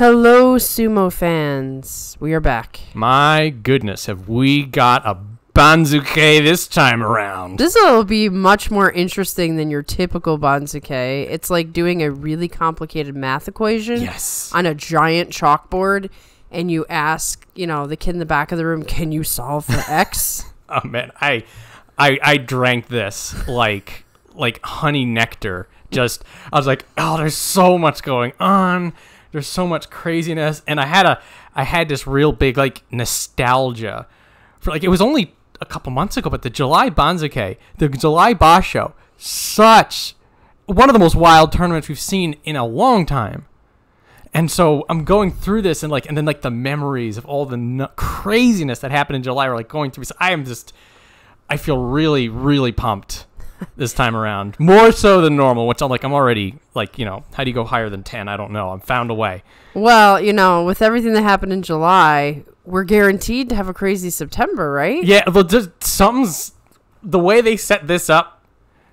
Hello, sumo fans. We are back. My goodness, have we got a Banzuke this time around? This will be much more interesting than your typical Banzuke. It's like doing a really complicated math equation Yes. on a giant chalkboard, and you ask, you know, the kid in the back of the room, "Can you solve for x?" Oh man, I, I, I drank this like like honey nectar. Just I was like, oh, there's so much going on. There's so much craziness, and I had a I had this real big like nostalgia for like it was only a couple months ago, but the July Banzuke, the July Basho, such one of the most wild tournaments we've seen in a long time. And so I'm going through this and like, and then like the memories of all the nu- craziness that happened in July are like going through. So I am just, I feel really, really pumped this time around, more so than normal. Which I'm like, I'm already like, you know, how do you go higher than ten? I don't know. I'm found a way. well, you know, with everything that happened in July, we're guaranteed to have a crazy September, right? Yeah, well, just something's the way they set this up.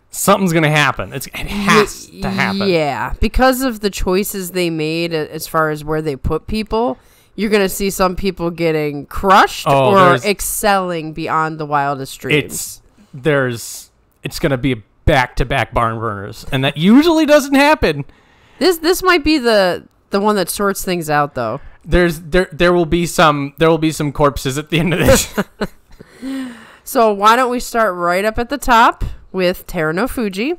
Something's gonna happen. It's, it has Y- to happen. Yeah, because of the choices they made as far as where they put people, you're gonna see some people getting crushed Oh, or excelling beyond the wildest dreams. It's there's it's gonna be a back to back barn burners, and that usually doesn't happen. this this might be the the one that sorts things out, though. there's there there will be some there will be some corpses at the end of this. So why don't we start right up at the top with Terunofuji?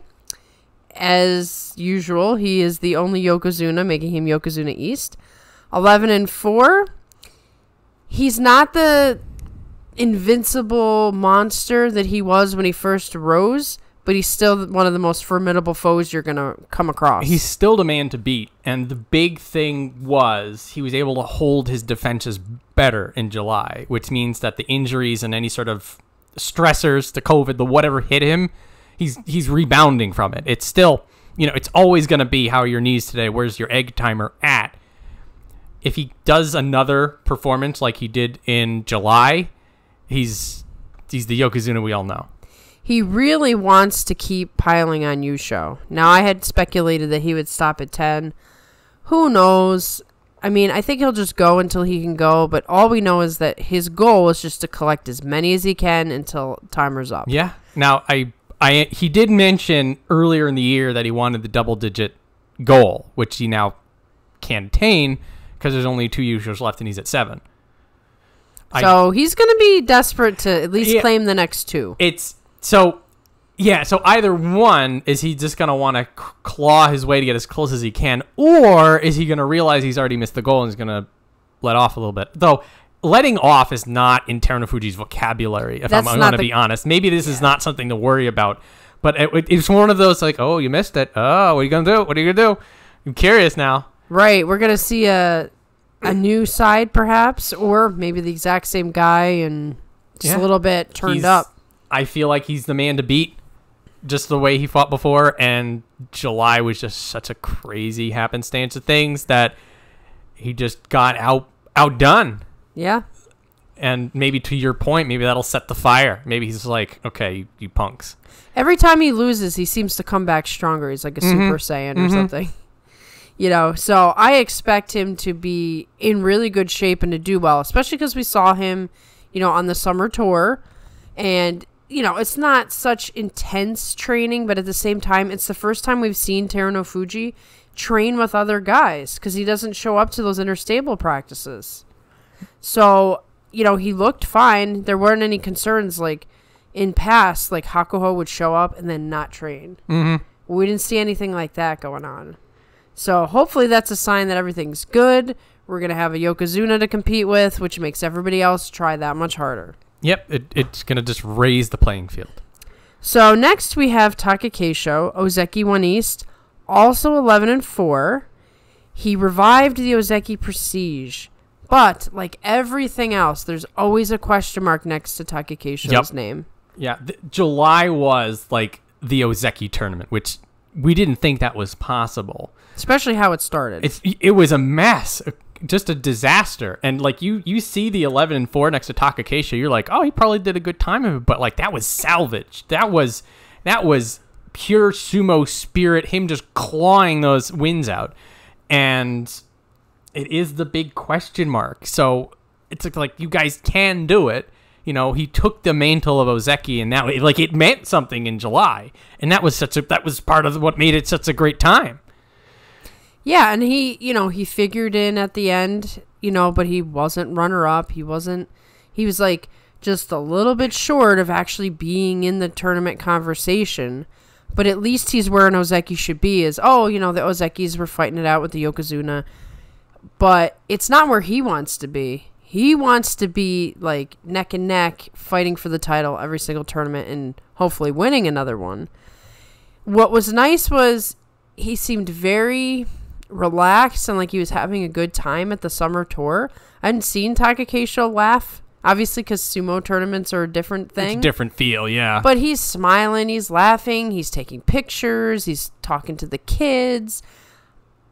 As usual, he is the only Yokozuna, making him Yokozuna East. 11 and 4. He's not the invincible monster that he was when he first rose, but he's still one of the most formidable foes you're going to come across. He's still the man to beat, and the big thing was he was able to hold his defenses better in July, which means that the injuries and any sort of stressors, to COVID, the whatever hit him, he's he's rebounding from it. It's still, you know, it's always going to be how your knees today? Where's your egg timer at? If he does another performance like he did in July, he's he's the Yokozuna we all know. He really wants to keep piling on Yusho. Now, I had speculated that he would stop at 10. Who knows? I mean, I think he'll just go until he can go, but all we know is that his goal is just to collect as many as he can until timer's up. Yeah. Now, I, I, he did mention earlier in the year that he wanted the double-digit goal, which he now can attain because there's only two Yusho left and he's at I- So he's going to be desperate to at least Yeah. claim the next two. It's so, yeah. So either one is he just gonna want to claw his way to get as close as he can, or is he gonna realize he's already missed the goal and he's gonna let off a little bit? Though. Letting off is not in Terunofuji's vocabulary, if That's I'm, I'm going to be honest. Maybe this is not something to worry about, but it, it- it's one of those like, oh, you missed it. Oh, what are you going to do? What are you going to do? I'm curious now. Right. We're going to see a a new side perhaps or maybe the exact same guy and just Yeah. a little bit turned He's- up. I feel like he's the man to beat, just the way he fought before. And July was just such a crazy happenstance of things that he just got out outdone. Yeah. And maybe to your point, maybe that'll set the fire. Maybe he's like, okay, you, you punks. Every time he loses, he seems to come back stronger. He's like a Mm-hmm. Super Saiyan or something. You know, so I expect him to be in really good shape and to do well, especially because we saw him, you know, on the summer tour. And, you know, it's not such intense training, but at the same time, it's the first time we've seen Terunofuji train with other guys because he doesn't show up to those interstable practices. So, you know, he looked fine. There weren't any concerns like in past, like Hakuho would show up and then not train. Mm-hmm. We didn't see anything like that going on. So hopefully that's a sign that everything's good. We're gonna have a Yokozuna to compete with, which makes everybody else try that much harder. Yep, it, it's going to just raise the playing field. So next we have Takakeisho, Ozeki One East, also eleven and four. He revived the Ozeki Prestige, but like everything else, there's always a question mark next to Takakeisho's Yep. name. Yeah, th- July was like the Ozeki tournament, which we didn't think that was possible. Especially how it started. It's it was a mess, just a disaster. And like you you see the 11 and 4 next to Takakeisho, you're like, "Oh, he probably did a good time of it." But like that was salvage. That was that was pure sumo spirit, him just clawing those wins out. And it is the big question mark. So it's like, like you guys can do it. You know, he took the mantle of Ozeki, and now like it meant something in July, and that was such a that was part of what made it such a great time. Yeah, and he, you know, he figured in at the end, you know, but he wasn't runner up. He wasn't. He was like just a little bit short of actually being in the tournament conversation. But at least he's where an Ozeki should be. Is oh, you know, the Ozekis were fighting it out with the Yokozuna, but it's not where he wants to be. He wants to be like neck and neck, fighting for the title every single tournament, and hopefully winning another one. What was nice was he seemed very relaxed and like he was having a good time at the summer tour. I hadn't seen Takakeisho laugh, obviously, because sumo tournaments are a different It's thing. a different feel, yeah. But he's smiling, he's laughing, he's taking pictures, he's talking to the kids.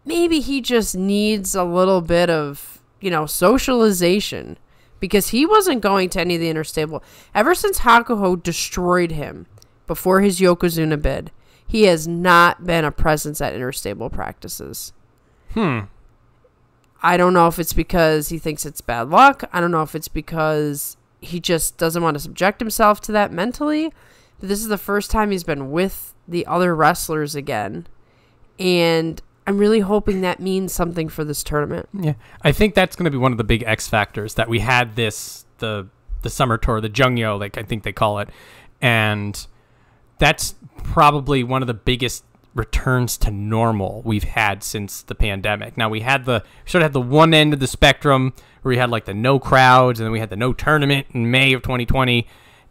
Maybe he just needs a little bit of, you know, socialization because he wasn't going to any of the interstable. Ever since Hakuho destroyed him before his Yokozuna bid, he has not been a presence at interstable practices. Hmm. I don't know if it's because he thinks it's bad luck. I don't know if it's because he just doesn't want to subject himself to that mentally. But this is the first time he's been with the other wrestlers again. And I'm really hoping that means something for this tournament. Yeah, I think that's going to be one of the big X factors that we had this the the summer tour, the Jungyo, like I think they call it, and that's probably one of the biggest returns to normal we've had since the pandemic. Now we had the sort of had the one end of the spectrum where we had like the no crowds, and then we had the no tournament in May of 2020,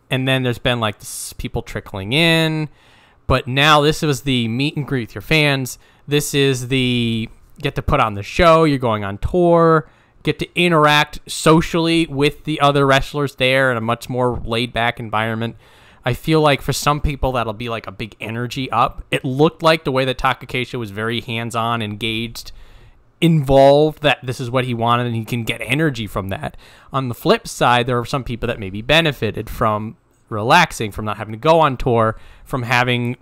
and then there's been like people trickling in, but now this was the meet and greet with your fans. This is the get to put on the show. You're going on tour. Get to interact socially with the other wrestlers there in a much more laid back environment. I feel like for some people that'll be like a big energy up. It looked like the way that Takakeisho was very hands on, engaged, involved, that this is what he wanted and he can get energy from that. On the flip side, there are some people that maybe benefited from relaxing, from not having to go on tour, from having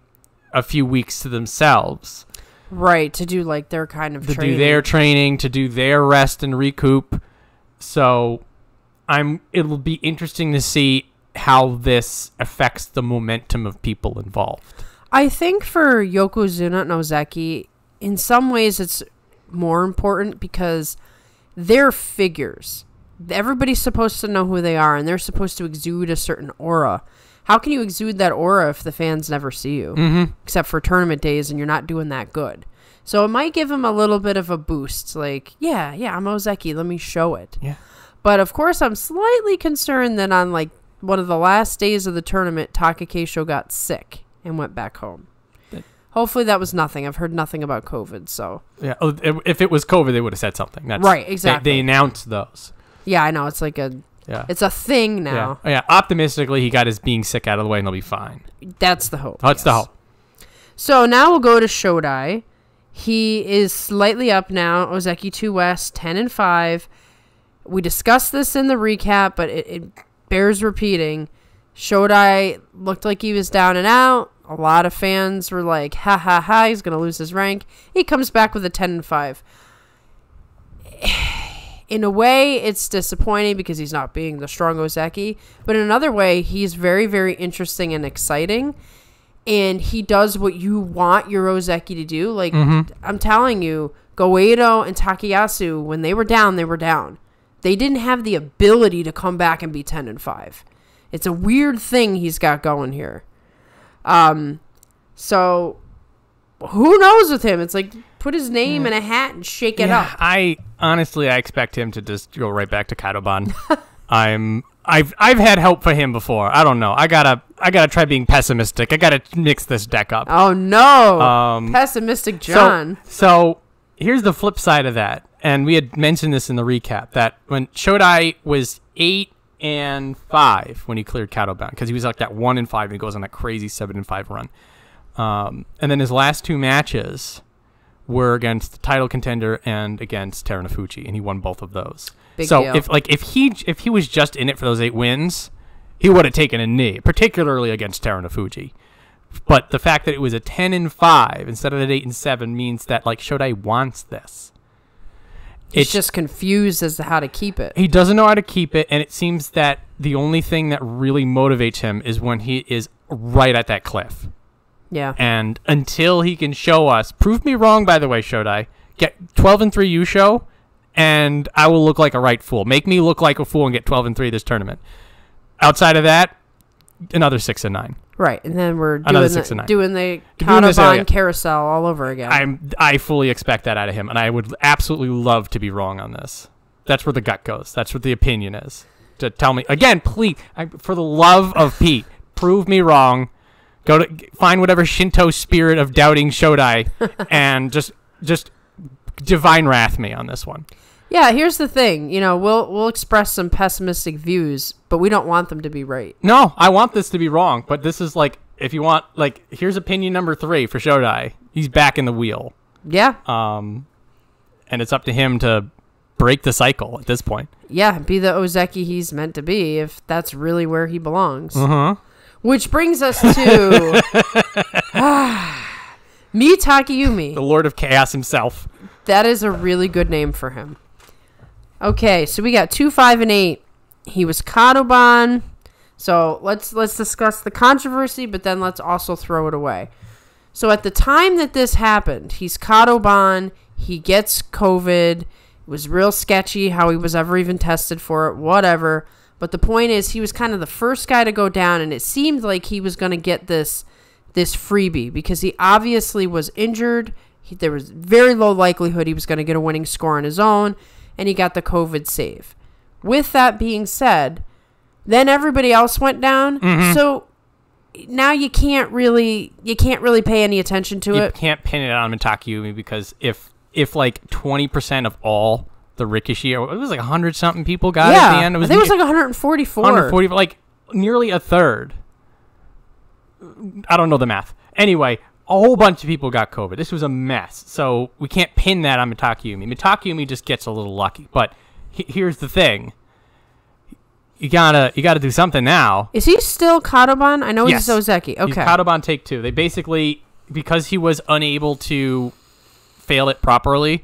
a few weeks to themselves Right, to do like their kind of to training. do their training, to do their rest and recoup. So I'm it'll be interesting to see how this affects the momentum of people involved. I think for Yokozuna and Ozeki, in some ways it's more important because they're figures. Everybody's supposed to know who they are and they're supposed to exude a certain aura. How can you exude that aura if the fans never see you? Mm-hmm. Except for tournament days and you're not doing that good. So it might give them a little bit of a boost. Like, yeah, yeah, I'm Ozeki. Let me show it. Yeah. But of course, I'm slightly concerned that on like one of the last days of the tournament, Takakeisho got sick and went back home. Hopefully that was nothing. I've heard nothing about COVID, so Yeah. oh, if- it was COVID, they would have said something. That's Right, they- exactly. They, announced those. yeah, I know it's like a Yeah. it's a thing now. Oh, yeah. Optimistically, he got his being sick out of the way and he'll be fine. That's the hope. That's the hope. So now we'll go to Shodai. He is slightly up now. Ozeki 2 West, 10 and 5. We discussed this in the recap, but it, it bears repeating. Shodai looked like he was down and out. A lot of fans were like, ha ha ha, he's going to lose his rank. He comes back with a 10 and 5. In a way, it's disappointing because he's not being the strong Ozeki. But in another way, he's very, very interesting and exciting and he does what you want your Ozeki to do. Like mm-hmm. I'm telling you, Goeido and Takayasu, when they were down, they were down. They didn't have the ability to come back and be ten and five. It's a weird thing he's got going here. Um, so who knows with him? It's like put his name in a hat and shake it yeah, up. I honestly I expect him to just go right back to Kadoban. I'm I've I've had help for him before. I don't know. I gotta I gotta try being pessimistic. I gotta mix this deck up. Oh no, Um, pessimistic so- John. So, here's the flip side of that, and we had mentioned this in the recap that when Shodai was eight and five when he cleared Kadoban because he was like that one and five and he goes on that crazy seven and five run, um, and then his last two matches were against the title contender and against Terunofuji, and he won both of those. Big so deal. if like if he if he was just in it for those eight wins, he would have taken a knee, particularly against Terunofuji. But the fact that it was a ten and five instead of an eight and seven means that like Shodai wants this. He's It's- just confused as to how to keep it. he doesn't know how to keep it, and it seems that the only thing that really motivates him is when he is right at that cliff. Yeah. And until he can show us, prove me wrong, by the way, Shodai. Get 12 and 3 you show, and I will look like a right fool. Make me look like a fool and get 12 and 3 this tournament. Outside of that, another 6 and 9. Right. And then we're Another doing six the, and nine. doing the Doing this Kadoban carousel all over again. I'm I fully expect that out of him, and I would absolutely love to be wrong on this. That's where the gut goes. That's what the opinion is. To tell me again, please, I, for the love of Pete, prove me wrong. Go to find whatever Shinto spirit of doubting Shodai, and just just divine wrath me on this one. Yeah, here's the thing. You know, we'll we'll express some pessimistic views, but we don't want them to be right. No, I want this to be wrong, but this is like if you want like here's opinion number three for Shodai. He's back in the wheel, Yeah. um, and it's up to him to break the cycle at this point. Yeah, be the Ozeki he's meant to be if that's really where he belongs. Uh huh. Which brings us to Mitakeumi. the Lord of Chaos himself. That is a really good name for him. Okay, so we got two, five, and eight. He was Kadoban. So let's let's discuss the controversy, but then let's also throw it away. So at the time that this happened, he's Kadoban. He gets COVID. It was real sketchy how he was ever even tested for it. Whatever. But the point is, he was kind of the first guy to go down, and it seemed like he was going to get this this freebie because he obviously was injured. He, there was very low likelihood he was going to get a winning score on his own, and he got the COVID save. With that being said, then everybody else went down. Mm-hmm. So now you can't really you can't really pay any attention to You it. You can't pin it on Mitakeumi because if if like twenty percent of all the Rikishi, it was like hundred something people got yeah, at the end. It was I think it was like 144. 140, like nearly a third. I don't know the math. Anyway, a whole bunch of people got COVID. This was a mess. So we can't pin that on Mitakeumi. Mitakeumi just gets a little lucky. But he- here's the thing. You gotta you gotta do something now. Is he still Kadoban? I know Yes. he's Ozeki. He's Okay. Kadoban take two. They basically because he was unable to fail it properly,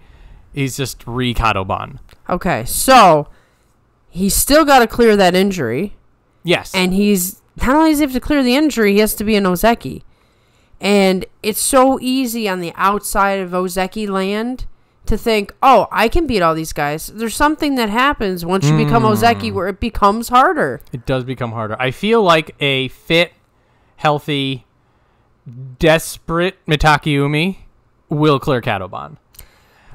he's just re Kadoban. okay. So he's still got to clear that injury. Yes. and he's not only does he have to clear the injury, he has to be an Ozeki. And it's so easy on the outside of Ozeki land to think, oh, I can beat all these guys. There's something that happens once you become Hmm. Ozeki where it becomes harder. It does become harder. I feel like a fit, healthy, desperate Mitakeumi will clear Kadoban.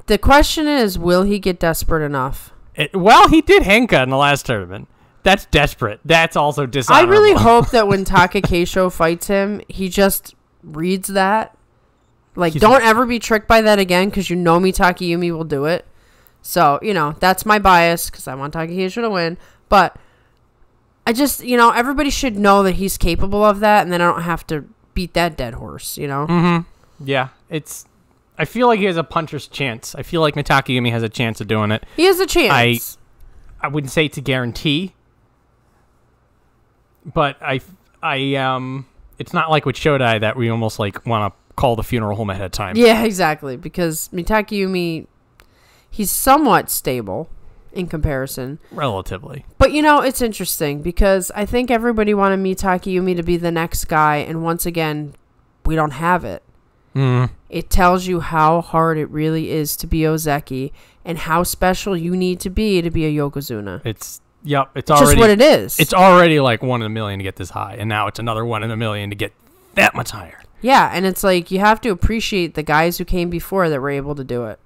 The question is, will he get desperate enough? It, well, he did Henka in the last tournament. That's desperate. That's also dis. I really hope that when Takakeisho fights him, he just reads that. Like, He's- don't ever be tricked by that again because you know me, Takayumi will do it. So, you know, that's my bias because I want Takakeisho to win. But I just, you know, everybody should know that he's capable of that and then I don't have to beat that dead horse, you know? Mm-hmm. Yeah, it's. I feel like he has a puncher's chance. I feel like Mitakeumi has a chance of doing it. He has a chance. I, I wouldn't say it's a guarantee, but I, I um, it's not like with Shodai that we almost like want to call the funeral home ahead of time. yeah, exactly. Because Mitakeumi, he's somewhat stable in comparison. Relatively. But you know, it's interesting because I think everybody wanted Mitakeumi to be the next guy, and once again, we don't have it. Mm. It tells you how hard it really is to be Ozeki and how special you need to be to be a Yokozuna. It's yep. It's It's just already what it is. it's already like one in a million to get this high, and now it's another one in a million to get that much higher. yeah, and it's like you have to appreciate the guys who came before that were able to do it.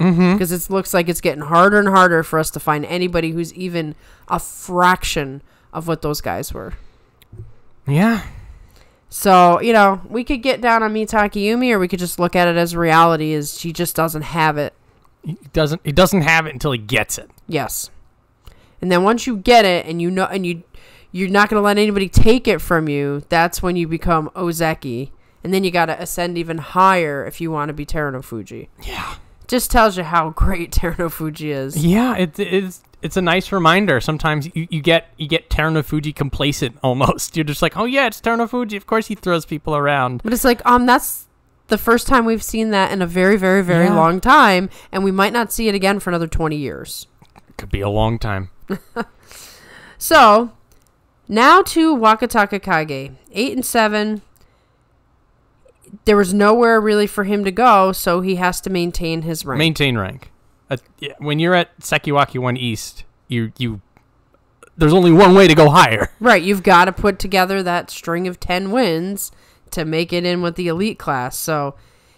Mm-hmm. Because it looks like it's getting harder and harder for us to find anybody who's even a fraction of what those guys were. Yeah. So, you know, we could get down on Mitakeumi or we could just look at it as reality is she just doesn't have it. He doesn't. He doesn't have it until he gets it. Yes. And then once you get it and you know and you you're not going to let anybody take it from you, that's when you become Ozeki. And then you got to ascend even higher if you want to be Terunofuji. Yeah. Just tells you how great Terunofuji is. Yeah. It, it's it's a nice reminder. Sometimes you, you get you get Terunofuji complacent almost. You're just like, oh yeah, it's Terunofuji. Of course he throws people around. But it's like, um, that's the first time we've seen that in a very, very, very Yeah. long time, and we might not see it again for another 20 years. Could be a long time. So, now to Wakatakakage. 8 and 7. There was nowhere really for him to go, so he has to maintain his rank. Maintain rank. Uh, yeah, when you're at Sekiwaki One East, you you there's only one way to go higher. right, you've got to put together that string of 10 wins to make it in with the elite class. So,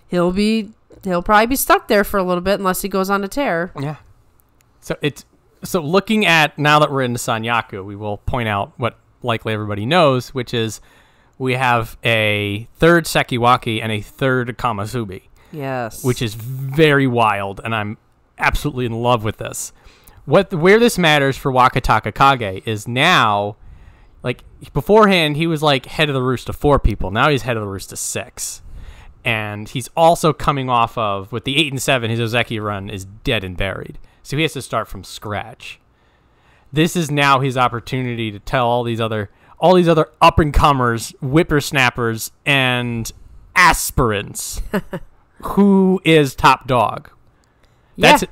he'll be he'll probably be stuck there for a little bit unless he goes on a tear. Yeah. So it's so looking at now that we're in Sanyaku, we will point out what likely everybody knows, which is we have a third Sekiwaki and a third Komusubi, Yes. which is very wild, and I'm absolutely in love with this. What where this matters for Wakatakakage is now, like beforehand, he was like head of the roost to four people. Now he's head of the roost to six, and he's also coming off of with the eight and seven. His Ozeki run is dead and buried, so he has to start from scratch. This is now his opportunity to tell all these other all these other up and comers, whippersnappers, and aspirants who is top dog. That's yeah.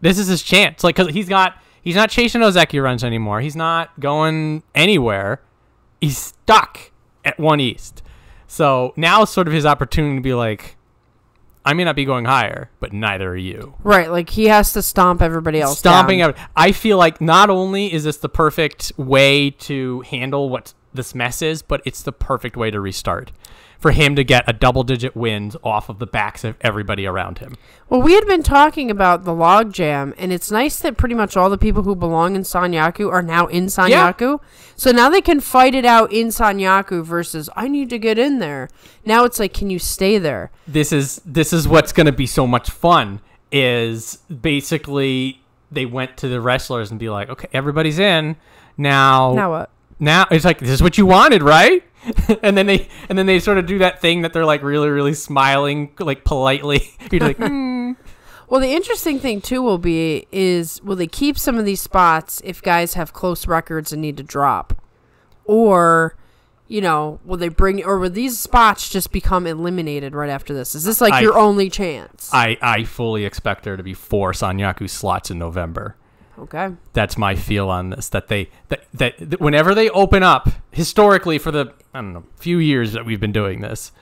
this is his chance. Like, cause he's got he's not chasing Ozeki runs anymore. He's not going anywhere. He's stuck at one East. So now is sort of his opportunity to be like, I may not be going higher, but neither are you. Right, like he has to stomp everybody else. Stomping down. out. I feel like not only is this the perfect way to handle what this mess is, but it's the perfect way to restart for him to get a double digit wins off of the backs of everybody around him. Well, we had been talking about the log jam, and it's nice that pretty much all the people who belong in Sanyaku are now in Sanyaku. So now they can fight it out in Sanyaku versus I need to get in there. Now it's like, can you stay there? this is this is what's going to be so much fun is basically they went to the wrestlers and be like okay everybody's in now Now what? now it's like this is what you wanted right and then they and then they sort of do that thing that they're like really really smiling like politely you're like "Mm." Well, the interesting thing too will be is will they keep some of these spots if guys have close records and need to drop, or you know will they bring or will these spots just become eliminated right after this? Is this like I- your only chance? I I fully expect there to be four Sanyaku slots in November okay. that's my feel on this that they that, that that whenever they open up historically for the I don't know few years that we've been doing this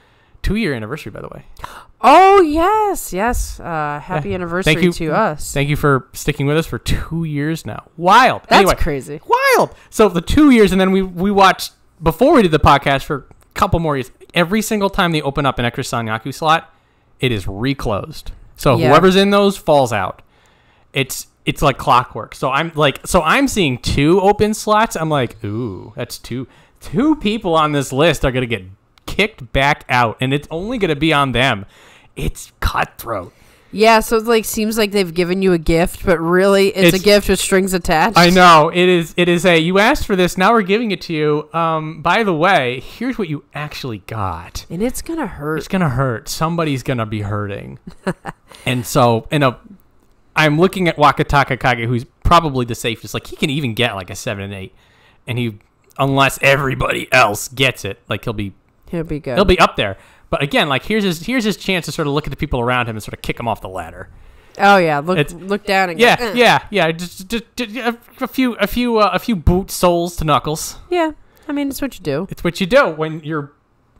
two year anniversary by the way Oh yes, yes. Uh, happy Yeah. anniversary Thank you. to us. Thank you for sticking with us for two years now. Wild. That's anyway, crazy. wild. So the two years, and then we we watched before we did the podcast for a couple more years. Every single time they open up an extra Sanyaku slot, it is reclosed. So Yeah. whoever's in those falls out. It's it's like clockwork. So I'm like, so I'm seeing two open slots. I'm like, ooh, that's two two people on this list are gonna get kicked back out, and it's only gonna be on them. It's cutthroat. Yeah, so it like seems like they've given you a gift, but really it's, It's- a gift with strings attached. I know it is. It is a. You asked for this. Now we're giving it to you. Um. By the way, here's what you actually got. and it's gonna hurt. It's gonna hurt. Somebody's gonna be hurting. and so, in a, I'm looking at Wakatakakage, who's probably the safest. Like he can even get like a seven and eight, and he, unless everybody else gets it, like he'll be He'll be good. he'll be up there. But again, like here's his here's his chance to sort of look at the people around him and sort of kick him off the ladder. oh yeah, look It's- look down and go, Yeah, "Eh." yeah, yeah. Just, just, just a, a few, a few, uh, a few boot soles to knuckles. yeah. I mean, it's what you do. It's what you do when you're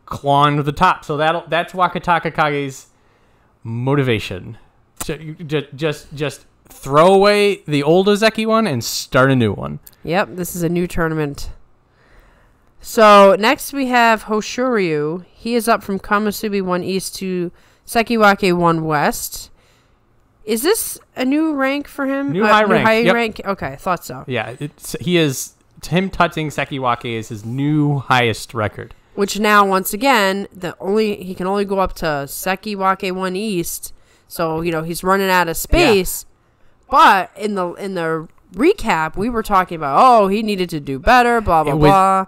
clawing to the top. So that that's Wakatakakage's motivation. So just, just, just throw away the old Ozeki one and start a new one. Yep, this is a new tournament. So next we have Hoshoryu. He is up from Komusubi One East to Sekiwake One West. Is this a new rank for him? New Uh, high rank, High yep. rank. Okay, I thought so. Yeah, he is him touching Sekiwake is his new highest record. Which now, once again, the only he can only go up to Sekiwake One East. So you know he's running out of space. But in the in the recap, we were talking about oh he needed to do better, blah blah was- blah,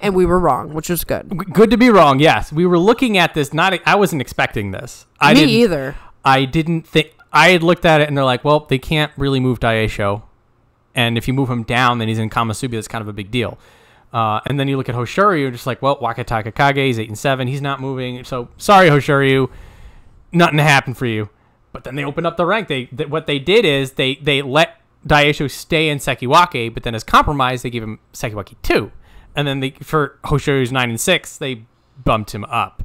and we were wrong, which was good. Good to be wrong. Yes, we were looking at this. Not I wasn't expecting this. I Me didn't, either. I didn't think. I had looked at it and they're like, well, they can't really move Daieisho, and if you move him down, then he's in Komusubi. That's kind of a big deal. Uh, and then you look at Hoshoryu, and just like, well, Wakatakakage is eight and seven. He's not moving. So sorry, Hoshoryu. nothing happened for you. But then they opened up the rank. They th- what they did is they they let Daieisho stay in Sekiwake, but then as compromise they gave him Sekiwake two, and then they for Hoshoryu's nine and six they bumped him up.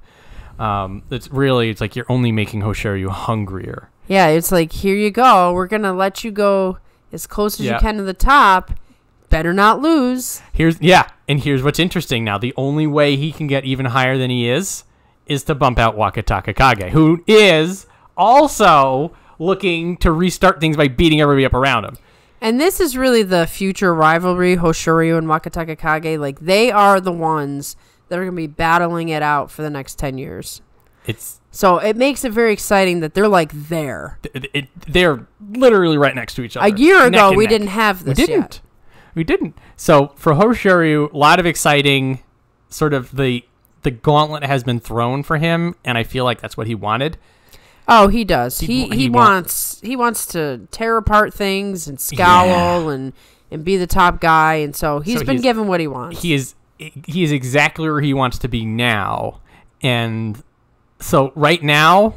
Um, it's really it's like you're only making Hoshoryu hungrier. Yeah, it's like here you go. We're gonna let you go as close as Yeah. you can to the top. Better not lose. Here's yeah, and here's what's interesting now. The only way he can get even higher than he is is to bump out Wakatakakage, who is also looking to restart things by beating everybody up around him. And this is really the future rivalry, Hoshoryu and Wakatakakage. Like they are the ones that are gonna be battling it out for the next ten years. It's So it makes it very exciting that they're like there. it, it, they're literally right next to each other. A year ago, we neck. didn't have We this didn't. yet. We didn't. So for Hoshoryu, a lot of exciting sort of the the gauntlet has been thrown for him, and I feel like that's what he wanted. Oh, he does. He He he, he wa- wants he wants to tear apart things and scowl and and be the top guy, and so he's So been he's- given what he wants. he is he is exactly where he wants to be now. And so right now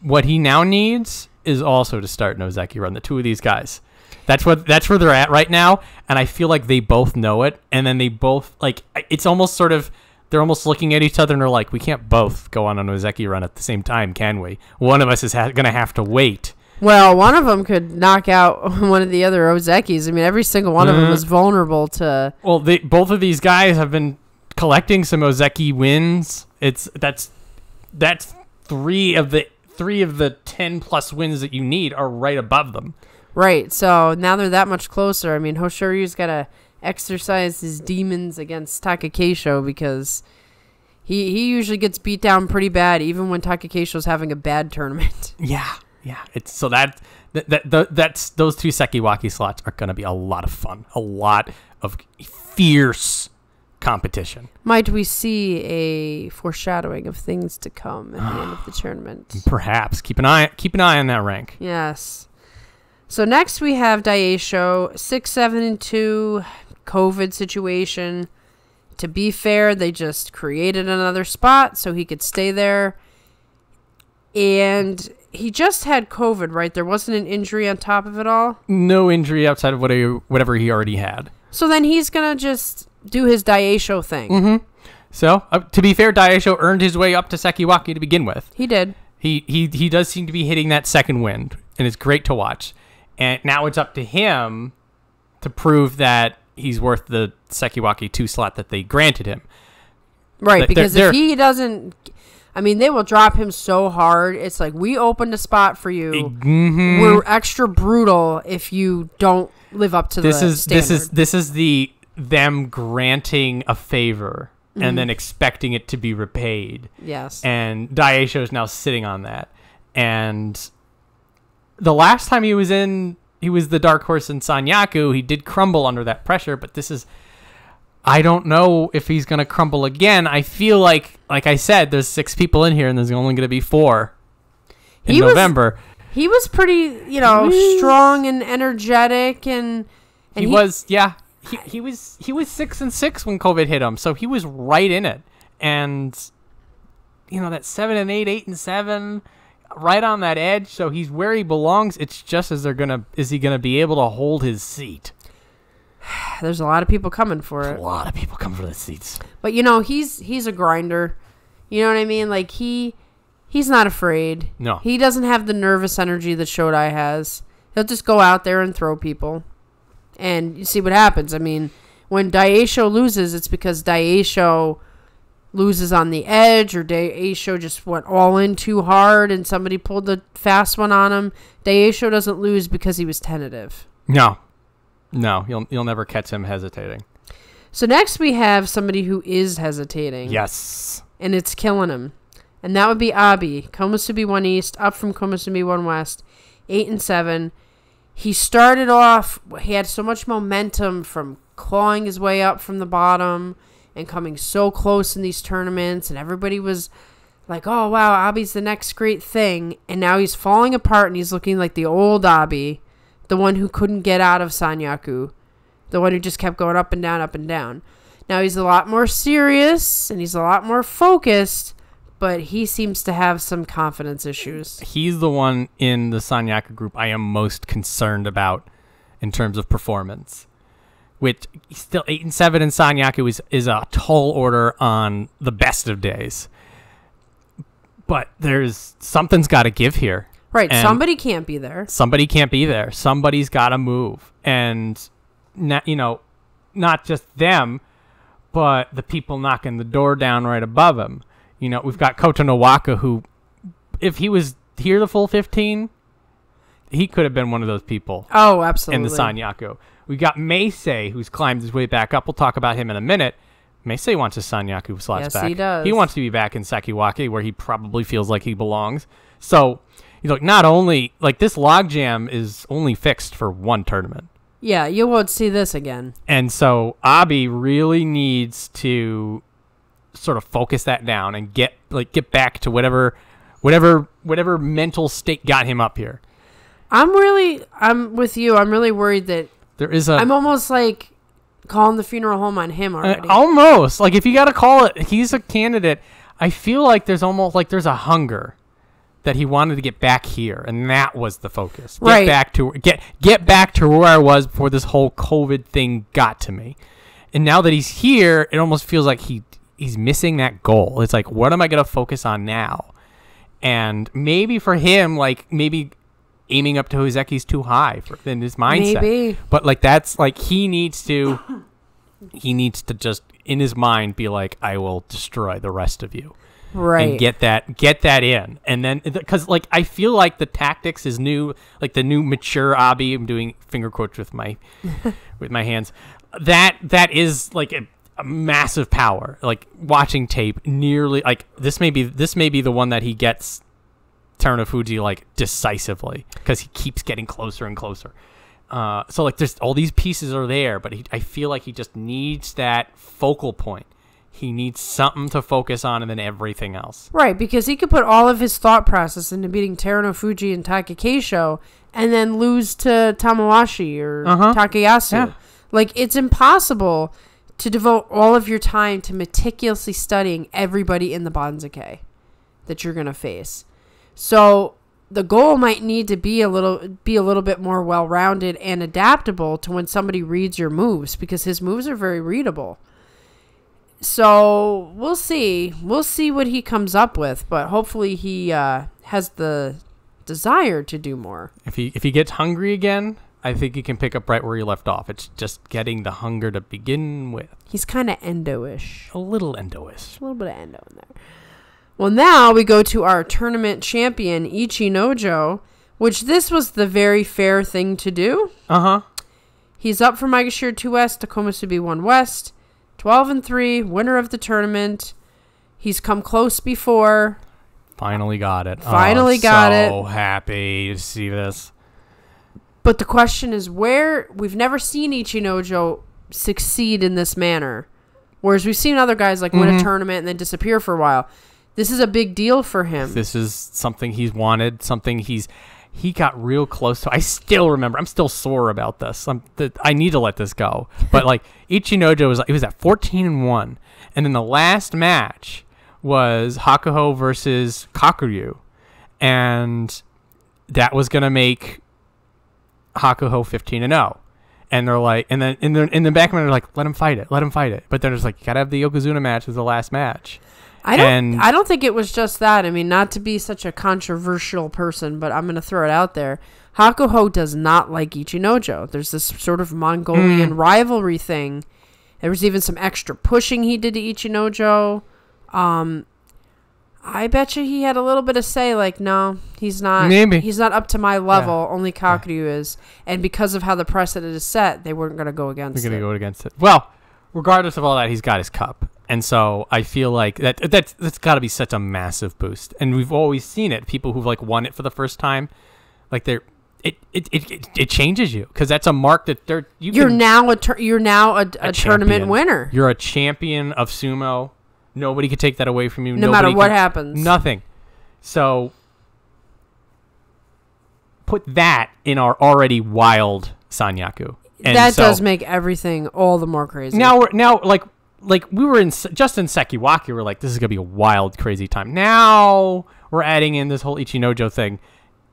what he now needs is also to start an Ozeki run the two of these guys. That's what that's where they're at right now. And I feel like they both know it. And then they both like it's almost sort of they're almost looking at each other and they're like we can't both go on an Ozeki run at the same time can we one of us is ha- going to have to wait well, one of them could knock out one of the other Ozekis. I mean, every single one of them Mhm. was vulnerable to. Well, they, both of these guys have been collecting some Ozeki wins. It's that's that's three of the three of the ten plus wins that you need are right above them. Right. So now they're that much closer. I mean, Hoshoryu's got to exercise his demons against Takakeisho because he he usually gets beat down pretty bad, even when Takakeisho's having a bad tournament. Yeah, yeah. It's so that that, that, that that's those two Sekiwaki slots are going to be a lot of fun, a lot of fierce competition. Might we see a foreshadowing of things to come at the end of the tournament? Perhaps keep an eye keep an eye on that rank. Yes. So next we have Daieisho, six, seven, and two, COVID situation. To be fair, they just created another spot so he could stay there. And he just had COVID, right? There wasn't an injury on top of it all. No injury outside of what he, whatever he already had. So then he's gonna just do his Daieisho thing. Mm-hmm. So, uh, to be fair, Daieisho earned his way up to Sekiwaki to begin with. He did. He he he does seem to be hitting that second wind, and it's great to watch. And now it's up to him to prove that he's worth the Sekiwaki two slot that they granted him. Right, They're- because they're- if he doesn't I mean, they will drop him so hard. It's like we opened a spot for you. Mhm. We're extra brutal if you don't live up to this the is standard. this is this is the them granting a favor Mm-hmm. and then expecting it to be repaid. yes. and Daieisho is now sitting on that. And the last time he was in, he was the dark horse in Sanyaku. He did crumble under that pressure, but this is. I don't know if he's gonna crumble again. I feel like, like I said, there's six people in here, and there's only gonna be four in He was- November. he was pretty, you know, was- strong and energetic and and he, was, yeah. He, he was he was six and six when COVID hit him, so he was right in it. And you know that seven and eight, eight and seven, right on that edge. So he's where he belongs. It's just as they're gonna is he gonna be able to hold his seat? there's a lot of people coming for A it. A lot of people come for the seats. But you know, he's he's a grinder. You know what I mean? Like he he's not afraid. No, He doesn't have the nervous energy that Shodai has. He'll just go out there and throw people. And you see what happens. I mean, when Daieisho loses, it's because Daieisho loses on the edge or Daieisho just went all in too hard and somebody pulled the fast one on him. Daieisho doesn't lose because he was tentative. no, no. You'll you'll never catch him hesitating. So next we have somebody who is hesitating. Yes. and it's killing him. And that would be Abi, Komusubi 1 East, up from Komusubi 1 West, 8 and 7. He started off, he had so much momentum from clawing his way up from the bottom and coming so close in these tournaments, and everybody was like, oh wow, Abi's the next great thing. And now he's falling apart and he's looking like the old Abi, the one who couldn't get out of Sanyaku, the one who just kept going up and down, up and down. Now he's a lot more serious and he's a lot more focused, but he seems to have some confidence issues. He's the one in the Sanyaku group I am most concerned about in terms of performance. Which still eight and seven in Sanyaku is is a tall order on the best of days. But there's something's got to give here. Right, And- somebody can't be there. somebody can't be there. Somebody's got to move, and not you know, not just them, but the people knocking the door down right above him. You know, we've got Kotonowaka, who, if he was here the full fifteen, he could have been one of those people Oh, absolutely. in the Sanyaku. We got Meisei, who's climbed his way back up. We'll talk about him in a minute. Meisei wants his Sanyaku slots Yes, back. he does. He wants to be back in Sekiwake, where he probably feels like he belongs. So, you know, not only like this logjam is only fixed for one tournament, Yeah, you won't see this again. and so Abi really needs to sort of focus that down and get like get back to whatever, whatever, whatever mental state got him up here. I'm really, I'm with you. I'm really worried that There is a I'm almost like calling the funeral home on him Uh, already. almost like if you got to call it, he's a candidate. I feel like there's almost like there's a hunger that he wanted to get back here, and that was the focus. Get Right. back to get get back to where I was before this whole COVID thing got to me. And now that he's here, it almost feels like he he's missing that goal. It's like, what am I gonna focus on now? And maybe for him, like maybe aiming up to Hozeki's too high for in his mindset. Maybe. But like that's like he needs to he needs to just in his mind be like I will destroy the rest of you right. and get that get that in. And then cuz like I feel like the tactics is new like the new mature Abi I'm doing finger quotes with my with my hands. That that is like a, a massive power. Like watching tape nearly like this may be this may be the one that he gets Terunofuji like decisively because he keeps getting closer and closer. Uh, so like there's all these pieces are there, but he, I feel like he just needs that focal point. He needs something to focus on, and then everything else. Right, because he could put all of his thought process into beating Terunofuji and Takakeisho and then lose to Tamawashi or Uh-huh. Takayasu. Yeah. Like, it's impossible to devote all of your time to meticulously studying everybody in the Banzuke that you're going to face. So, the goal might need to be a little be a little bit more well-rounded and adaptable to when somebody reads your moves because his moves are very readable. So we'll see. We'll see what he comes up with, but hopefully he uh, has the desire to do more. If he if he gets hungry again, I think he can pick up right where he left off. It's just getting the hunger to begin with. He's kind of endo-ish. A little endo-ish. A little bit of endo in there. Well, now we go to our tournament champion, Ichinojo, which this was the very fair thing to do. Uh huh. He's up for Maegashira 2 West, to Komusubi 1 West, 12 and 3, winner of the tournament. He's come close before. Finally got it. Finally oh, got it. So happy to see this. But the question is where we've never seen Ichinojo succeed in this manner. Whereas we've seen other guys like win a tournament and then disappear for a while. This is a big deal for him. This is something he's wanted. Something he's he got real close to. I still remember. I'm still sore about this. I'm, th- I need to let this go. But like Ichinojo was, it was at 14 and one, and then the last match was Hakuho versus Kakuryu, and that was gonna make Hakuho 15 and 0. And they're like, and then in the in the back of they're like, let him fight it, let him fight it. But then it's like, you gotta have the Yokozuna match as the last match. I don't and- I don't think it was just that. I mean, not to be such a controversial person, but I'm going to throw it out there. Hakuho does not like Ichinojo. There's this sort of Mongolian Mm. rivalry thing. There was even some extra pushing he did to Ichinojo. Um I bet you he had a little bit of say like no, he's not Maybe. he's not up to my level, only Kakuryu is. And because of how the precedent is set, they weren't going to go against They're gonna go against it. Well, regardless of all that, he's got his cup, and so I feel like that that's that's got to be such a massive boost. And we've always seen it. People who've like won it for the first time, like they're it it it, it, changes you because that's a mark that they're you You're can, now a tur- you're now a, a, a tournament winner. You're a champion of sumo. Nobody can take that away from you. no Nobody matter what can- happens. Nothing. So put that in our already wild Sanyaku. And that so- does make everything all the more crazy. now we're now like like we were in just in Sekiwaki, we we're like, this is gonna be a wild, crazy time. Now we're adding in this whole Ichinojo thing.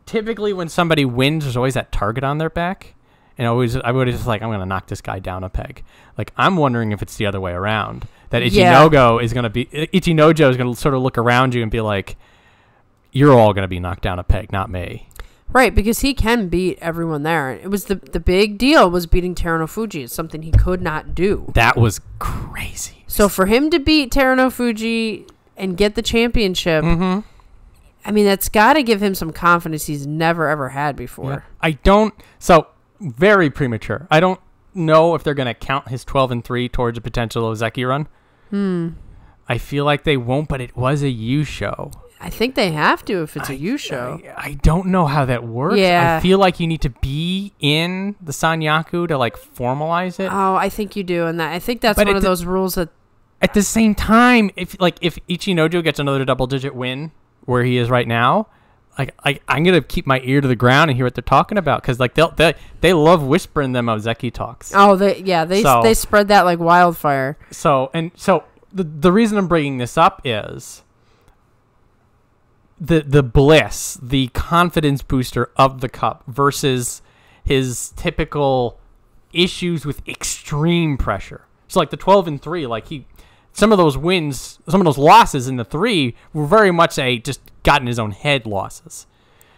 Typically, when somebody wins, there's always that target on their back, and always I would just like, I'm gonna knock this guy down a peg. Like I'm wondering if it's the other way around. That Yeah. Ichinojo is gonna be Ichinojo is gonna sort of look around you and be like, you're all gonna be knocked down a peg, not me. Right, because he can beat everyone there. It was the the big deal was beating Terunofuji. It's something he could not do. That was crazy. So for him to beat Terunofuji and get the championship, Mm-hmm. I mean that's got to give him some confidence he's never ever had before. I don't. So very premature. I don't know if they're going to count his 12 and three towards a potential Ozeki run. Hmm. I feel like they won't, but it was a Yusho. I think they have to if it's a Yusho. I, I don't know how that works. Yeah. I feel like you need to be in the Sanyaku to like formalize it. Oh, I think you do, and that I think that's But one of d- those rules that At the same time, if like if Ichinojo gets another double digit win where he is right now, like I, I'm gonna keep my ear to the ground and hear what they're talking about because like they'll they they love whispering them Ozeki talks. oh they yeah they So- they spread that like wildfire. So and so the the reason I'm bringing this up is the the bliss, the confidence booster of the cup versus his typical issues with extreme pressure. So like the 12 and 3 like he some of those wins, some of those losses in the 3 were very much a just got in his own head losses.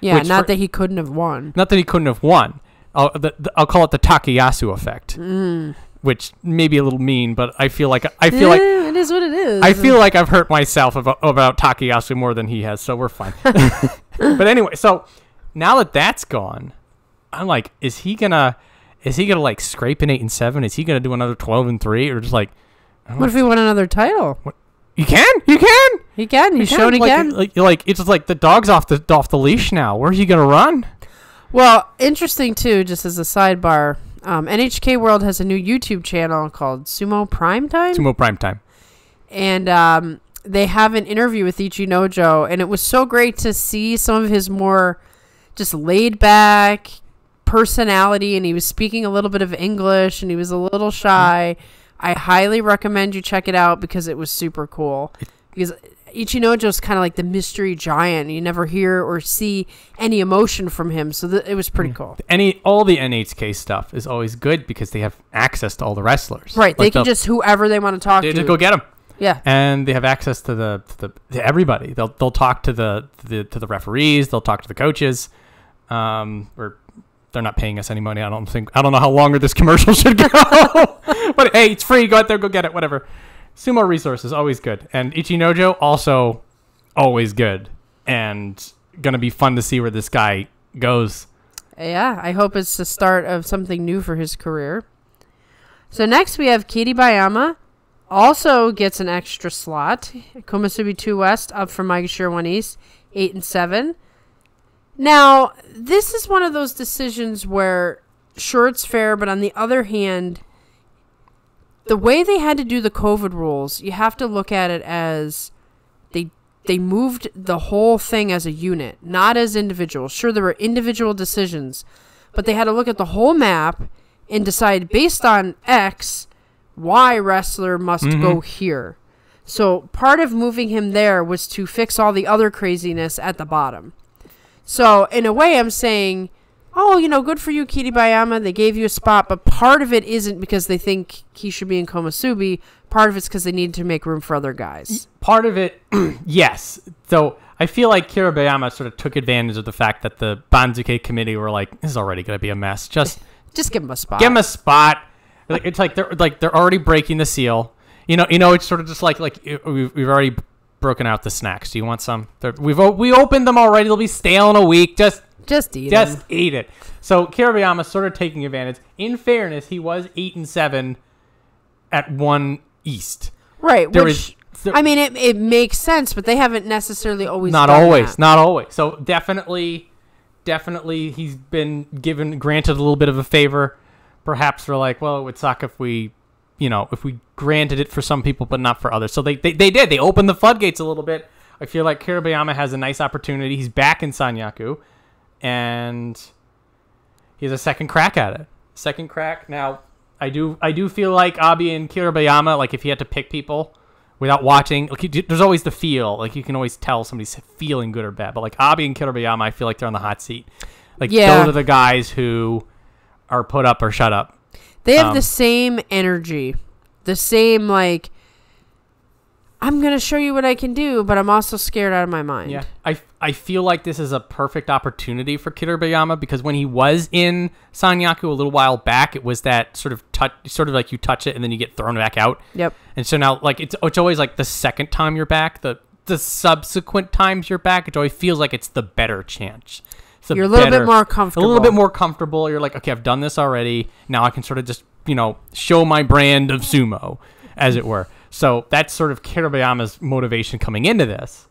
Yeah, not for- that he couldn't have won. Not that he couldn't have won. I'll, the, the, I'll call it the Takayasu effect, Mm. Which may be a little mean, but I feel like I feel like Eh, it is what it is. I feel like I've hurt myself about, about Takayasu more than he has, so we're fine. but anyway, so now that that's gone, I'm like, is he gonna, is he gonna like scrape an eight and seven? Is he gonna do another twelve and three, or just like, What if he won another title? you can, you can, He can. He's You shown can. like, again. Like, like it's like the dog's off the off the leash now. Where's he gonna run? Well, interesting too. Just as a sidebar, um, NHK World has a new YouTube channel called Sumo Prime Time, Sumo Prime Time. and um, they have an interview with Ichinojo, and it was so great to see some of his more just laid back personality, and he was speaking a little bit of English, and he was a little shy. I highly recommend you check it out because it was super cool. Because Ichinojo's kind of like the mystery giant. You never hear or see any emotion from him, so th- it was pretty cool. Any all the NHK stuff is always good because they have access to all the wrestlers. Right, they Like, can they'll- just whoever they want to talk they to. just go get them. yeah, and they have access to the to, the, to everybody. They'll they'll talk to the, to the to the referees. They'll talk to the coaches. Um, or they're not paying us any money. I don't think. I don't know how longer this commercial should go. but hey, it's free. Go out there, go get it. Whatever. Sumo resources always good, and Ichinojo also always good, and gonna be fun to see where this guy goes. yeah. I hope it's the start of something new for his career. So next we have Kiribayama, also gets an extra slot. Komusubi two West up from Maegashira one East, eight and seven. Now this is one of those decisions where sure it's fair, but on the other hand, the way they had to do the COVID rules, you have to look at it as they they moved the whole thing as a unit, not as individuals. Sure, there were individual decisions, but they had to look at the whole map and decide based on X, Y wrestler must go mm-hmm. here. So part of moving him there was to fix all the other craziness at the bottom. So in a way, I'm saying, oh, you know, good for you, Kiribayama. They gave you a spot, but part of it isn't because they think he should be in Komusubi. Part of it's because they need to make room for other guys. part of it, yes. So I feel like Kiribayama sort of took advantage of the fact that the Banzuke committee were like, "This is already going to be a mess. Just Just give him a spot. give him a spot." Like it's like they're like they're already breaking the seal. You know, you know, it's sort of just like like we've, we've already broken out the snacks. Do you want some? They're, we've we opened them already. They'll be stale in a week. Just Just eat it. just him. eat it. So Kiribayama sort of taking advantage. In fairness, he was eight and seven at one East. Right. There which, is there- I mean, it, it makes sense, but they haven't necessarily always not always that. not always so definitely definitely he's been given granted a little bit of a favor perhaps they're like well it would suck if we you know if we granted it for some people but not for others so they they, they did they opened the floodgates a little bit i feel like kiribayama has a nice opportunity he's back in sanyaku and he has a second crack at it second crack now I do I do feel like Abi and Kiribayama, like if he had to pick people without watching, like you- there's always the feel. Like you can always tell somebody's feeling good or bad. But like Abi and Kiribayama, I feel like they're on the hot seat. Like Yeah. those are the guys who are put up or shut up. They have Um, the same energy, the same like. I'm gonna show you what I can do, but I'm also scared out of my mind. Yeah, I, I feel like this is a perfect opportunity for Kiribayama because when he was in Sanyaku a little while back, it was that sort of touch, sort of like you touch it and then you get thrown back out. Yep. And so now, like it's it's always like the second time you're back, the the subsequent times you're back, it always feels like it's the better chance. You're a little better- bit more comfortable. a little bit more comfortable. You're like, okay, I've done this already. Now I can sort of just you know show my brand of sumo, as it were. So that's sort of Kiribayama's motivation coming into this,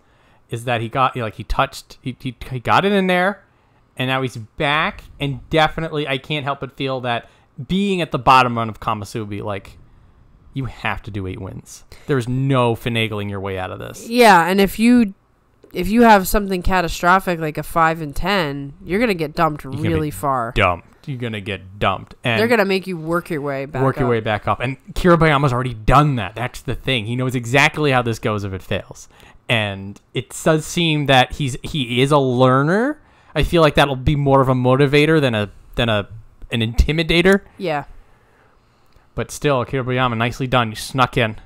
is that he got you like he touched he, he, he got it in there, and now he's back. And definitely, I can't help but feel that being at the bottom run of Komusubi, like you have to do eight wins. There's no finagling your way out of this. Yeah, and if you if you have something catastrophic like a five and ten, you're gonna get dumped be really far. Dumped. You're gonna get dumped, and They're gonna make you work your way back. work your up. way back up. And Kiribayama's already done that. That's the thing. He knows exactly how this goes if it fails. And it does seem that he's he is a learner. I feel like that'll be more of a motivator than a than a an intimidator. Yeah. But still, Kiribayama, nicely done. You snuck in.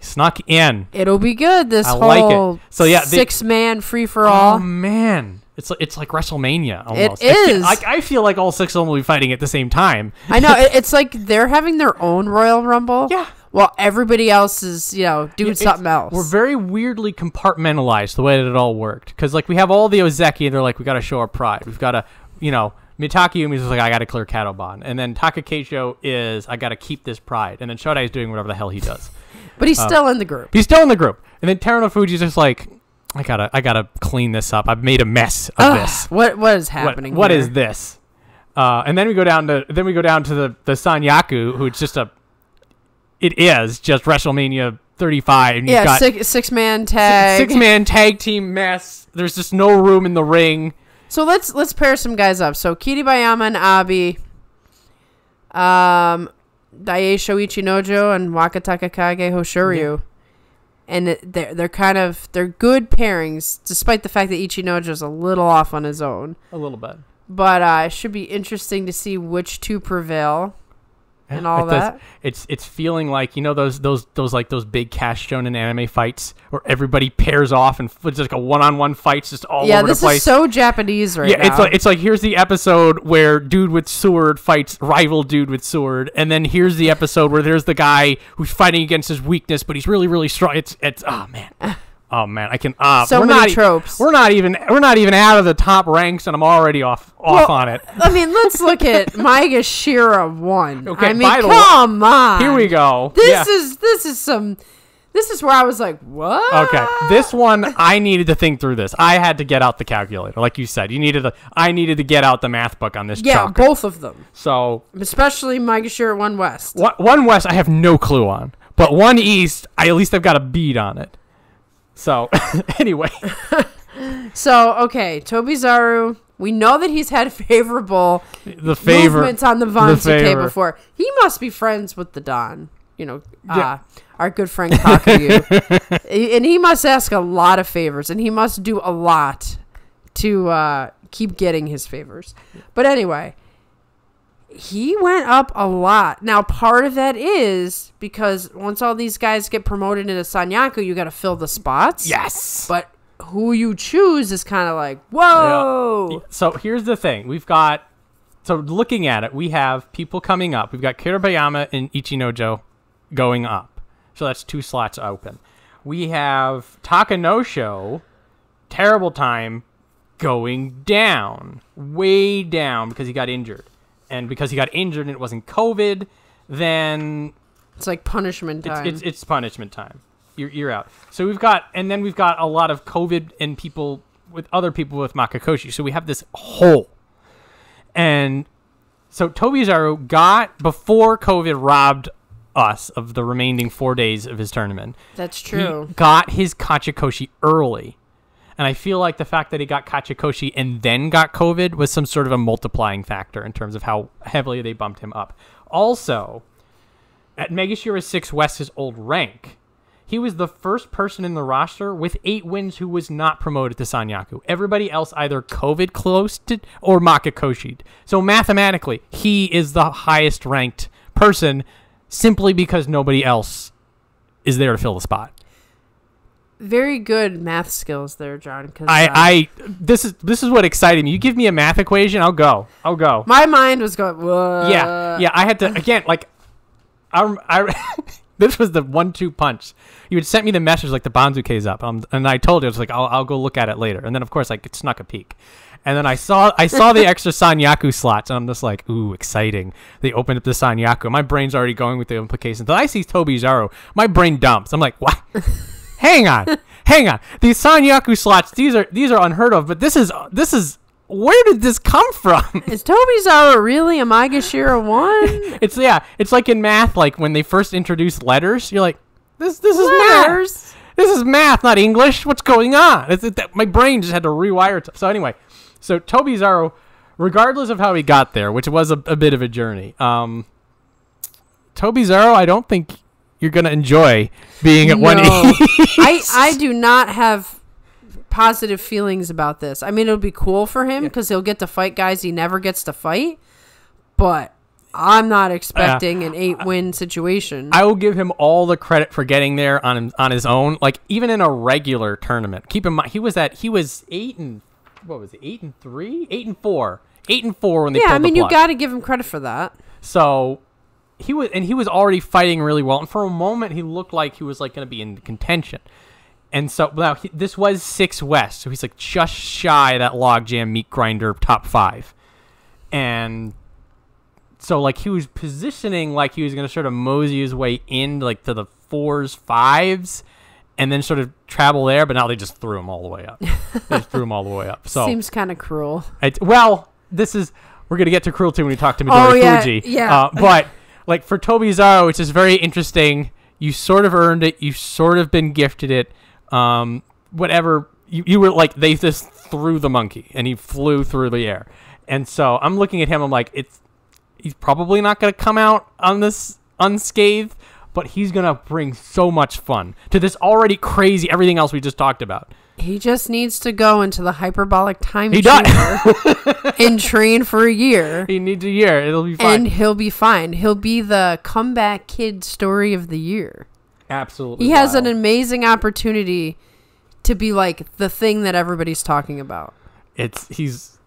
Snuck in. It'll be good. This I like it. whole So, yeah, they- six oh, man free for all. Oh all. man. It's like, it's like WrestleMania almost. It I feel- is. Like I feel like all six of them will be fighting at the same time. I know it's like they're having their own Royal Rumble. Yeah. While everybody else is, you know, doing It's- something else. We're very weirdly compartmentalized the way that it all worked. Because like we have all the Ozeki, and they're like, we got to show our pride. We've got to, you know, Mitakeumi's like, I got to clear Kadoban, and then Takakeisho is, I got to keep this pride, and then Shodai is doing whatever the hell he does. but he's uh, still in the group. He's still in the group, and then Terunofuji's just like, I gotta, I gotta clean this up. I've made a mess of Ugh, this. What what is happening? what here? is this? Uh, and then we go down to, then we go down to the the Sanyaku, who's just a, it is just WrestleMania 35. And you've Yeah, got, six six man tag. six man tag team mess. There's just no room in the ring. So let's let's pair some guys up. So Kiribayama and Abi, um, Daieisho Ichinojo and Wakatakakage Hoshoryu. And they're they're kind of they're good pairings, despite the fact that Ichinojo's a little off on his own. A little bit. But uh, it should be interesting to see which two prevail and all It does- that. It's it's feeling like you know those those those like those big cash shonen anime fights where everybody pairs off and it's like a one on one fights just all yeah, over this the place. is so Japanese right yeah, now. it's like it's like here's the episode where dude with sword fights rival dude with sword, and then here's the episode where there's the guy who's fighting against his weakness, but he's really really strong. It's it's oh man, oh man, I can uh, So we're many not, tropes. We're not even we're not even out of the top ranks, and I'm already off off Well, on it. I mean, let's look at Maegashira one. Okay, I mean, way- come on. Here we go. This Yeah. is this is some. This is where I was like, what? Okay, this one I needed to think through this. I had to get out the calculator, like you said. You needed to. I needed to get out the math book on this Yeah, chunk. both of them, So especially Maegashira one West. one, one west, I have no clue on, but one east, I at least I've got a bead on it. So anyway, So okay, Tobizaru. We know that he's had favorable the favor. movements on the the Banzuke before. He must be friends with the Don. You know, uh, our good friend Kakuryu. and he must ask a lot of favors, and he must do a lot to uh, keep getting his favors. But anyway, he went up a lot. Now, part of that is because once all these guys get promoted into Sanyaku, you got to fill the spots. Yes. But who you choose is kind of like, whoa. So here's the thing: we've got. So looking at it, we have people coming up. We've got Kiribayama and Ichinojo going up. So that's two slots open. We have Takanosho, terrible time, going down, way down because he got injured, and because he got injured and it wasn't COVID, then It's like punishment it's, time. it's it's punishment time. You're you're out. So we've got and then we've got a lot of COVID and people with other people with Makekoshi. So we have this hole. And so Toby Tobizaru got before COVID robbed us of the remaining four days of his tournament. That's true. He got his Kachikoshi early. And I feel like the fact that he got Kachikoshi and then got COVID was some sort of a multiplying factor in terms of how heavily they bumped him up. Also, at Maegashira 6 West, his old rank, he was the first person in the roster with eight wins who was not promoted to Sanyaku. Everybody else either COVID closed to or Makekoshi'd. So mathematically, he is the highest ranked person simply because nobody else is there to fill the spot. Very good math skills there, John. Cause, I, uh, I this is this is what excited me. You give me a math equation, I'll go. I'll go. my mind was going. Whoa. yeah, yeah. I had to again, like, I, I this was the one-two punch. You had sent me the message like the Banzuke's up, um, and I told you I was like, I'll, I'll go look at it later. And then of course I snuck a peek, and then I saw I saw the extra Sanyaku slots, and I'm just like, ooh, exciting. They opened up the Sanyaku. My brain's already going with the implications. Then I see Tobizaru, my brain dumps. I'm like, what? hang on, hang on. These Sanyaku slots, these are these are unheard of. But this is this is where did this come from? Is Tobizaru really a Maegashira one? It's yeah, it's like in math, like when they first introduced letters, you're like, this this is math. This is math, not English. What's going on? It's, it, that, my brain just had to rewire. T- so anyway, so Tobizaru, regardless of how he got there, which was a, a bit of a journey, um, Tobizaru, I don't think you're gonna enjoy being at one. No. East. I I do not have positive feelings about this. I mean, it'll be cool for him because he'll get to fight guys he never gets to fight, but I'm not expecting an eight win situation. I will give him all the credit for getting there on on his own. Like even in a regular tournament, keep in mind he was at he was eight and what was it eight and three, eight and four, eight and four when they yeah, I mean, the you got to give him credit for that. So he was, and he was already fighting really well. And for a moment, he looked like he was like going to be in contention. And so now he, this was six West, so he's like just shy of that logjam meat grinder top five, and so like he was positioning like he was going to sort of mosey his way in like to the fours, fives, and then sort of travel there. But now they just threw him all the way up. they just threw him all the way up. So Seems kind of cruel. it, well, this is we're gonna get to cruelty when we talk to Midori Oh, yeah, Fuji. yeah. Uh, but like for Tobizaru, it's just very interesting. You sort of earned it. You've sort of been gifted it. Um, whatever you, you were like, they just threw the monkey and he flew through the air. And so I'm looking at him. I'm like, it's he's probably not gonna come out on this unscathed, but he's gonna bring so much fun to this already crazy everything else we just talked about. He just needs to go into the hyperbolic time He chamber and train for a year. He needs a year. It'll be fine. And he'll be fine. He'll be the comeback kid story of the year. Absolutely. He has an amazing opportunity to be like the thing that everybody's talking about. it's he's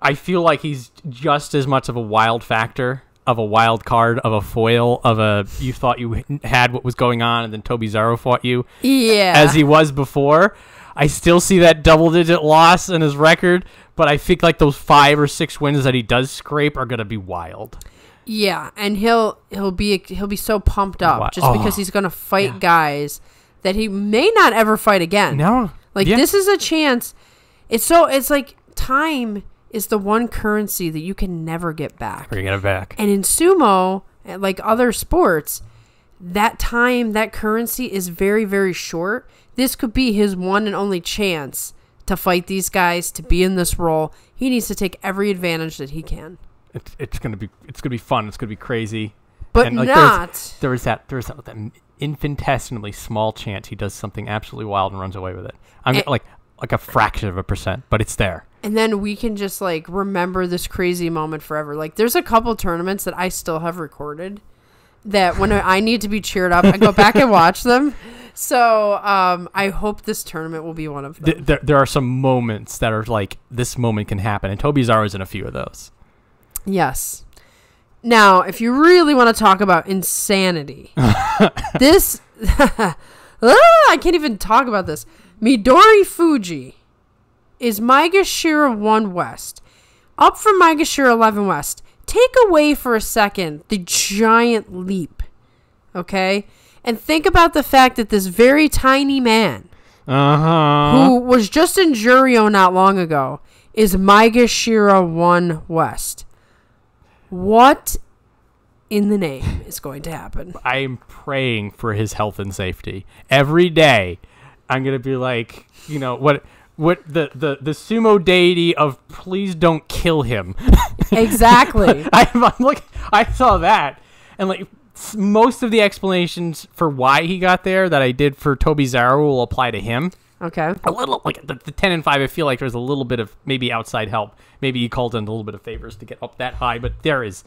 I feel like he's just as much of a wild factor of a wild card of a foil of a you thought you had what was going on and then Tobizaru fought you Yeah. as he was before. I still see that double digit loss in his record, but I think like those five or six wins that he does scrape are gonna be wild. Yeah, and he'll he'll be he'll be so pumped up Wow. just Oh. because he's gonna fight Yeah. guys that he may not ever fight again. No, Like yeah. this is a chance. It's so it's like time is the one currency that you can never get back. get it back. And in sumo, like other sports, that time, that currency is very, very short. This could be his one and only chance to fight these guys, to be in this role. He needs to take every advantage that he can. It's, it's gonna be it's gonna be fun. It's gonna be crazy. But And, like, there's- not. There was that there was that, that infinitesimally small chance he does something absolutely wild and runs away with it. I'm Eh. like like a fraction of a percent, but it's there. And then we can just like remember this crazy moment forever. Like there's a couple tournaments that I still have recorded that when I need to be cheered up, I go back and watch them. So um, I hope this tournament will be one of them. There, there are some moments that are like this moment can happen, and Toby's always in a few of those. Yes. Now, if you really want to talk about insanity, this Ah, I can't even talk about this. Midorifuji is Maegashira 1 West. Up from Maegashira 11 West. Take away for a second the giant leap. Okay? And think about the fact that this very tiny man Uh huh. who was just in Juryo not long ago, is Maegashira 1 West. What in the name is going to happen? I am praying for his health and safety every day. I'm gonna be like, you know, what, what the the the sumo deity of please don't kill him. Exactly. I, I'm like, I saw that, and like most of the explanations for why he got there that I did for Tobizaru will apply to him. Okay. A little like the, the ten and five. I feel like there's a little bit of maybe outside help. Maybe he called in a little bit of favors to get up that high, but there is.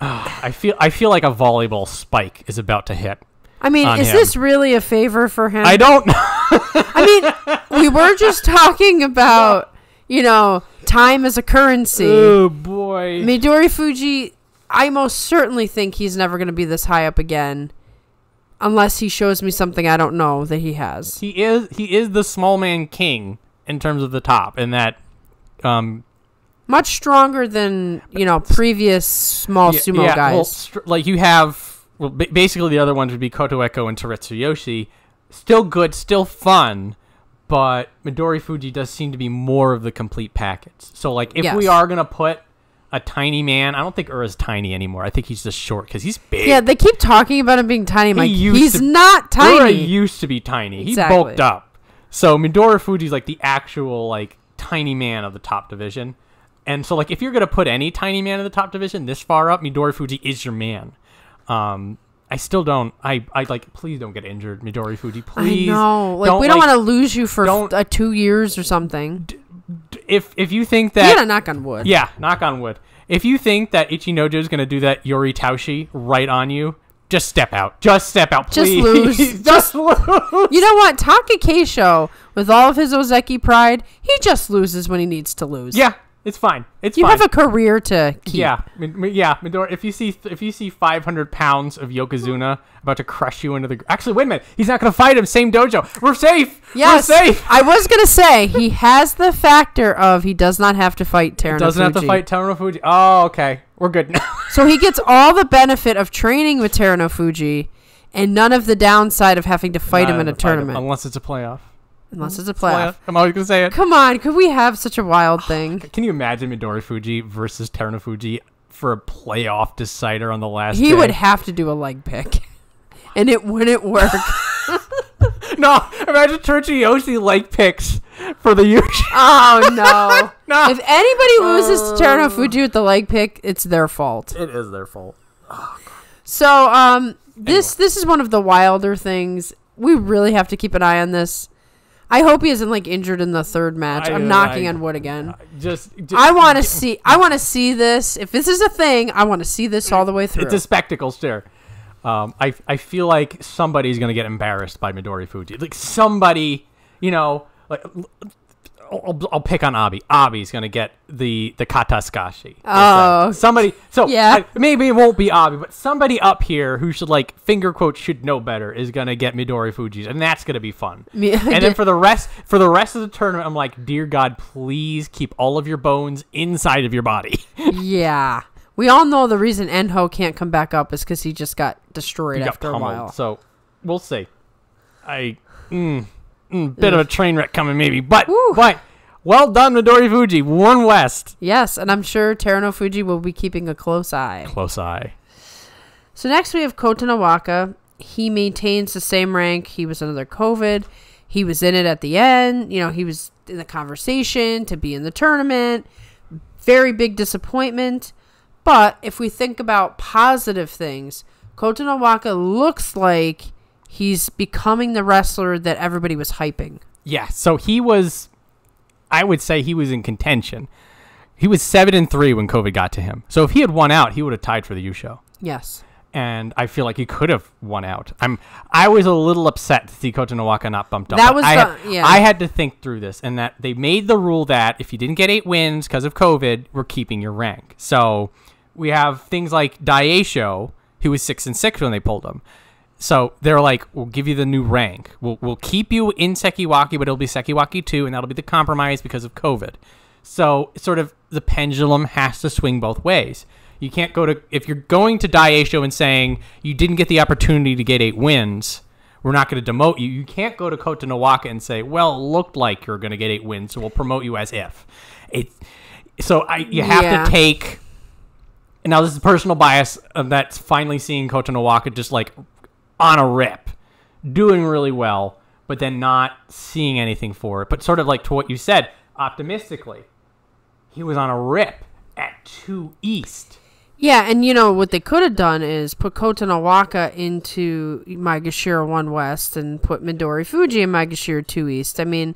Ah, I feel I feel like a volleyball spike is about to hit. I mean, is him. this really a favor for him? I don't. I mean, we were just talking about, you know, time as a currency. oh boy. Midorifuji, I most certainly think he's never going to be this high up again, unless he shows me something I don't know that he has. he is he is the small man king in terms of the top, and that um Much stronger than you know previous small yeah, sumo yeah, guys. well, like you have well, ba- basically the other ones would be Kotoeko and Terutsuyoshi. Still good, still fun, but Midorifuji does seem to be more of the complete package. So like if we are gonna put a tiny man, I don't think Ura's tiny anymore. I think he's just short because he's big. yeah, they keep talking about him being tiny. I'm like, he's to- not tiny. Ura used to be tiny. He bulked up. So Midorifuji's like the actual like tiny man of the top division. And so like if you're gonna put any tiny man in the top division this far up, Midorifuji is your man. Um I still don't I I like please don't get injured, Midorifuji. Please I know. Like we don't like, want to lose you for don't- uh, two years or something. if if you think that gotta knock on wood. Yeah, knock on wood. If you think that Ichinojo is going to do that Yoritaoshi right on you, just step out. Just step out, Just please. lose. just lose. You know what? Takakeisho, with all of his Ozeki pride, he just loses when he needs to lose. Yeah, it's fine. It's You fine. have a career to keep. yeah, yeah, Midori. If you see if you see 500 pounds of Yokozuna about to crush you into the. Actually, wait a minute. He's not going to fight him. Same dojo. We're safe. Yes. We're safe. I was gonna say he has the factor of he does not have to fight Terunofuji. Doesn't have to fight Terunofuji. Oh, okay. We're good now. So he gets all the benefit of training with Terunofuji and none of the downside of having to fight him in a tournament. unless it's a playoff. Unless it's a playoff. I'm always going to say it. Come on, could we have such a wild thing? Can you imagine Midorifuji versus Terunofuji for a playoff decider on the last He day? would have to do a leg pick. And it wouldn't work. No, imagine Yoshi leg picks for the Yushi. oh no. no. If anybody loses to Terunofuji with the leg pick, it's their fault. it is their fault. So, um, this this is one of the wilder things. We really have to keep an eye on this. I hope he isn't like injured in the third match. I- I'm knocking I- on wood again. Just, just I want to see. I want to see this. If this is a thing, I want to see this all the way through. It's a spectacle, sure. Um, I I feel like somebody's gonna get embarrassed by Midorifuji. Like somebody, you know, like I'll, I'll- pick on Abi. Abi's gonna get the the katasukashi. Oh. somebody. So Yeah. I- maybe it won't be Abi, but somebody up here who should like finger quote should know better is gonna get Midorifuji's, and that's gonna be fun. And then for the rest for the rest of the tournament, I'm like, dear God, please keep all of your bones inside of your body. yeah. We all know the reason Enho can't come back up is because he just got destroyed He got after a while. So we'll see. I mm, mm, bit of a train wreck coming, maybe, but Woo. but well done, Midorifuji. One West. Yes, and I'm sure Terunofuji will be keeping a close eye. Close eye. So next we have Kotonowaka. He maintains the same rank. He was another COVID. He was in it at the end. You know, he was in the conversation to be in the tournament. Very big disappointment. But if we think about positive things, Kotonowaka looks like he's becoming the wrestler that everybody was hyping. Yeah. So he was. I would say he was in contention. He was seven and three when COVID got to him. So if he had won out, he would have tied for the Yusho. Yes. And I feel like he could have won out. I'm. I was a little upset to see Kota not bumped up. That was I the- had, yeah. I had to think through this, and that they made the rule that if you didn't get eight wins because of COVID, we're keeping your rank. So we have things like Daieisho, who was six and six when they pulled him. So they're like, we'll give you the new rank. We'll we'll keep you in Sekiwake, but it'll be Sekiwake two, and that'll be the compromise because of COVID. So sort of the pendulum has to swing both ways. You can't go to if you're going to Daieisho and saying you didn't get the opportunity to get eight wins. We're not going to demote you. You can't go to Kotonowaka and say, "Well, it looked like you're going to get eight wins, so we'll promote you as if." It. So I you have Yeah. to take. And now this is personal bias of that's finally seeing Kotonowaka just like on a rip, doing really well, but then not seeing anything for it. But sort of like to what you said, optimistically, he was on a rip at two East. Yeah, and you know what they could have done is put Kotonowaka into Maegashira One West and put Midorifuji in Maegashira Two East. I mean,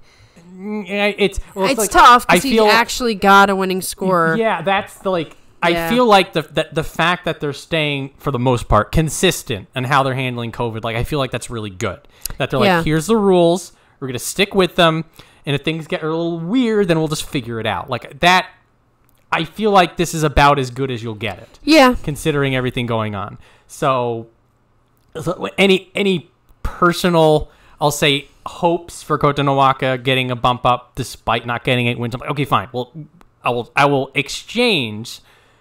Mm, It's well, it's, like- tough because he actually got a winning score. Yeah, that's the like. I feel like the, the the fact that they're staying for the most part consistent and how they're handling COVID. Like I feel like that's really good. That they're Yeah. like, here's the rules. We're gonna stick with them, and if things get a little weird, then we'll just figure it out. Like that. I feel like this is about as good as you'll get it Yeah, considering everything going on. So, so any any personal, I'll say, hopes for Kotonowaka getting a bump up despite not getting eight wins. I'm like, okay, fine. Well, I will I will exchange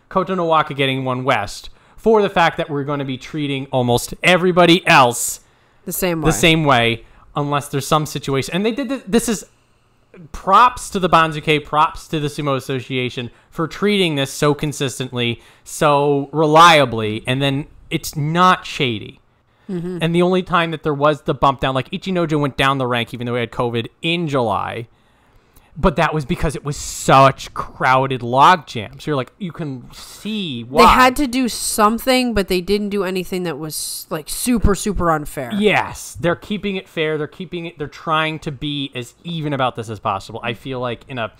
Kotonowaka getting one West for the fact that we're going to be treating almost everybody else the same way. the same way unless there's some situation. And they did this, this is props to the Banzuke, props to the Sumo Association for treating this so consistently, so reliably, and then it's not shady. Mm-hmm. And the only time that there was the bump down, like Ichinojo went down the rank even though he had COVID in July, but that was because it was such crowded log jams. You're like, you can see why. They had to do something, but they didn't do anything that was like super, super unfair. Yes, they're keeping it fair. They're keeping it. They're trying to be as even about this as possible. I feel like in a,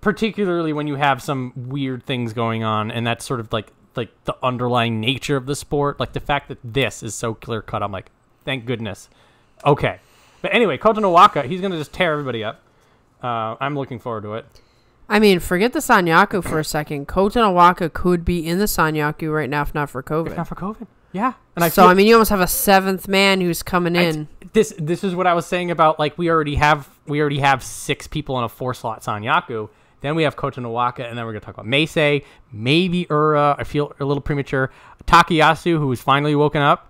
particularly when you have some weird things going on, and that's sort of like like the underlying nature of the sport. Like the fact that this is so clear cut. I'm like, thank goodness. Okay, but anyway, Kotonowaka, he's gonna just tear everybody up. Uh, I'm looking forward to it. I mean, forget the Sanyaku for a second. Kotonowaka could be in the Sanyaku right now if not for COVID. Not for COVID. Yeah, and I so I mean, you almost have a seventh man who's coming in. This this is what I was saying about like we already have we already have six people in a four slot Sanyaku. Then we have Kotonowaka, and then we're gonna talk about Meisei, maybe Ura. I feel a little premature. Takayasu, who was finally woken up.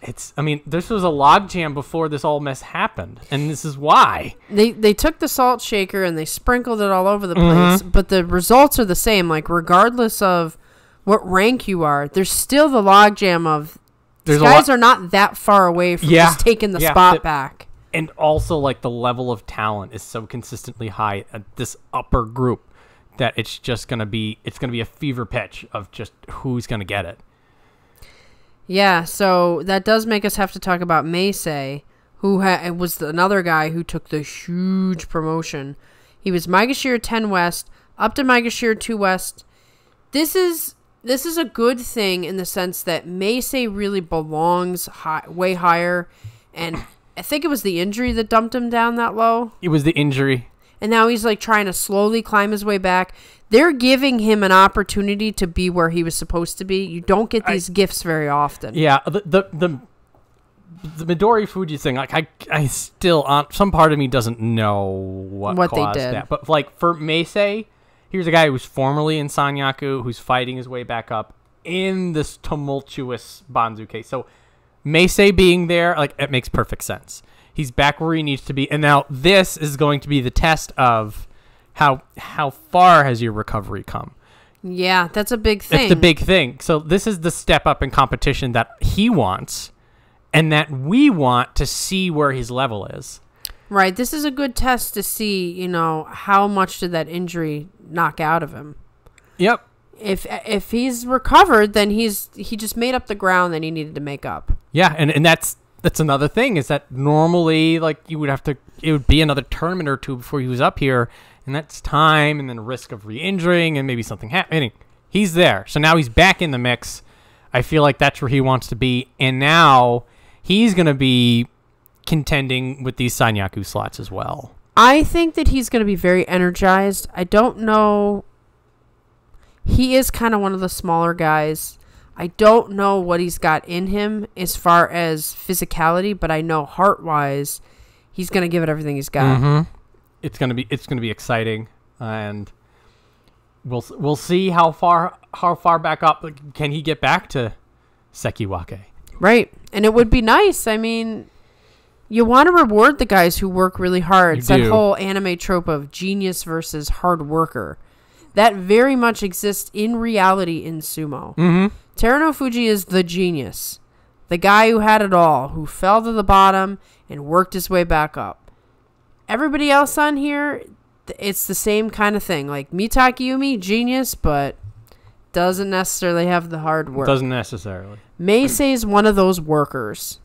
It's I mean this was a logjam before this all mess happened, and this is why. They they took the salt shaker and they sprinkled it all over the Mm-hmm. place, but the results are the same. Like regardless of what rank you are, there's still the logjam of There's these guys lot- are not that far away from Yeah. just taking the Yeah. spot The- back. and also like the level of talent is so consistently high at this upper group that it's just gonna be it's gonna be a fever pitch of just who's gonna get it. Yeah, so that does make us have to talk about Meisei, who ha- was another guy who took the huge promotion. He was Maegashira 10 West, up to Maegashira 2 West. This is this is a good thing in the sense that Meisei really belongs high, way higher, and I think it was the injury that dumped him down that low. It was the injury. And now he's like trying to slowly climb his way back. They're giving him an opportunity to be where he was supposed to be. You don't get I- these gifts very often. Yeah, the the the, the Midorifuji thing, like I I still on some part of me doesn't know what, What they caused did. that. But like for Meisei, here's a guy who was formerly in Sanyaku who's fighting his way back up in this tumultuous Banzuke. So Meisei being there, like it makes perfect sense. He's back where he needs to be. And now this is going to be the test of how how far has your recovery come? Yeah, that's a big thing. That's the big thing. So this is the step up in competition that he wants and that we want to see where his level is. Right. This is a good test to see, you know, how much did that injury knock out of him. Yep. If if he's recovered, then he's he just made up the ground that he needed to make up. Yeah, and, and that's that's another thing is that normally like you would have to it would be another tournament or two before he was up here and that's time and then risk of re-injuring and maybe something happening. He's there. So now he's back in the mix. I feel like that's where he wants to be and now he's going to be contending with these Sanyaku slots as well. I think that he's going to be very energized. I don't know. He is kind of one of the smaller guys. I don't know what he's got in him as far as physicality, but I know heart wise, he's going to give it everything he's got. Mm-hmm. It's gonna be it's gonna be exciting, and we'll we'll see how far how far back up can he get back to Sekiwake. Right. And it would be nice. I mean, you want to reward the guys who work really hard. You it's that whole anime trope of genius versus hard worker. That very much exists in reality in sumo. Mm-hmm. Terunofuji is the genius. The guy who had it all, who fell to the bottom and worked his way back up. Everybody else on here, it's the same kind of thing. Like Mitakeumi, genius, but doesn't necessarily have the hard work. Doesn't necessarily. Mace is one of those workers.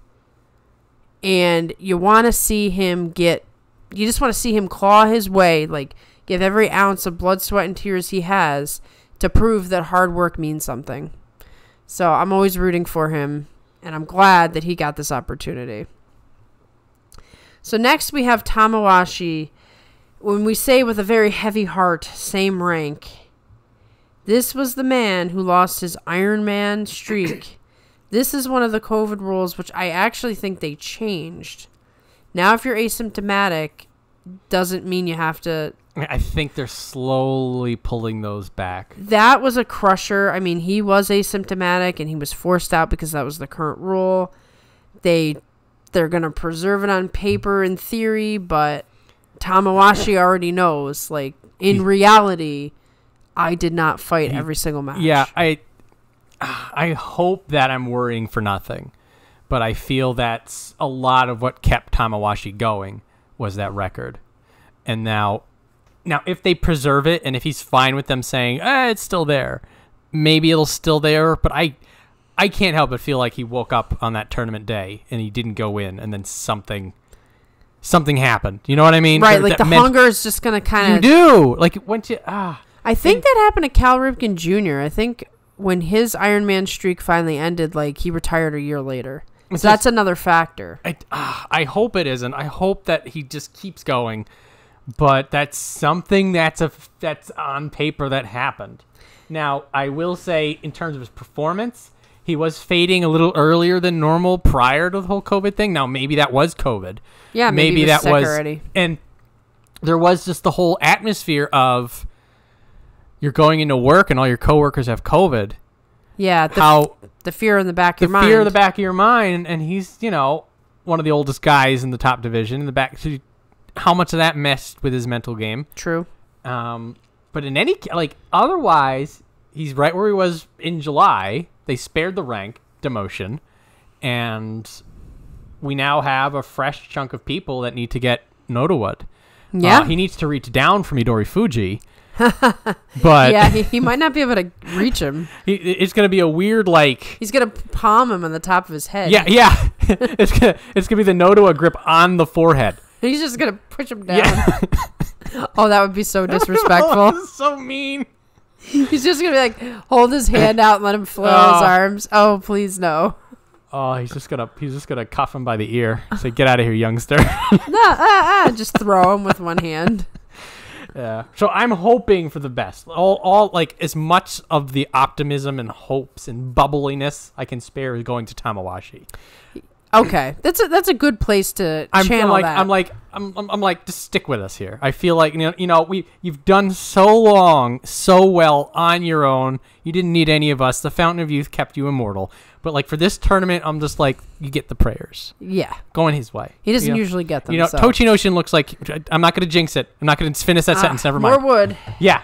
And you want to see him get, you just want to see him claw his way, like give every ounce of blood, sweat, and tears he has to prove that hard work means something. So I'm always rooting for him, and I'm glad that he got this opportunity. So next we have Tamawashi. When we say with a very heavy heart, same rank, this was the man who lost his Iron Man streak. this is one of the COVID rules, which I actually think they changed. Now, if you're asymptomatic, doesn't mean you have to. I think they're slowly pulling those back. That was a crusher. I mean, he was asymptomatic and he was forced out because that was the current rule. They they're gonna preserve it on paper in theory, but Tamawashi already knows. Like in reality, I did not fight He- every single match. Yeah, I I hope that I'm worrying for nothing, but I feel that's a lot of what kept Tamawashi going was that record. And now now if they preserve it and if he's fine with them saying, "Eh, it's still there." Maybe it'll still there, but I I can't help but feel like he woke up on that tournament day and he didn't go in and then something something happened. You know what I mean? right. Like the hunger is just gonna kind of. do. Like once you ah I think that happened to Cal Ripken Jr. I think when his Iron Man streak finally ended, like he retired a year later. So that's another factor. I, ah, I hope it isn't. I hope that he just keeps going. But that's something that's a that's on paper that happened. Now, I will say in terms of his performance, he was fading a little earlier than normal prior to the whole COVID thing. Now, maybe that was COVID. Yeah, maybe, he was that was already. and there was just the whole atmosphere of you're going into work and all your coworkers have COVID. Yeah, the, how the fear in the back the of your mind. fear of the back of your mind, and he's you know one of the oldest guys in the top division in the back. How much of that messed with his mental game? True. Um, but in any like otherwise, he's right where he was in July. They spared the rank demotion, and we now have a fresh chunk of people that need to get Notawood. Yeah. Uh, he needs to reach down from Midorifuji. but yeah, he, he might not be able to reach him. he, it's going to be a weird like He's gonna palm him on the top of his head. Yeah, yeah. it's gonna it's gonna be the nodowa grip on the forehead. He's just gonna push him down. Yeah, Oh, that would be so disrespectful. So mean. he's just gonna be like, hold his hand out and let him flail his Oh. arms. Oh, please no. Oh, he's just gonna he's just gonna cuff him by the ear. Say, "Get out of here, youngster." No, ah, ah, just throw him with one hand. yeah. So I'm hoping for the best. All all like as much of the optimism and hopes and bubbliness I can spare is going to Tamawashi. Okay, that's a that's a good place to I'm channel like that. I'm like I'm, I'm I'm like just stick with us here. I feel like you know you know we you've done so long so well on your own. You didn't need any of us. The Fountain of Youth kept you immortal. But like for this tournament, I'm just like you get the prayers yeah, going his way. he doesn't you know? usually get them. You know, so. Tochinoshin looks like I'm not going to jinx it. I'm not going to finish that Ah, sentence. Never More mind. wood. Yeah.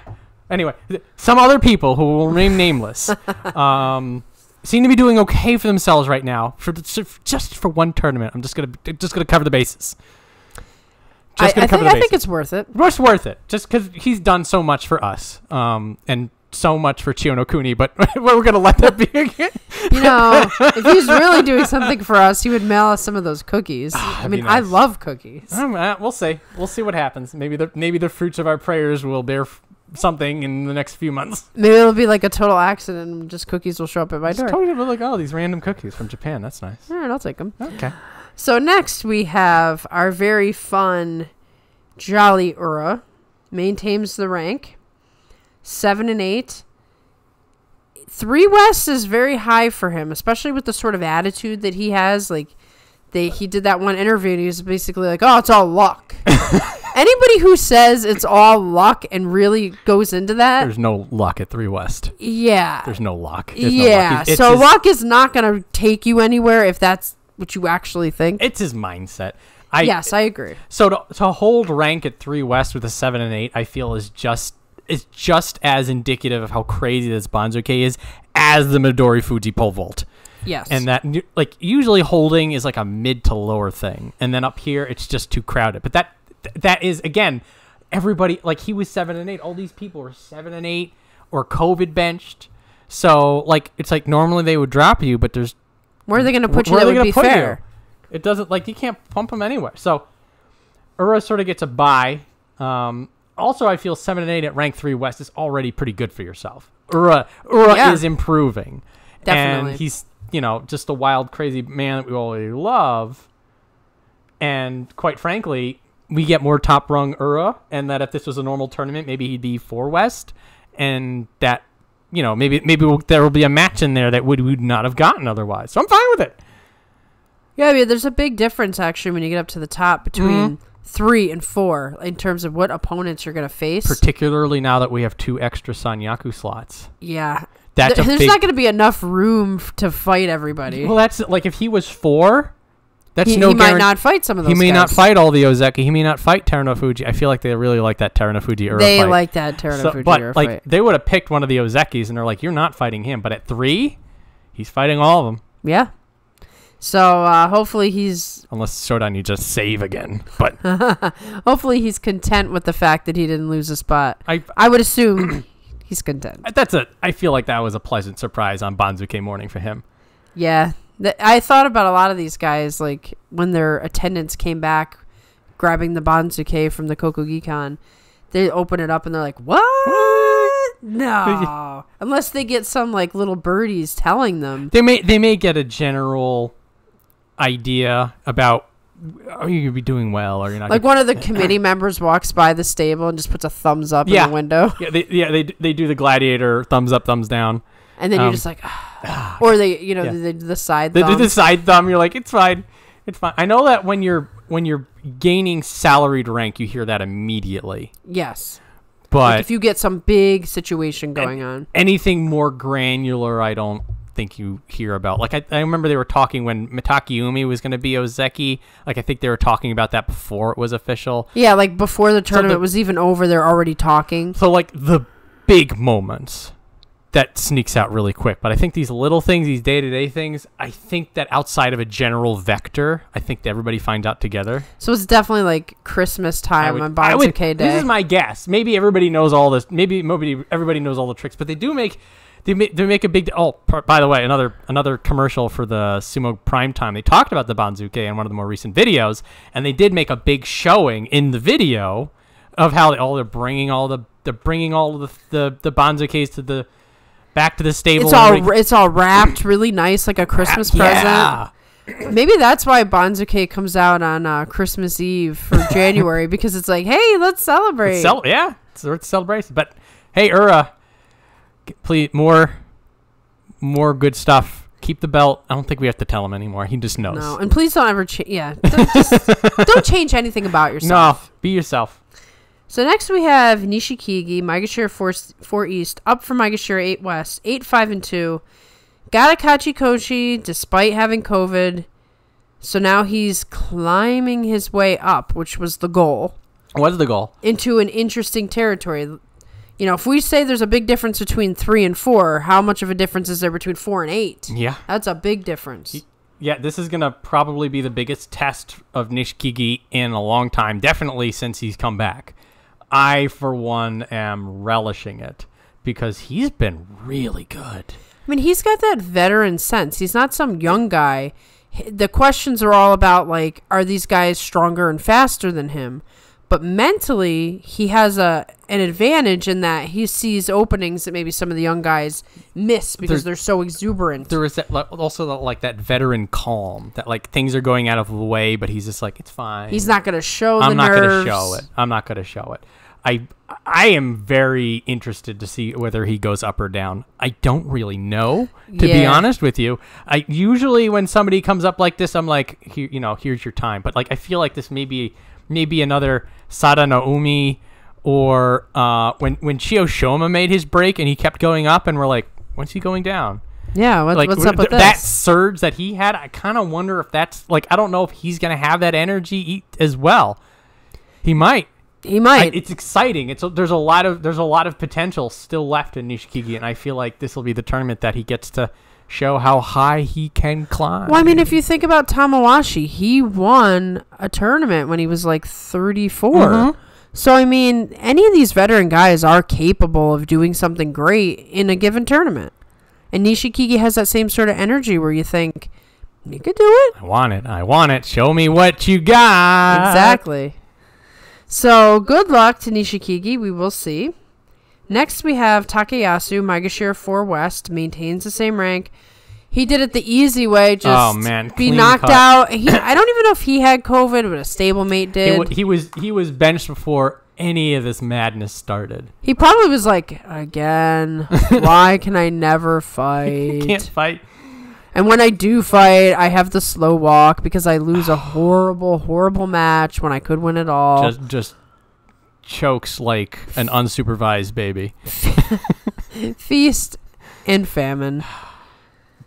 Anyway, some other people who will remain nameless um, seem to be doing okay for themselves right now. For just for one tournament, I'm just gonna just gonna cover the bases. I, Just I cover think the I think it's worth it. It's worth it, just because he's done so much for us, um, and so much for Chiyonokuni. But we're gonna let that be again. You know, if he's really doing something for us, he would mail us some of those cookies. I Ah, mean, be I love cookies. Um, uh, we'll see. We'll see what happens. Maybe the maybe the fruits of our prayers will bear something in the next few months. Maybe it'll be like a total accident and just cookies will show up at my Just door. totally like, oh, these random cookies from Japan. That's nice. All right, I'll take them. Okay. So next we have our very fun Jolly Ura maintains the rank seven and eight. Three West is very high for him, especially with the sort of attitude that he has. Like they he did that one interview and he was basically like, Oh, it's all luck. Anybody who says it's all luck and really goes into that There's no luck at Three West. Yeah. There's no luck. There's no yeah. luck. It's so his, luck is not gonna take you anywhere if that's what you actually think. It's his mindset. I yes, I agree. So to, to hold rank at three West with a seven and eight, I feel is just is just as indicative of how crazy this Bonzo Banzuke is as the Midorifuji pole vault. Yes. And that like usually holding is like a mid to lower thing, and then up here it's just too crowded. But that that is again, everybody like he was seven and eight. All these people were seven and eight or COVID benched. So like it's like normally they would drop you, but there's Where are they going to put you Where are that they would be put you? it doesn't like you can't pump them anywhere. So Ura sort of gets a buy. Um, also, I feel seven and eight at rank three West is already pretty good for yourself. Ura Ura Yeah. is improving, Definitely. and he's you know just a wild, crazy man that we already love. And quite frankly, we get more top rung Ura, and that if this was a normal tournament, maybe he'd be four West, and that you know maybe maybe we'll, there will be a match in there that would we would not have gotten otherwise. So I'm fine with it. Yeah, I mean, there's a big difference actually when you get up to the top between Mm-hmm. three and four in terms of what opponents you're going to face. particularly now that we have two extra Sanyaku slots. yeah. That's there's big. not going to be enough room f- to fight everybody. well, that's like if he was four, that's he no he might not fight some of those He may not fight all the Ozeki. He may not fight Terunofuji. I feel like they really like that Terunofuji Ura They fight. like that Terunofuji So- but like fight. they would have picked one of the Ozekis, and they're like, "You're not fighting him." But at three, he's fighting all of them, Yeah. So uh, hopefully he's unless Shodan you just save again. But hopefully he's content with the fact that he didn't lose a spot. I I would assume he's content. Uh, that's a. I feel like that was a pleasant surprise on Banzuke morning for him. Yeah. Th- I thought about a lot of these guys like when their attendants came back grabbing the Banzuke from the Kokugikan. They open it up and they're like, "What? No." Unless they get some like little birdies telling them. They may they may get a general idea about are you gonna be doing well or you're not. Like one of the committee members walks by the stable and just puts a thumbs up Yeah. in the window. yeah, they, yeah, they they do the gladiator thumbs up, thumbs down. And then you're Um, just like, "Ah." or they, you know, Yeah. they do the side They do thumb. the side thumb. You're like, it's fine, it's fine. I know that when you're when you're gaining salaried rank, you hear that immediately. yes. But Like if you get some big situation going on. anything more granular, I don't think you hear about. Like I, I remember they were talking when Mitakeumi was going to be Ozeki. Like I think they were talking about that before it was official. Yeah, like before the tournament the- was even over, they're already talking. So like the big moments that sneaks out really quick. But I think these little things, these day to day things, I think that outside of a general vector, I think that everybody finds out together. So it's definitely like Christmas time would- on would- Day. This is my guess. Maybe everybody knows all this. Maybe nobody, everybody knows all the tricks, but they do make. They make, they make a big oh by the way another another commercial for the sumo prime time they talked about the banzuke in one of the more recent videos and they did make a big showing in the video of how they, oh they're bringing all the they're bringing all the the, the banzukes to the back to the stable it's all it's all wrapped really nice like a Christmas present. yeah. Maybe that's why Banzuke comes out on uh, Christmas Eve for January because it's like, hey, let's celebrate. It's cel- yeah, it's a celebration. But hey, Ura, please more, more good stuff. Keep the belt. I don't think we have to tell him anymore. He just knows. no, and please don't ever change. Yeah, don't, just, don't change anything about yourself. No, be yourself. So next we have Nishikigi, Maegashira 4, 4 East, up from Maegashira 8 West, 8, 5, and 2. Got a Kachikoshi despite having COVID. So now he's climbing his way up, which was the goal, What's the goal? into an interesting territory. You know, if we say there's a big difference between 3 and 4, how much of a difference is there between 4 and 8? Yeah, That's a big difference. yeah. This is gonna probably be the biggest test of Nishikigi in a long time. Definitely since he's come back. I, for one, am relishing it because he's been really good. I mean, he's got that veteran sense. He's not some young guy. The questions are all about like, are these guys stronger and faster than him? But mentally, he has a an advantage in that he sees openings that maybe some of the young guys miss because There- they're so exuberant. There is that also like that veteran calm that like things are going out of the way, but he's just like it's fine. He's not going to show. I'm the not going to show it. I'm not going to show it. I I am very interested to see whether he goes up or down. I don't really know, to be honest with you. I usually when somebody comes up like this, I'm like, here, you know, here's your time. But like, I feel like this may be maybe another Sadanoumi or uh, when when Chiyoshoma made his break and he kept going up, and we're like, when's he going down? Yeah, what, like what's up with th- that surge that he had i kind of wonder if that's like i don't know if he's gonna have that energy as well he might he I, might. it's exciting it's a, there's a lot of there's a lot of potential still left in nishikigi and i feel like this will be the tournament that he gets to show how high he can climb well, I mean, if you think about Tamawashi, he won a tournament when he was like 34. Mhm. So I mean, any of these veteran guys are capable of doing something great in a given tournament. And Nishikigi has that same sort of energy where you think, you could do it. I want it. I want it. Show me what you got. Exactly. So good luck to Nishikigi. We will see. Next, we have Takayasu Maegashira 4 West maintains the same rank. He did it the easy way, oh, just Oh, man, be clean knocked cut. out. He, I don't even know if he had COVID, but a stablemate He, did. wa- he was he was benched before any of this madness started. He probably was like, again, why can I never fight? Can't fight. And when I do fight, I have the slow walk because I lose a horrible, horrible match when I could win it all. Just just chokes like an unsupervised baby. Feast and famine.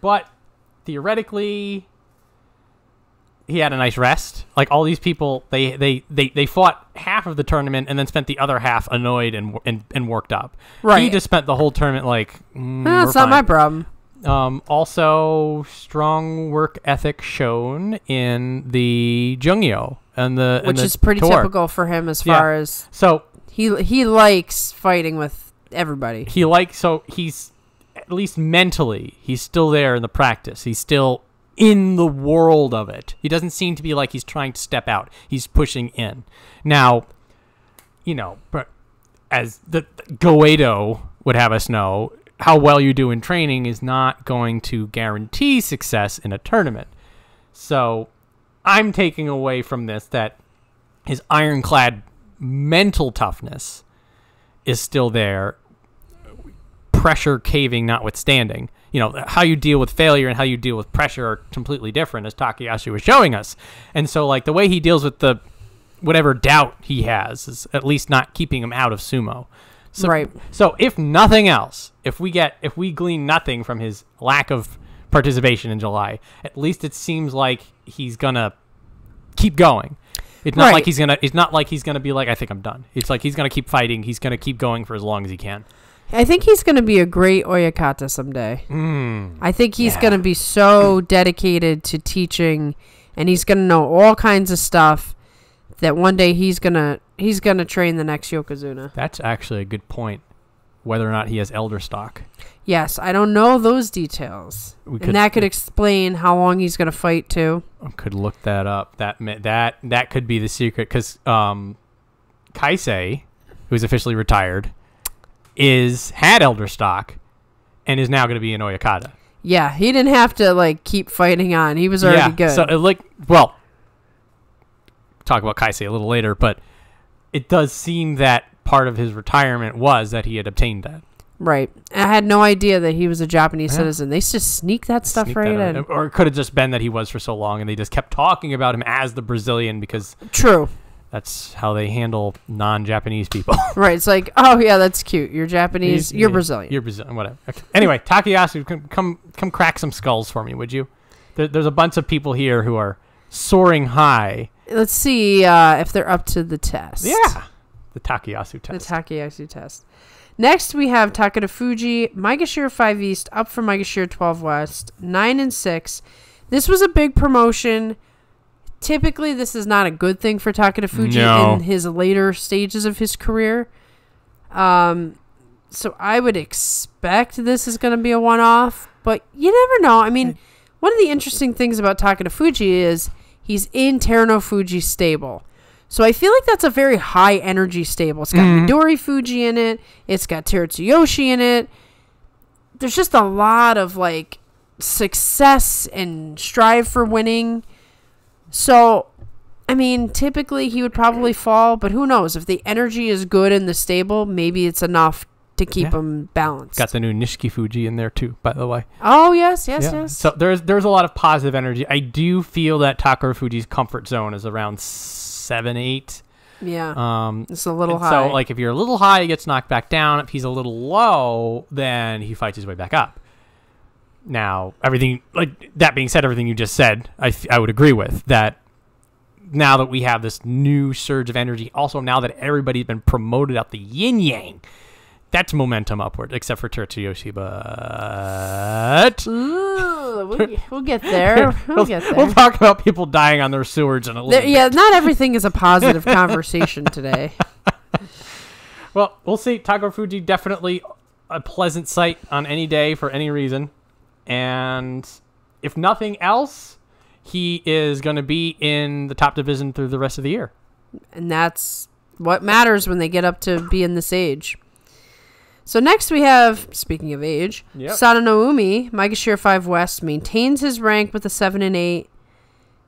But theoretically, he had a nice rest. Like all these people, they they they, they fought half of the tournament and then spent the other half annoyed and and, and worked up. Right. He just spent the whole tournament like. Mm, No, it's not my problem. Um, also, strong work ethic shown in the Jungyo and the and Which the is pretty tour. typical for him as Yeah. far as So he he likes fighting with everybody. he likes so he's at least mentally he's still there in the practice. He's still in the world of it. He doesn't seem to be like he's trying to step out. He's pushing in. Now, you know, but as the Goeido would have us know, how well you do in training is not going to guarantee success in a tournament. So, I'm taking away from this that his ironclad mental toughness is still there, pressure caving notwithstanding. You know, how you deal with failure and how you deal with pressure are completely different, as Takayasu was showing us. And so, like, the way he deals with the whatever doubt he has is at least not keeping him out of sumo. So, Right. So, if nothing else, if we get, if we glean nothing from his lack of participation in July, at least it seems like he's gonna keep going. It's not Right. like he's gonna. It's not like he's gonna be like, I think I'm done. It's like he's gonna keep fighting. He's gonna keep going for as long as he can. I think he's going to be a great Oyakata someday. Mm. I think he's Yeah. going to be so dedicated to teaching and he's going to know all kinds of stuff that one day he's going to he's going to train the next Yokozuna. That's actually a good point. Whether or not he has elder stock, Yes, I don't know those details. we and that could explain how long he's going to fight too. could look that up. That that that could be the secret because um, Kaisei, who's officially retired, is had elder stock, and is now going to be in Oyakata. Yeah, he didn't have to like keep fighting on. He was already yeah. good. So it like well, talk about Kaisei a little later, but it does seem that part of his retirement was that he had obtained that. right. I had no idea that he was a Japanese Yeah. citizen. They just sneak that stuff Sneak right that in. Or it could have just been that he was for so long, and they just kept talking about him as the Brazilian because True. that's how they handle non-Japanese people. Right. It's like, oh yeah, that's cute. You're Japanese. He's- You're yeah, Brazilian. You're Brazilian. Whatever. Okay. Anyway, Takayasu, come, come come crack some skulls for me, would you? There, there's a bunch of people here who are soaring high. Let's see uh, if they're up to the test. Yeah. The Takayasu test. The. Takayasu test. Next, we have Takarafuji, Maegashira 5 East, up from Maegashira 12 West, 9 and 6. This was a big promotion. Typically, this is not a good thing for Takarafuji No. in his later stages of his career. Um, so I would expect this is going to be a one off, but you never know. I mean, one of the interesting things about Takarafuji is he's in Terunofuji stable. So I feel like that's a very high energy stable. It's got Mhm. Midorifuji in it. It's got Terutsuyoshi in it. There's just a lot of like success and strive for winning. So, I mean, typically he would probably fall, but who knows? If the energy is good in the stable, maybe it's enough to keep Yeah. him balanced. Got the new Nishikifuji in there too, by the way. oh yes, yes, Yeah. yes. So there's there's a lot of positive energy. I do feel that Takarafuji's comfort zone is around seven, eight. yeah, Um, it's a little high. So, like, if you're a little high, he gets knocked back down. If he's a little low, then he fights his way back up. Now, everything, like, that being said, everything you just said, I, I would agree with that. Now that we have this new surge of energy, also now that everybody's been promoted out the yin yang, that's momentum upward, except for Terutsuyoshi. But Ooh, we'll, get- there. We'll get there. we'll talk about people dying on their sewers in a little There- bit. yeah, not everything is a positive conversation today. Well, we'll see. Takarafuji definitely a pleasant sight on any day for any reason. And if nothing else, he is going to be in the top division through the rest of the year. and that's what matters when they get up to be in this age. So next we have, speaking of age, Yep. Sadanoumi, Maegashira 5 West, maintains his rank with a 7 and 8.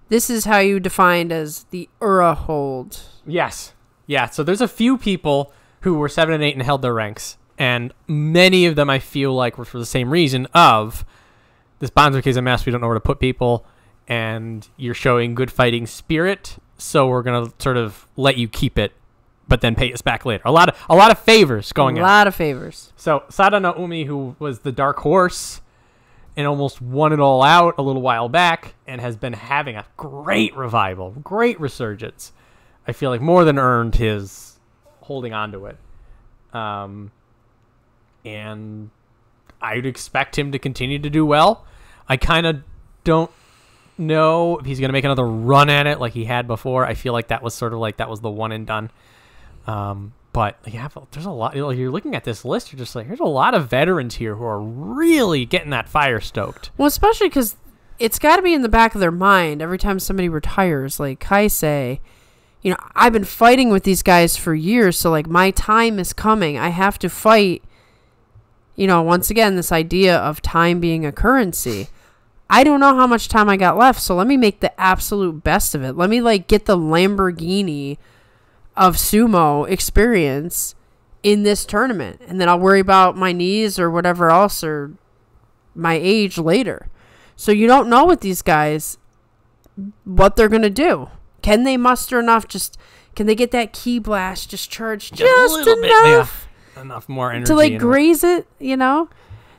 This is how you defined as the Ura hold. Yes. Yeah. So there's a few people who were seven and eight and held their ranks, and many of them I feel like were for the same reason of this Banzuke is a mess. We don't know where to put people, and you're showing good fighting spirit, so we're gonna sort of let you keep it, but then pay us back later. A lot of a lot of favors going a on. lot of favors. So Sadanoumi, who was the dark horse and almost won it all out a little while back, and has been having a great revival, great resurgence. I feel like more than earned his holding on to it. Um, and I'd expect him to continue to do well. I kind of don't know if he's going to make another run at it like he had before. I feel like that was sort of like that was the one and done. Um, but yeah, there's a lot. You're looking at this list. You're just like, there's a lot of veterans here who are really getting that fire stoked. Well, especially because it's got to be in the back of their mind every time somebody retires. Like Kaisei, you know, I've been fighting with these guys for years, so like my time is coming. I have to fight. You know, once again, this idea of time being a currency. I don't know how much time I got left, so let me make the absolute best of it. Let me like get the Lamborghini of sumo experience in this tournament, and then I'll worry about my knees or whatever else or my age later. So you don't know with these guys what they're gonna do. Can they muster enough? Just can they get that key blast just charged just, a little bit, enough Enough more energy to like graze it? You know.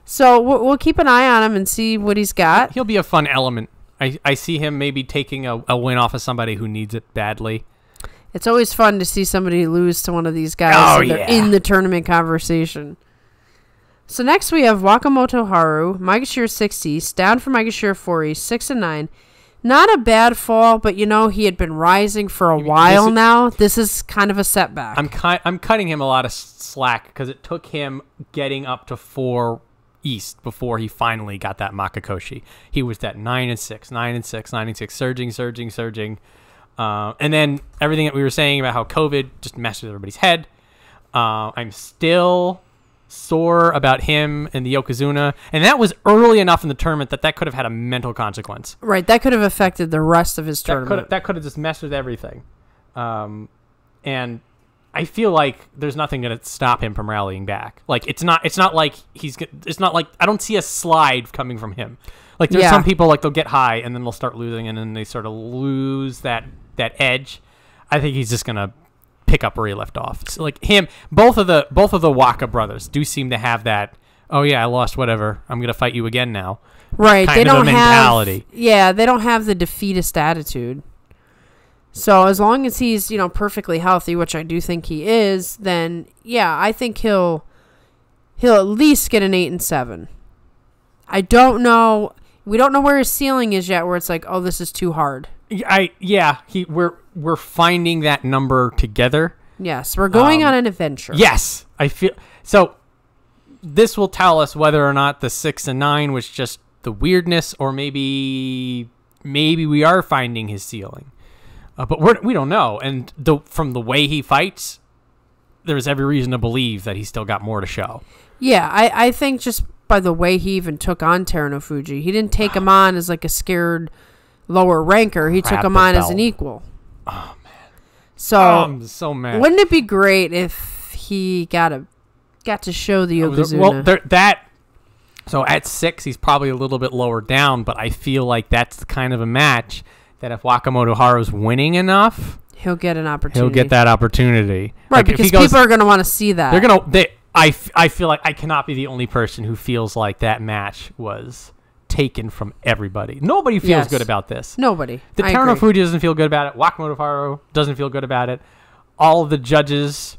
So we'll, we'll keep an eye on him and see what he's got. He'll be a fun element. I, I see him maybe taking a, a win off of somebody who needs it badly. It's always fun to see somebody lose to one of these guys Oh, yeah. in the tournament conversation. So next we have Wakamotoharu, Maegashira 6 East, down from Maegashira 4 East, 6 and 9. Not a bad fall, but you know, he had been rising for a while this is- now. This is kind of a setback. I'm ki- I'm cutting him a lot of slack because it took him getting up to four east before he finally got that Makekoshi. He was at nine and six, nine and six, nine and six, surging, surging, surging, uh, and then everything that we were saying about how COVID just messed with everybody's head. Uh, I'm still sore about him and the Yokozuna, and that was early enough in the tournament that that could have had a mental consequence. right, that could have affected the rest of his That could tournament. that could have just messed with everything, um, and I feel like there's nothing going to stop him from rallying back. Like it's not it's not like he's it's not like I don't see a slide coming from him. Like there's Yeah. some people like they'll get high and then they'll start losing and then they sort of lose that that edge. I think he's just gonna pick up where he left off. So like him, both of the both of the Waka brothers do seem to have that. Oh yeah, I lost whatever. I'm gonna fight you again now. right, they don't mentality. have Yeah, they don't have the defeatist attitude. So as long as he's, you know, perfectly healthy, which I do think he is, then yeah, I think he'll he'll at least get an 8 and 7. I don't know we don't know where his ceiling is yet where it's like, "Oh, this is too hard." Yeah, I yeah, he we're we're finding that number together. Yes, we're going Um, on an adventure. Yes, I feel so. This will tell us whether or not the six and nine was just the weirdness, or maybe maybe we are finding his ceiling. Uh, but we're, we don't know, and the, from the way he fights, there's every reason to believe that he's still got more to show. Yeah, I, I think just by the way he even took on Terunofuji, he didn't take him on as like a scared lower ranker. He took him the on as an equal. Oh man. So Oh, I'm so mad. wouldn't it be great if he got a got to show the Yokozuna? Well, there, that. So at six, he's probably a little bit lower down, but I feel like that's the kind of a match that if Wakamotoharu's winning enough, he'll get an opportunity. he'll get that opportunity. right Like, because goes- people are going to want to see that. They're gonna. They. I. f- I feel like I cannot be the only person who feels like that match was taken from everybody. Nobody feels Yes. good about this. Nobody. The I Terano agree. Fuji doesn't feel good about it. Wakamotoharu doesn't feel good about it. All the judges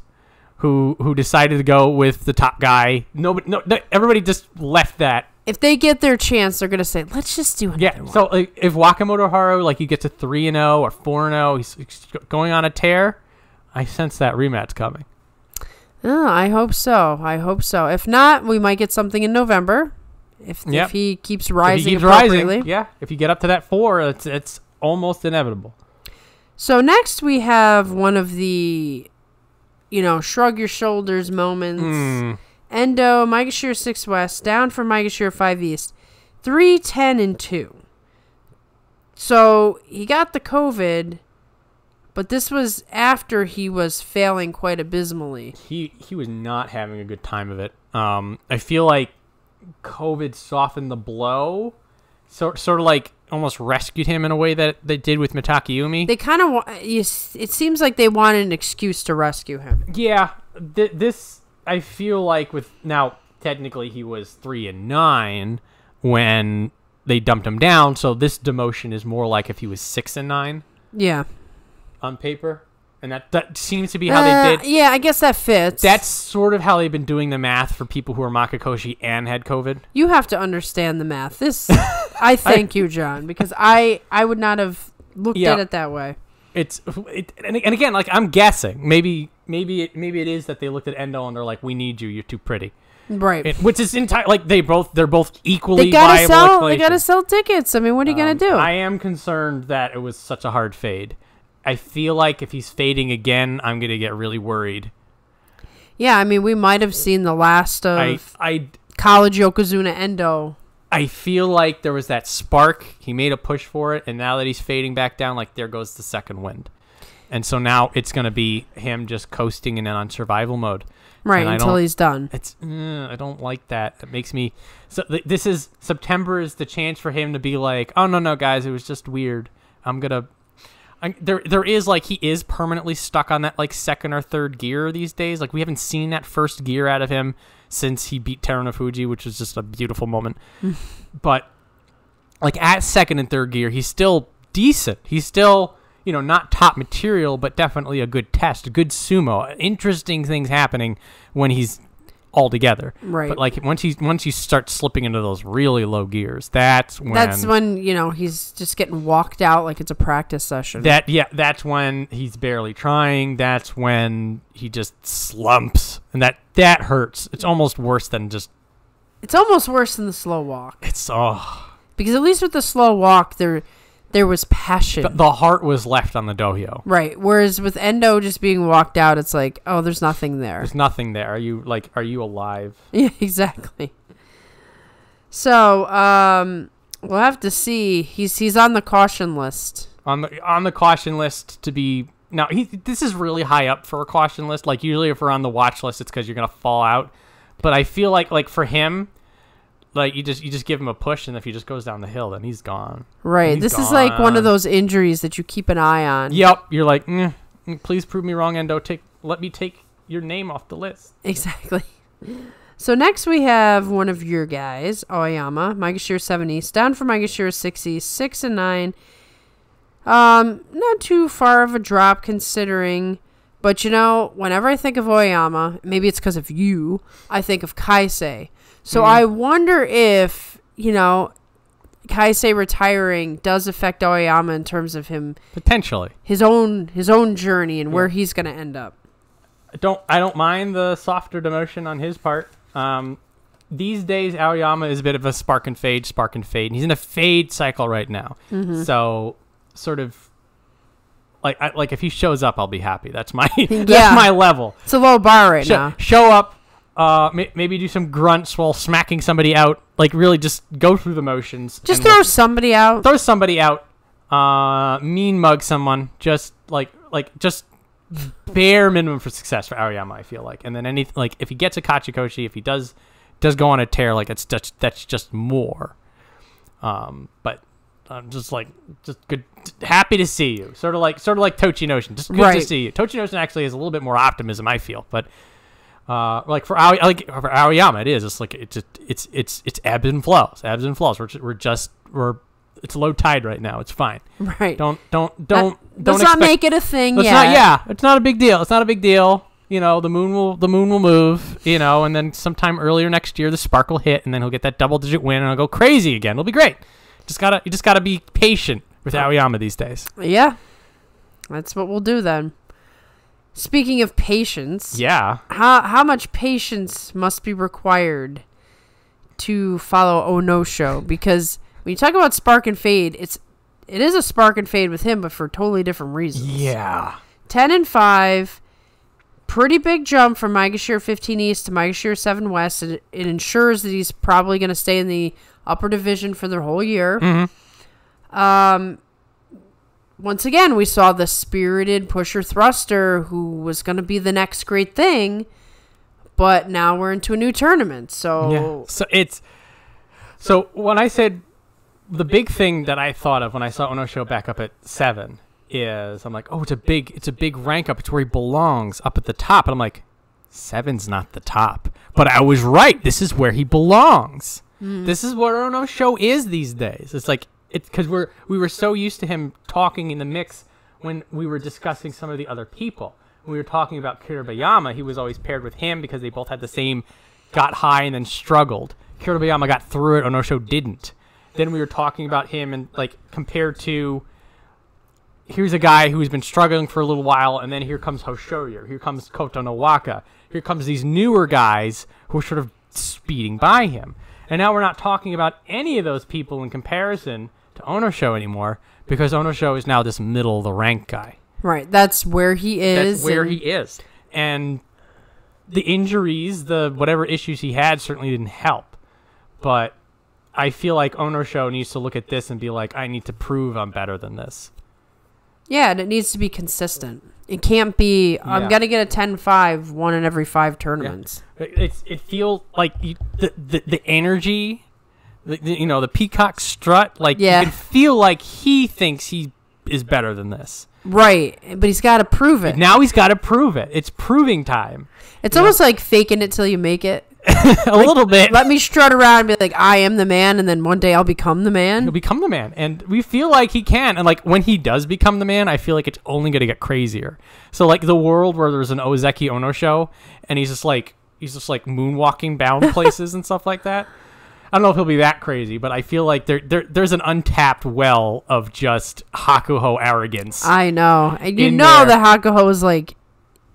who who decided to go with the top guy. Nobody. No. everybody just left that If they get their chance, they're going to say, "Let's just do another Yeah. one." So like, if Wakamotoharu like he gets a three and zero or four and zero, he's he's going on a tear. I sense that rematch coming. Oh, I hope so. I hope so. If not, we might get something in November. If, Yep. if he keeps rising he keeps rising, yeah. If you get up to that four, it's it's almost inevitable. So next we have one of the, you know, shrug your shoulders moments. Hmm. Endo, Shear 6 West, down from Maegashira 5 East. 3, 10, and 2. So he got the COVID, but this was after he was failing quite abysmally. he he was not having a good time of it. Um, I feel like COVID softened the blow, so, sort of like almost rescued him in a way that they did with Mitakeumi. They kind of, it seems like they wanted an excuse to rescue him. yeah, th- this I feel like with now technically he was three and nine when they dumped him down, so this demotion is more like if he was six and nine Yeah. on paper, and that that seems to be how Uh, they did. Yeah, I guess that fits. That's sort of how they've been doing the math for people who are Makekoshi and had COVID. you have to understand the math. This, I thank you, John, because I I would not have looked Yeah. at it that way. it's it, and, and again like i'm guessing maybe maybe it maybe it is that they looked at endo and they're like we need you you're too pretty Right. it, which is entire like they both they're both equally they gotta viable sell. They gotta sell tickets. I mean, what are you Um, gonna do? i am concerned that it was such a hard fade i feel like if he's fading again i'm gonna get really worried yeah, I mean, we might have seen the last of i i college Yokozuna Endo. I feel like there was that spark. He made a push for it, and now that he's fading back down, like there goes the second wind. And so now it's going to be him just coasting and then on survival mode. Right until he's done. It's mm, I don't like that. It makes me so. Th- this is September is the chance for him to be like, oh no no guys, it was just weird. I'm gonna. I, there there is like he is permanently stuck on that like second or third gear these days. Like we haven't seen that first gear out of him since he beat Terunofuji, which was just a beautiful moment. but like at second and third gear, he's still decent. He's still you know not top material, but definitely a good test, a good sumo. Interesting things happening when he's all together. Right. But like once he once you start slipping into those really low gears, that's when That's when you know he's just getting walked out like it's a practice session. that yeah, that's when he's barely trying. That's when he just slumps, and that that hurts. It's almost worse than just it's almost worse than the slow walk it's oh because at least with the slow walk there there was passion. the, the heart was left on the dohyo. right. Whereas with Endo just being walked out, it's like, oh, there's nothing there. There's nothing there. Are you like are you alive? Yeah, exactly. So, um, we'll have to see. He's he's on the caution list. on the on the caution list to be now he this is really high up for a caution list like usually if we're on the watch list it's because you're gonna fall out but i feel like like for him like you just you just give him a push and if he just goes down the hill then he's gone Right. He's this is like one of those injuries that you keep an eye on. yep you're like mm, mm, please prove me wrong endo take let me take your name off the list Exactly. So next we have one of your guys, Aoiyama, Maegashira 7 East, down from Maegashira 6 East, 6 and 9. Um, not too far of a drop considering, but you know, whenever I think of Aoiyama, maybe it's because of you, I think of Kaisei. So Mhm. I wonder if, you know, Kaisei retiring does affect Aoiyama in terms of him potentially his own his own journey and Yeah. where he's going to end up. I don't I don't mind the softer demotion on his part. Um, these days, Aoiyama is a bit of a spark and fade, spark and fade. And he's in a fade cycle right now. Mm-hmm. So, sort of, like I, like if he shows up, I'll be happy. That's my Yeah. that's my level. It's a low bar right Sho- now. show up, uh, may- maybe do some grunts while smacking somebody out. Like really, just go through the motions. Just throw somebody out. throw somebody out. Uh, mean mug someone. Just like like just bare minimum for success for Aoiyama. I feel like, and then any like if he gets a Kachikoshi, if he does does go on a tear, like that's that's, that's just more. Um, but I'm just like just good, happy to see you. Sort of like sort of like Tochinoshin. Just good to see you. Tochinoshin actually has a little bit more optimism. I feel, but. Uh, like for Aoi, like for Aoiyama, it is. It's like it's it's it's it's ebbs and flows, ebbs and flows. We're just, we're just we're it's low tide right now. It's fine. Right. Don't don't don't don't Let's expect. not make it a thing let's yet. not. Yeah, it's not a big deal. It's not a big deal. You know, the moon will the moon will move. You know, and then sometime earlier next year, the spark will hit, and then he'll get that double digit win, and I'll go crazy again. It'll be great. Just gotta you just gotta be patient with Aoiyama these days. Yeah. That's what we'll do then. Speaking of patience, Yeah. how how much patience must be required to follow Oh No Show? Because when you talk about spark and fade, it's it is a spark and fade with him, but for totally different reasons. Yeah. ten and five, pretty big jump from Maegashira fifteen East to Maegashira seven West. It, it ensures that he's probably going to stay in the upper division for the whole year. Mm-hmm. Um, once again, we saw the spirited pusher thruster who was going to be the next great thing, but now we're into a new tournament. So Yeah. So it's so when I said the big thing that I thought of when I saw Onosho back up at seven is I'm like, oh, it's a big, it's a big rank up. It's where he belongs, up at the top. And I'm like, seven's not the top, but I was right. This is where he belongs. Mm. This is what Onosho is these days. It's like it's because we're we were so used to him talking in the mix when we were discussing some of the other people. When we were talking about Kiribayama, he was always paired with him because they both had the same got high and then struggled. Kiribayama got through it, Onosho didn't. Then we were talking about him and like compared to here's a guy who's been struggling for a little while, and then here comes Hoshoryu, here comes Kotonowaka, here comes these newer guys who are sort of speeding by him. And now we're not talking about any of those people in comparison to Onosho anymore because Onosho is now this middle of the rank guy. right, that's where he is. That's where he is. And the injuries, the whatever issues he had certainly didn't help. But I feel like Onosho needs to look at this and be like, I need to prove I'm better than this. Yeah, and it needs to be consistent. It can't be. I'm Yeah. gonna get a 10-5 one in every five tournaments. It, it's it feels like you, the, the the energy, the, you know, the peacock strut. Like Yeah. you can feel like he thinks he is better than this. Right, but he's got to prove it. Now he's got to prove it. It's proving time. It's almost like faking it till you make it. a little bit. Let me strut around and be like, I am the man, and then one day I'll become the He'll man. become the man, and we feel like he can. And like when he does become the man, I feel like it's only going to get crazier. So like the world where there's an Ozeki Onosho, and he's just like he's just like moonwalking bound places and stuff like that. I don't know if he'll be that crazy, but I feel like there, there there's an untapped well of just Hakuho arrogance. I know, and you know there. that Hakuho is like,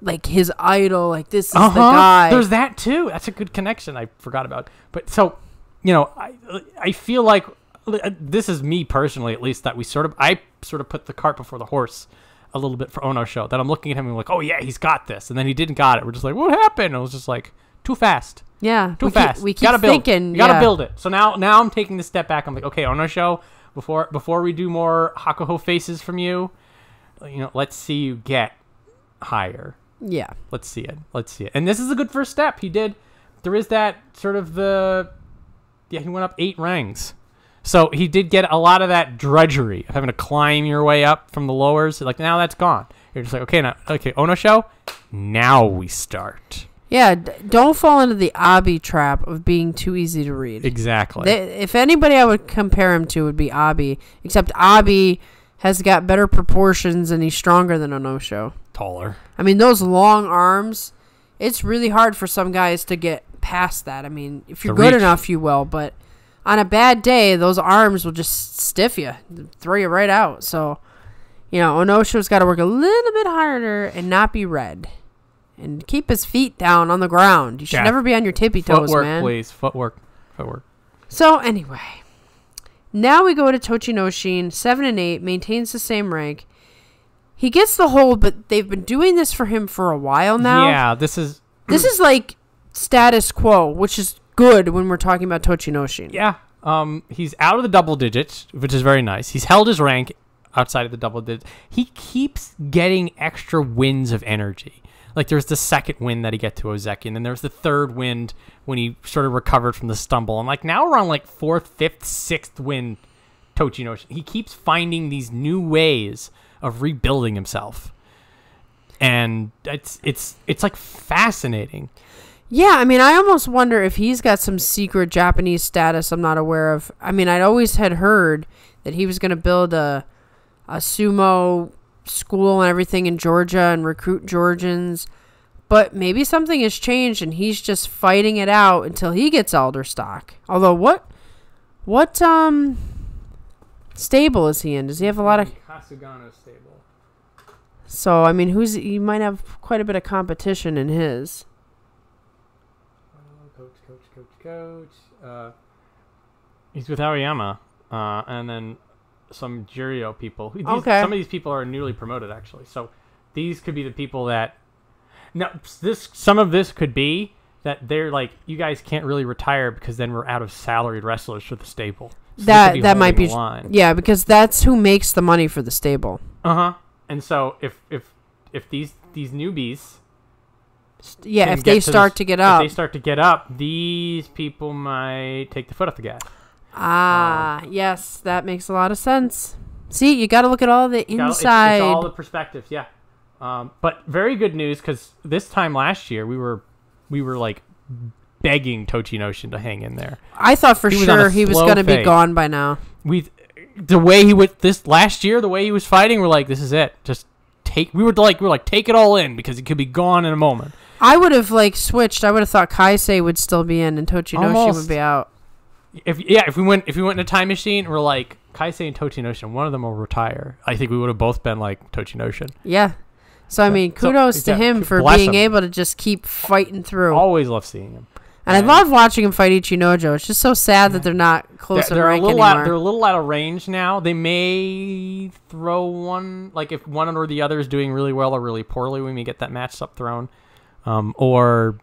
like his idol. Like this is the Uh-huh. guy. There's that too. That's a good connection. I forgot about. But so, you know, I I feel like uh, this is me personally, at least that we sort of I sort of put the cart before the horse a little bit for Onosho. That I'm looking at him and like, oh yeah, he's got this, and then he didn't got it. We're just like, what happened? And it was just like too fast, yeah, too we fast. Keep, we keep gotta build. thinking. You gotta yeah. build it. So now now I'm taking the step back. I'm like, okay, Onosho. Before before we do more Hakuho faces from you, you know, let's see you get higher. Yeah, Let's see it. Let's see it. And this is a good first step. He did. There is that sort of the. Yeah, he went up eight ranks. So he did get a lot of that drudgery of having to climb your way up from the lowers. Like now that's gone. You're just like, okay, now, okay, Onosho. Now we start. Yeah. D- don't fall into the Abi trap of being too easy to read. Exactly. They, if anybody I would compare him to would be Abi, except Abi has got better proportions and he's stronger than Onosho. Taller. I mean, those long arms, it's really hard for some guys to get past that. I mean, if you're The good reach. enough, you will, but on a bad day, those arms will just stiff you, throw you right out. So, you know, Onosho's got to work a little bit harder and not be read. And keep his feet down on the ground. You should Yeah. never be on your tippy toes, Footwork, man. please. Footwork. Footwork. So anyway, now we go to Tochinoshin, seven and eight, maintains the same rank. He gets the hold, but they've been doing this for him for a while now. Yeah, this is. This is like status quo, which is good when we're talking about Tochinoshin. Yeah. Um, he's out of the double digits, which is very nice. He's held his rank outside of the double digits. He keeps getting extra wins of energy. Like there's the second win that he get to Ozeki, and then there's the third win when he sort of recovered from the stumble. And like now we're on like fourth, fifth, sixth win Tochinoshin. He keeps finding these new ways of rebuilding himself. And it's it's it's like fascinating. Yeah, I mean, I almost wonder if he's got some secret Japanese status I'm not aware of. I mean, I'd always had heard that he was going to build a a sumo school and everything in Georgia and recruit Georgians, but maybe something has changed and he's just fighting it out until he gets elder stock. Although what what um stable is he in? Does he have a lot of Kasugano stable. So I mean, who's you might have quite a bit of competition in his. coach, coach, coach, coach. Uh, he's with Aoiyama, uh, and then some Juryo people. These, Okay. Some of these people are newly promoted, actually. So these could be the people that. Now, this some of this could be that they're like, you guys can't really retire because then we're out of salaried wrestlers for the stable. So that that might be line. yeah because that's who makes the money for the stable. Uh huh. And so if if if these these newbies Yeah, if they start this- to get up. if they start to get up, these people might take the foot off the gas. Ah, yes, that makes a lot of sense. See, you got to look at all the Got- it's- inside. It's, all the perspectives, yeah. Um, but very good news because this time last year we were we were like begging Tochinoshin to hang in there. I thought for He was sure he was going to be gone by now. We the way he would this last year, the way he was fighting, we're like, this is it. Just take. We were like, we were like, take it all in because he could be gone in a moment. I would have like switched. I would have thought Kaisei would still be in and Tochinoshi Almost. would be out. If yeah, if we went if we went in a time machine, we're like Kaisei and Tochinoshin, one of them will retire. I think we would have both been like Tochinoshin. Yeah. So I Yeah. mean, So, kudos to yeah, him for being him. able to just keep fighting through. Always love seeing him. and I love watching him fight Ichinojo. It's just so sad that they're not They're, close they're a rank little anymore. out. They're a little out of range now. They may throw one like if one or the other is doing really well or really poorly, we may get that match up thrown, um, or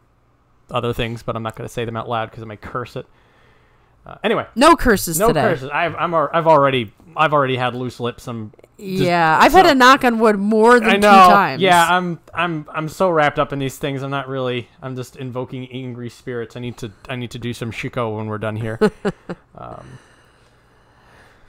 other things. But I'm not going to say them out loud because I might curse it. Uh, anyway, no curses no today. curses. I've I'm, I've already I've already had loose lips. I'm Yeah, I've had a knock on wood more than I know. two times. Yeah, I'm I'm I'm so wrapped up in these things. I'm not really. I'm just invoking angry spirits. I need to I need to do some shiko when we're done here. um,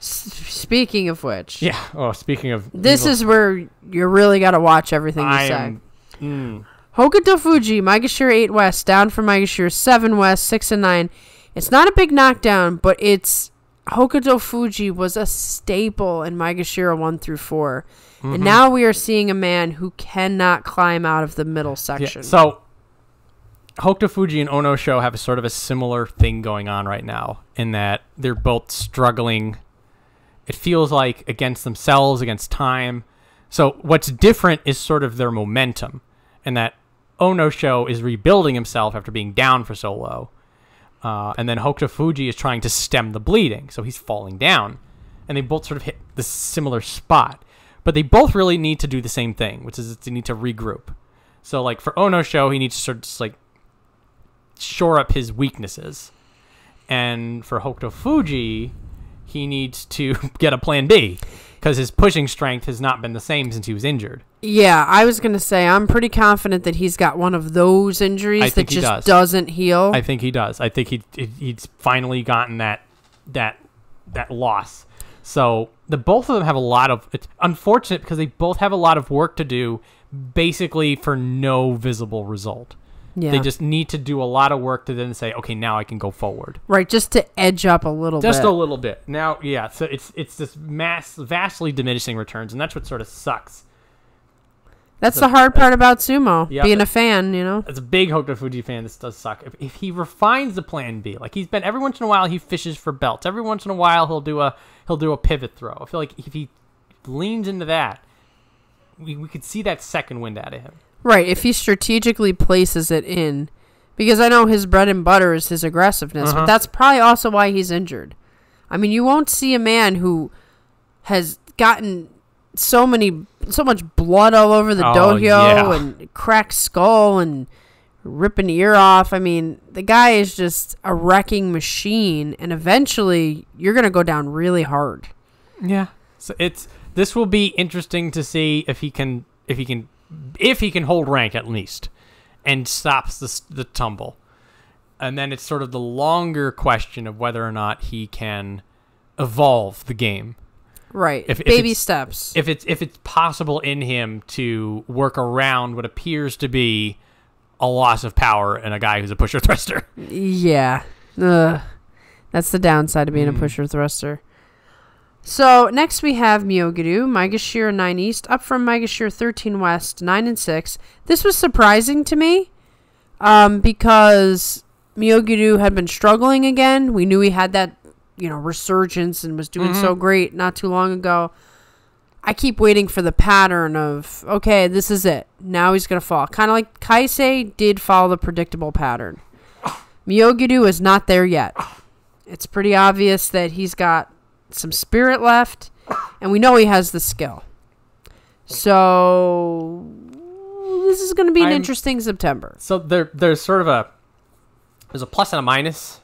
Speaking of which, yeah. Oh, speaking of this evil- is where you really got to watch everything you I say. am. Mm, Hokutofuji, Maegashira 8 West, down from Maegashira 7 West, 6 and 9. It's not a big knockdown, but it's Hokutofuji was a staple in Maegashira 1 through 4. Mm-hmm. And now we are seeing a man who cannot climb out of the middle yeah, section. So, Hokuto Fuji and Onosho have a sort of a similar thing going on right now in that they're both struggling. It feels like against themselves, against time. So what's different is sort of their momentum, and that Onosho is rebuilding himself after being down for so low, uh, and then Hokutofuji is trying to stem the bleeding, so he's falling down, and they both sort of hit the similar spot, but they both really need to do the same thing, which is they need to regroup. So like for Onosho, he needs to sort of just like shore up his weaknesses, and for Hokutofuji, he needs to get a plan B because his pushing strength has not been the same since he was injured. Yeah, I was going to say, I'm pretty confident that he's got one of those injuries that just does. doesn't heal. I think he does. I think he he- he's finally gotten that that that loss. So the both of them have a lot of. It's unfortunate because they both have a lot of work to do, basically for no visible result. yeah. They just need to do a lot of work to then say, okay, now I can go forward. right, just to edge up a little Just bit. a little bit. Now, yeah. So it's it's this mass, vastly diminishing returns, and that's what sort of sucks. That's the hard part about sumo. Yeah, being a fan, you know. as a big Hokutofuji fan, this does suck. If, if he refines the plan B, like he's been every once in a while, he fishes for belts. Every once in a while, he'll do a he'll do a pivot throw. I feel like if he leans into that, we, we could see that second wind out of him. Right, if he strategically places it in. Because I know his bread and butter is his aggressiveness, Uh-huh. but that's probably also why he's injured. I mean, you won't see a man who has gotten so many so much blood all over the Oh, dohyo yeah. and cracked skull and ripping ear off. I mean, the guy is just a wrecking machine and eventually you're going to go down really hard. Yeah. So it's this will be interesting to see if he can if he can if he can hold rank at least and stops the the tumble. And then it's sort of the longer question of whether or not he can evolve the game. Right. If- if Baby steps. if it's if it's possible in him to work around what appears to be a loss of power in a guy who's a pusher thruster. Yeah. Ugh. That's the downside of being a Mm. pusher thruster. So next we have Myogiryu, Maegashira 9 East, up from Maegashira 13 West, 9 and 6. This was surprising to me um, because Myogiryu had been struggling again. We knew he had that, you know, resurgence and was doing so mm-hmm. great not too long ago. I keep waiting for the pattern of okay, this is it. Now he's gonna fall. Kind of like Kaisei did follow the predictable pattern. Myogiryu is not there yet. It's pretty obvious that he's got some spirit left, and we know he has the skill. So this is going to be an I'm- interesting September. So there, there's sort of a there's a plus and a minus.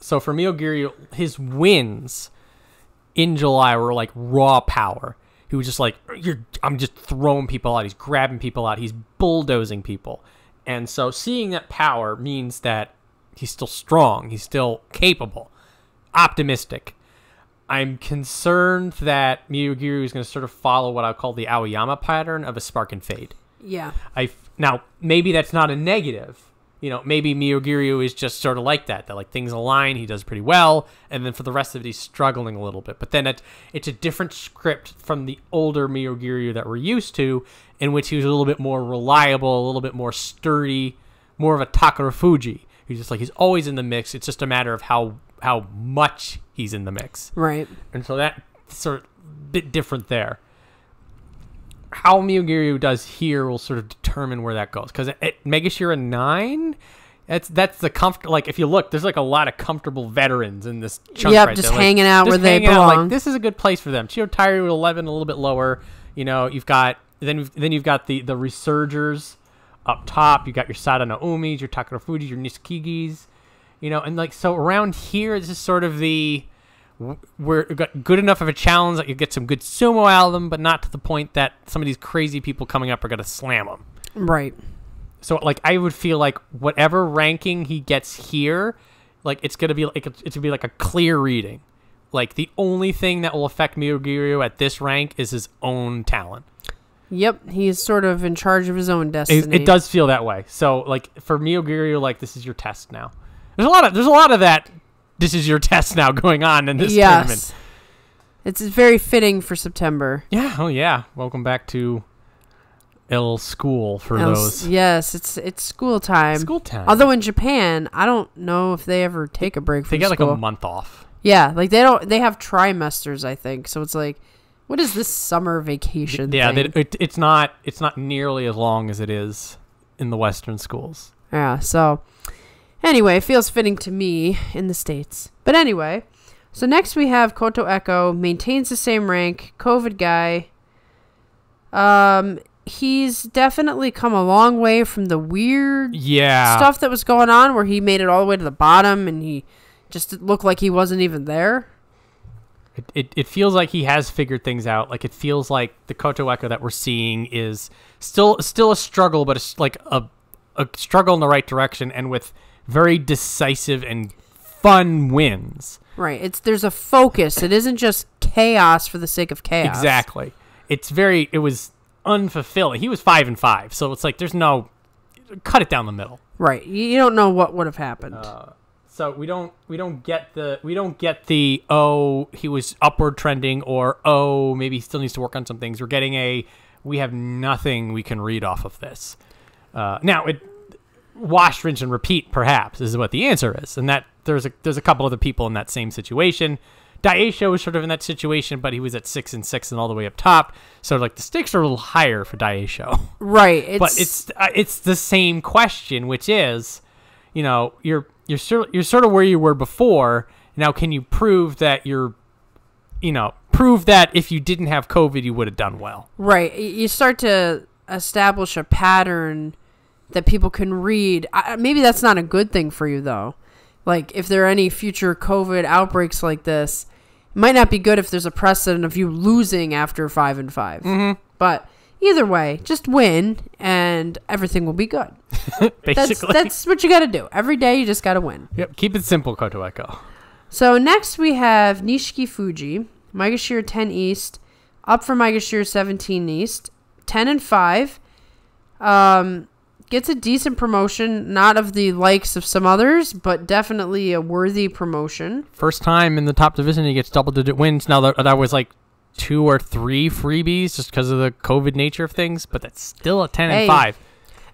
So for Myogiryu, his wins in July were like raw power. He was just like, "You're, I'm just throwing people out. He's grabbing people out. He's bulldozing people." And so seeing that power means that he's still strong. He's still capable, optimistic. I'm concerned that Myogiryu is going to sort of follow what I call the Aoiyama pattern of a spark and fade. Yeah. I now maybe that's not a negative. You know, maybe Myogiryu is just sort of like that. That like things align, he does pretty well, and then for the rest of it, he's struggling a little bit. But then it, it's a different script from the older Myogiryu that we're used to, in which he was a little bit more reliable, a little bit more sturdy, more of a Takarafuji. He's just like he's always in the mix. It's just a matter of how how much he's in the mix. Right. And so that sort of bit different there. How Myogiryu does here will sort of determine where that goes. Because at Maegashira nine, that's that's the comfort. Like if you look, there's like a lot of comfortable veterans in this chunk. Yep, right just there. Like, hanging out just where they hanging out, like, belong. this is a good place for them. Chiyotairyu at eleven, a little bit lower. You know, you've got then then you've got the the resurgers up top. You got your Sadanoumis, your Takarafujis, your Nishikigis. You know, and like so around here, this is sort of the we're got good enough of a challenge that you get some good sumo out of them, but not to the point that some of these crazy people coming up are going to slam them. Right. So like I would feel like whatever ranking he gets here, like it's gonna be like it's gonna be like a clear reading. Like the only thing that will affect Myogiryu at this rank is his own talent. Yep. He's sort of in charge of his own destiny. it does feel that way. So like for Myogiryu, like this is your test now. There's a lot of there's a lot of that. This is your test now going on in this tournament. Yes. It's very fitting for September. Yeah. Oh yeah. Welcome back to L school for Else- those Yes, it's it's school time. school time. Although in Japan, I don't know if they ever take a break from school. they get like a month off. yeah, like they don't. They have trimesters, I think. So it's like, what is this summer vacation? Yeah, thing? they, it, it's not it's not nearly as long as it is in the Western schools. Yeah, so anyway, it feels fitting to me in the States. But anyway, so next we have Kotoeko, maintains the same rank, COVID guy. Um, he's definitely come a long way from the weird Yeah, stuff that was going on where he made it all the way to the bottom and he just looked like he wasn't even there. It, it, it feels like he has figured things out. Like it feels like the Kotoeko that we're seeing is still still a struggle, but it's like a a struggle in the right direction and with very decisive and fun wins. Right. It's there's a focus. It isn't just chaos for the sake of chaos. Exactly. It's very it was unfulfilling. He was five and five, so it's like there's no cut it down the middle. Right. You, you don't know what would have happened. Uh, So we don't we don't get the we don't get the oh he was upward trending or oh maybe he still needs to work on some things. We're getting a we have nothing we can read off of this. Uh, now it wash, rinse, and repeat perhaps is what the answer is, and that there's a there's a couple other people in that same situation. Daieisho was sort of in that situation, but he was at six and six and all the way up top. So like the stakes are a little higher for Daieisho right. It's, but it's uh, it's the same question, which is, you know, you're you're sort you're sort of where you were before. Now, can you prove that you're, you know, prove that if you didn't have COVID, you would have done well? right. You start to establish a pattern that people can read. I, maybe that's not a good thing for you though. Like if there are any future COVID outbreaks like this, it might not be good if there's a precedent of you losing after five and 5 Mm-hmm. But either way, just win and everything will be good. Basically, That's that's what you got to do. Every day you just got to win. yep. Keep it simple, Kotoeko. So next we have Nishikifuji, Maegashira 10 East, up from Maegashira 17 East, 10 and 5. Um, gets a decent promotion, not of the likes of some others, but definitely a worthy promotion. First time in the top division, he gets double digit wins. Now that, that was like two or three freebies just because of the COVID nature of things, but that's still a ten Hey. and five.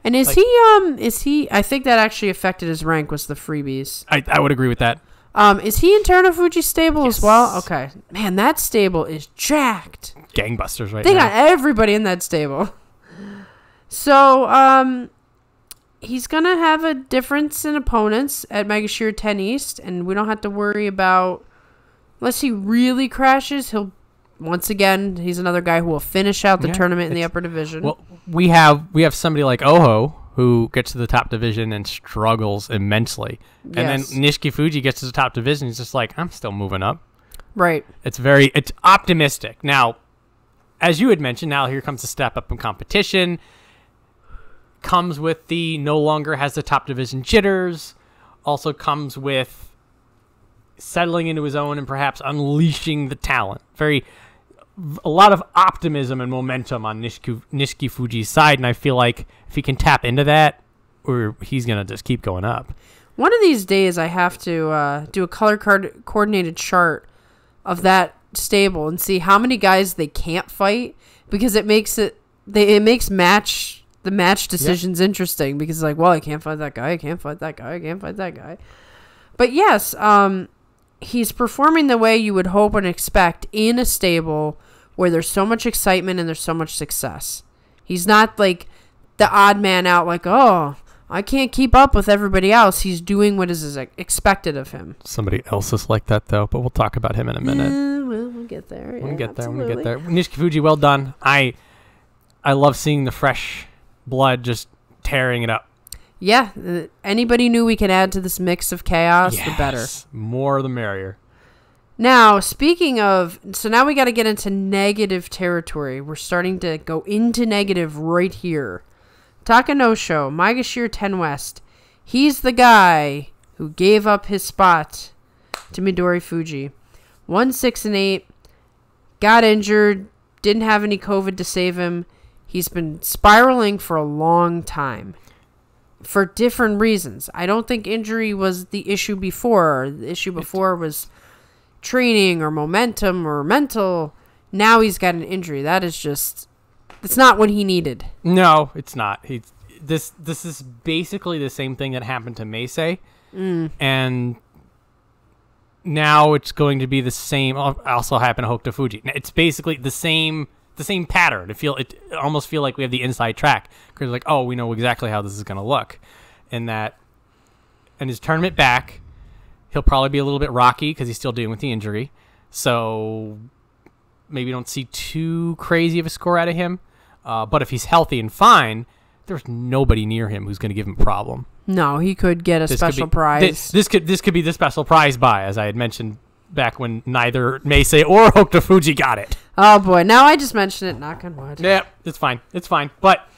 And is Like- he um is he I think that actually affected his rank was the freebies. I, I would agree with that. Um is he in Turn of Terunofuji stable as well? Okay. Man, that stable is jacked. gangbusters right They now. got everybody in that stable. So, um, he's gonna have a difference in opponents at Maegashira 10 East, and we don't have to worry about unless he really crashes. He'll once again he's another guy who will finish out the Yeah, tournament in the upper division. Well, we have we have somebody like Oho who gets to the top division and struggles immensely, and then Nishikifuji gets to the top division. He's just like, I'm still moving up. right. It's very it's optimistic. Now, as you had mentioned, now here comes a step up in competition. Comes with the no longer has the top division jitters. Also comes with settling into his own and perhaps unleashing the talent. Very a lot of optimism and momentum on Nishiki, Nishikifuji's side, and I feel like if he can tap into that, or he's gonna just keep going up. One of these days, I have to uh, do a color card coordinated chart of that stable and see how many guys they can't fight because it makes it they it makes match the match decisions interesting because like well I can't fight that guy I can't fight that guy I can't fight that guy but yes um he's performing the way you would hope and expect in a stable where there's so much excitement and there's so much success he's not like the odd man out like oh I can't keep up with everybody else. He's doing what is expected of him. Somebody else is like that though, but we'll talk about him in a minute. Eh, well, we'll get there. When we yeah, get there, when we get there. Nishikifuji, well done. I I love seeing the fresh blood just tearing it up. Yeah, uh, anybody new we can add to this mix of chaos, the better. More the merrier. Now, speaking of, so now we got to get into negative territory. We're starting to go into negative right here. Takanosho, Maegashira 10 West. He's the guy who gave up his spot to Midorifuji. 1 6 and 8. Got injured. Didn't have any COVID to save him. He's been spiraling for a long time for different reasons. I don't think injury was the issue before. The issue before was training or momentum or mental. Now he's got an injury. That is just it's not what he needed. No, it's not. He's this this is basically the same thing that happened to Meisei. Mm. And now it's going to be the same also happened to Hokutofuji. It's basically the same the same pattern. It feel it almost feel like we have the inside track because like oh we know exactly how this is going to look, and that and his tournament back, he'll probably be a little bit rocky because he's still dealing with the injury. So maybe don't see too crazy of a score out of him. Uh, but if he's healthy and fine, there's nobody near him who's going to give him a problem. No, he could get a This special be- prize. This, this could this could be the special prize buy, as I had mentioned back when neither Meisei or Hokutofuji got it. oh boy, now I just mentioned it. Knock on wood. Yeah, it's fine. It's fine. But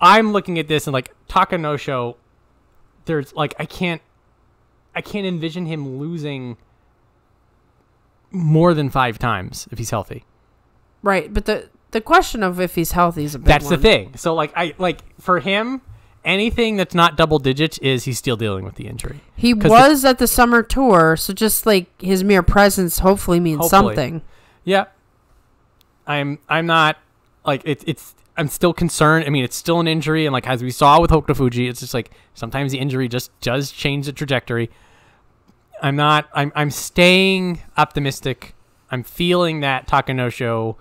I'm looking at this and like Takanosho, there's like I can't I can't envision him losing more than five times if he's healthy. Right, but the the question of if he's healthy is a big That's one. the thing. So like I like for him, anything that's not double digits is he's still dealing with the injury. He 'Cause the- was at the summer tour, so just like his mere presence hopefully means Hopefully. something. Yeah. I'm I'm not like it's it's I'm still concerned. I mean, it's still an injury, and like as we saw with Hokutofuji, it's just like sometimes the injury just does change the trajectory. I'm not. I'm I'm staying optimistic. I'm feeling that Takanosho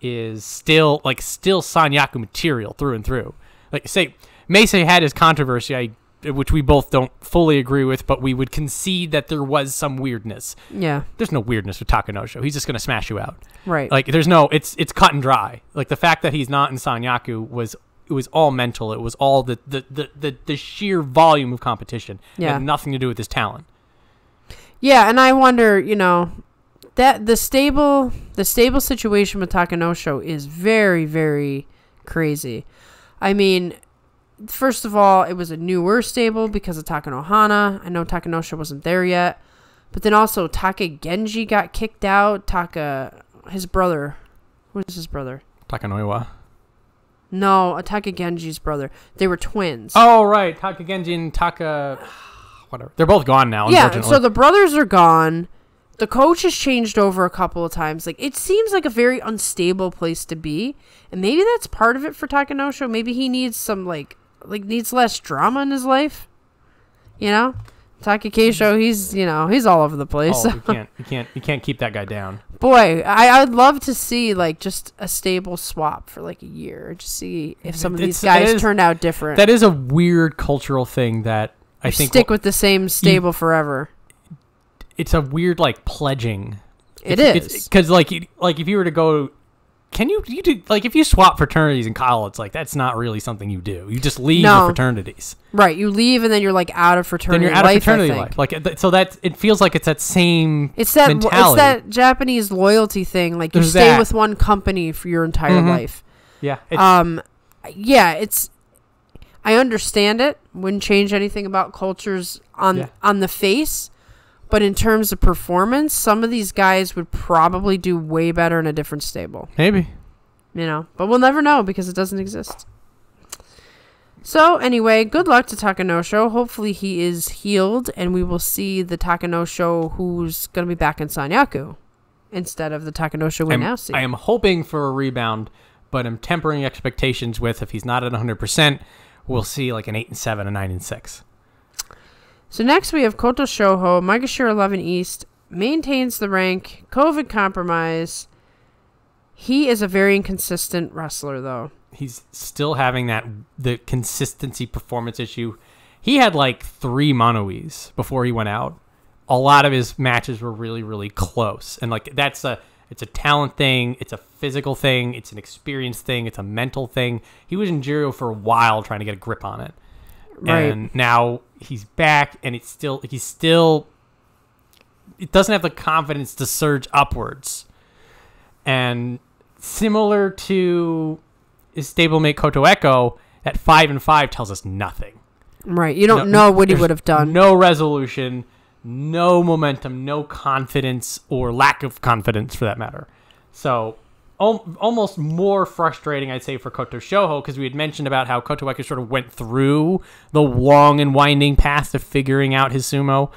is still like still Sanyaku material through and through. Like say, Meisei had his controversy, I, which we both don't fully agree with, but we would concede that there was some weirdness. Yeah, There's no weirdness with Takanosho. He's just gonna smash you out. right. Like there's no it's it's cut and dry. Like the fact that he's not in Sanyaku was it was all mental. It was all the the, the, the, the sheer volume of competition. It Yeah. had nothing to do with his talent. Yeah, and I wonder, you know, that the stable the stable situation with Takanosho is very very crazy. I mean, first of all, it was a newer stable because of Takanohana. I know Takanosho wasn't there yet. But then also Takagenji got kicked out. Taka his brother. What is his brother? Takanoiwa. No, uh, Takagenji's brother. They were twins. Oh right, Takagenji and Taka whatever. They're both gone now, yeah, so the brothers are gone. The coach has changed over a couple of times. Like it seems like a very unstable place to be, and maybe that's part of it for Takanosho. Maybe he needs some like like needs less drama in his life. You know, Takakeisho, he's you know he's all over the place. oh, you can't you can't you can't keep that guy down. boy, I I'd love to see like just a stable swap for like a year. Just see if some of It's- these guys is- turned out different. That is a weird cultural thing that I You think stick with the same stable forever. it's a weird like pledging. It It's- is. because like like if you were to go, can you you do like if you swap fraternities in college, like that's not really something you do. You just leave No. the fraternities. Right. You leave and then you're like out of Then fraternity you're out life. I fraternity life. Like so that it feels like it's that same. It's that it's that Japanese loyalty thing. Like you There's stay that. with one company for your entire Mhm. life. Yeah. Um, yeah, it's. I understand it. Wouldn't change anything about cultures on Yeah. on the face, but in terms of performance, some of these guys would probably do way better in a different stable. maybe. You know, but we'll never know because it doesn't exist. So anyway, good luck to Takanosho. Hopefully he is healed, and we will see the Takanosho who's going to be back in Sanyaku instead of the Takanosho we I'm, now see. I am hoping for a rebound, but I'm tempering expectations with if he's not at 100, percent we'll see like an eight and seven, a nine and six. So next we have Kotoshoho, Maegashira 11 East, maintains the rank, COVID compromise. He is a very inconsistent wrestler, though. he's still having that the consistency performance issue. He had like three monoes before he went out. A lot of his matches were really really close, and like that's a it's a talent thing, it's a physical thing, it's an experience thing, it's a mental thing. He was in Juryo for a while trying to get a grip on it, Right. and now he's back, and it's still he's still it doesn't have the confidence to surge upwards, and similar to his stablemate Kotoeko, at five and five tells us nothing. Right. You don't No- know what he would have done. No resolution, no momentum, no confidence, or lack of confidence for that matter. So, almost more frustrating, I'd say, for Kotoshoho because we had mentioned about how Koto sort of went through the long and winding path of figuring out his sumo,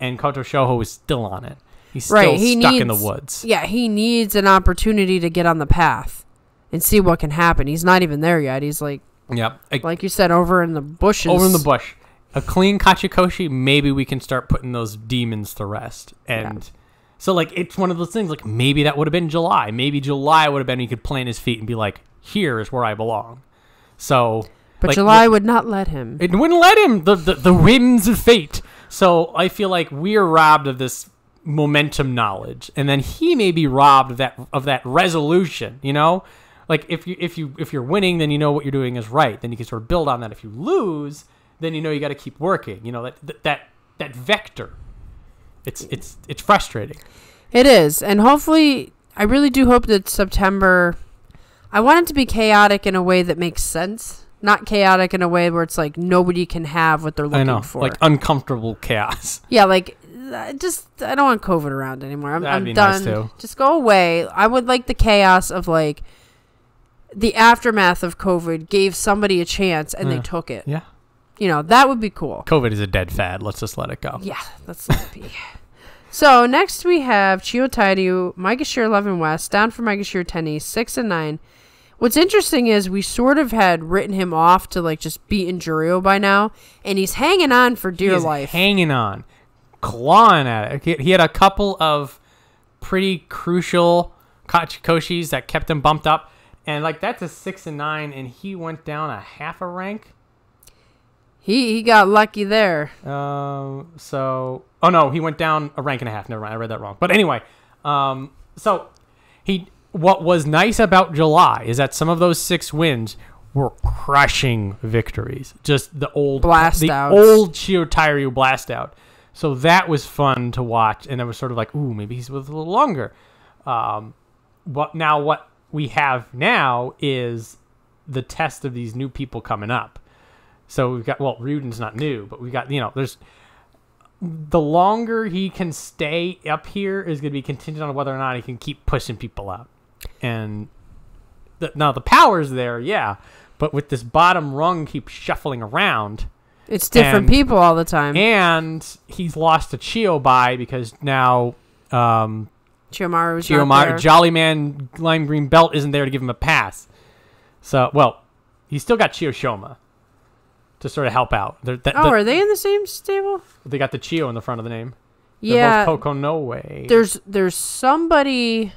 and Kotoshoho is still on it. He's still Right, he stuck in the woods. Yeah, he needs an opportunity to get on the path and see what can happen. He's not even there yet. He's like, Yep. A- like you said, over in the bushes. over in the bush. A clean Kachikoshi, maybe we can start putting those demons to rest. And so, like, it's one of those things. Like, maybe that would have been July. Maybe July would have been he could plant his feet and be like, "Here is where I belong." So, But like, July would not let him. it wouldn't let him. The, the the winds of fate. So I feel like we're robbed of this momentum knowledge, and then he may be robbed of that of that resolution. You know, like if you if you if you're winning, then you know what you're doing is right. Then you can sort of build on that. If you lose, then you know you got to keep working. You know that that that, that vector. It's it's it's frustrating. It is, and hopefully, I really do hope that September. I want it to be chaotic in a way that makes sense, not chaotic in a way where it's like nobody can have what they're looking I know, for. like uncomfortable chaos. yeah, like uh, just I don't want COVID around anymore. I'm, That'd I'm be done. nice, too. Just go away. I would like the chaos of like the aftermath of COVID gave somebody a chance and Yeah. they took it. Yeah, You know that would be cool. COVID is a dead fad. Let's just let it go. Yeah, let's let it be. So next we have Chiyotairyu, Maegashira 11 West, down for Maegashira 10 East, 6 and 9. What's interesting is we sort of had written him off to like just beat in Juryo by now, and he's hanging on for dear life. hanging on, clawing at it. He, had a couple of pretty crucial Kachikoshis that kept him bumped up, and like that's a six and nine, and he went down a half a rank. He he got lucky there. Um, so oh no, he went down a rank and a half. Never mind, I read that wrong. But anyway, um, so he what was nice about July is that some of those six wins were crushing victories. Just the old Blast the outs. old Chiyotairyu blast out. So that was fun to watch, and I was sort of like, ooh, maybe he's with a little longer. Um, what now? What we have now is the test of these new people coming up. So we've got well, Ryuden's not new, but we got you know, there's the longer he can stay up here is going to be contingent on whether or not he can keep pushing people out. And the, now the power's there, yeah, but with this bottom rung keep shuffling around, It's different And- people all the time. and he's lost to Chiobai because now um, Chiyomaru's not Chiomar there. Jolly Man Lime Green Belt isn't there to give him a pass. So well, he's still got Chiyoshoma to sort of help out. They're, that, oh, are they in the same stable? they got the Chio in the front of the name. They're Yeah, both no way. there's there's somebody.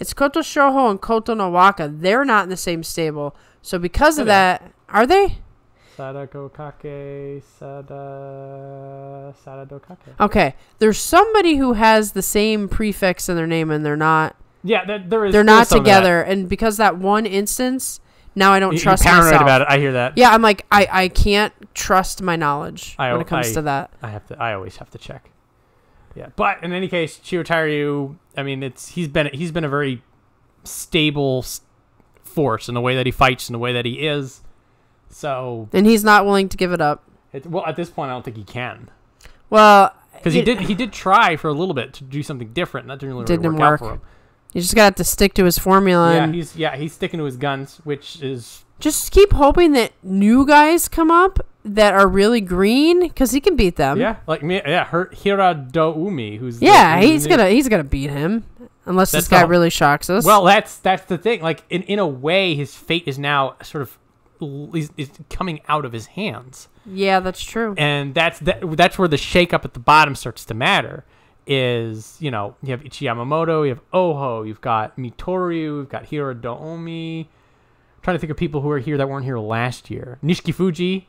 It's Kotoshoho and Kotonowaka. They're not in the same stable, so because of that, are they? Sadako Kake, Sada, Sadado Kake. Okay, there's somebody who has the same prefix in their name, and they're not. Yeah, there, there is. They're not some of that. together, and because that one instance, now I don't You- You're trust paranoid myself. about it. I hear that. Yeah, I'm like I I can't trust my knowledge I- when it comes I- to that. I have to. I always have to check. Yeah, but in any case, Chiyotairyu. I mean, it's he's been he's been a very stable force in the way that he fights, in the way that he is. So, And he's not willing to give it up. it, well, at this point, I don't think he can Well, because he did he did try for a little bit to do something different. and That didn't really, Didn't work, out for him. You just got to stick to his formula Yeah, and he's yeah he's sticking to his guns, which is just keep hoping that new guys come up that are really green because he can beat them. yeah like me yeah her Hira Doumi who's Yeah, the he's new- gonna he's gonna beat him unless That's this guy all. really shocks us. Well, that's that's the thing. Like in in a way, his fate is now sort of is, is coming out of his hands, yeah, that's true. and that's that, that's where the shakeup at the bottom starts to matter. Is you know you have Ichiyamamoto, you have Oho, you've got Mitoryu, you've got Hiradoumi. trying to think of people who are here that weren't here last year. Nishikifuji,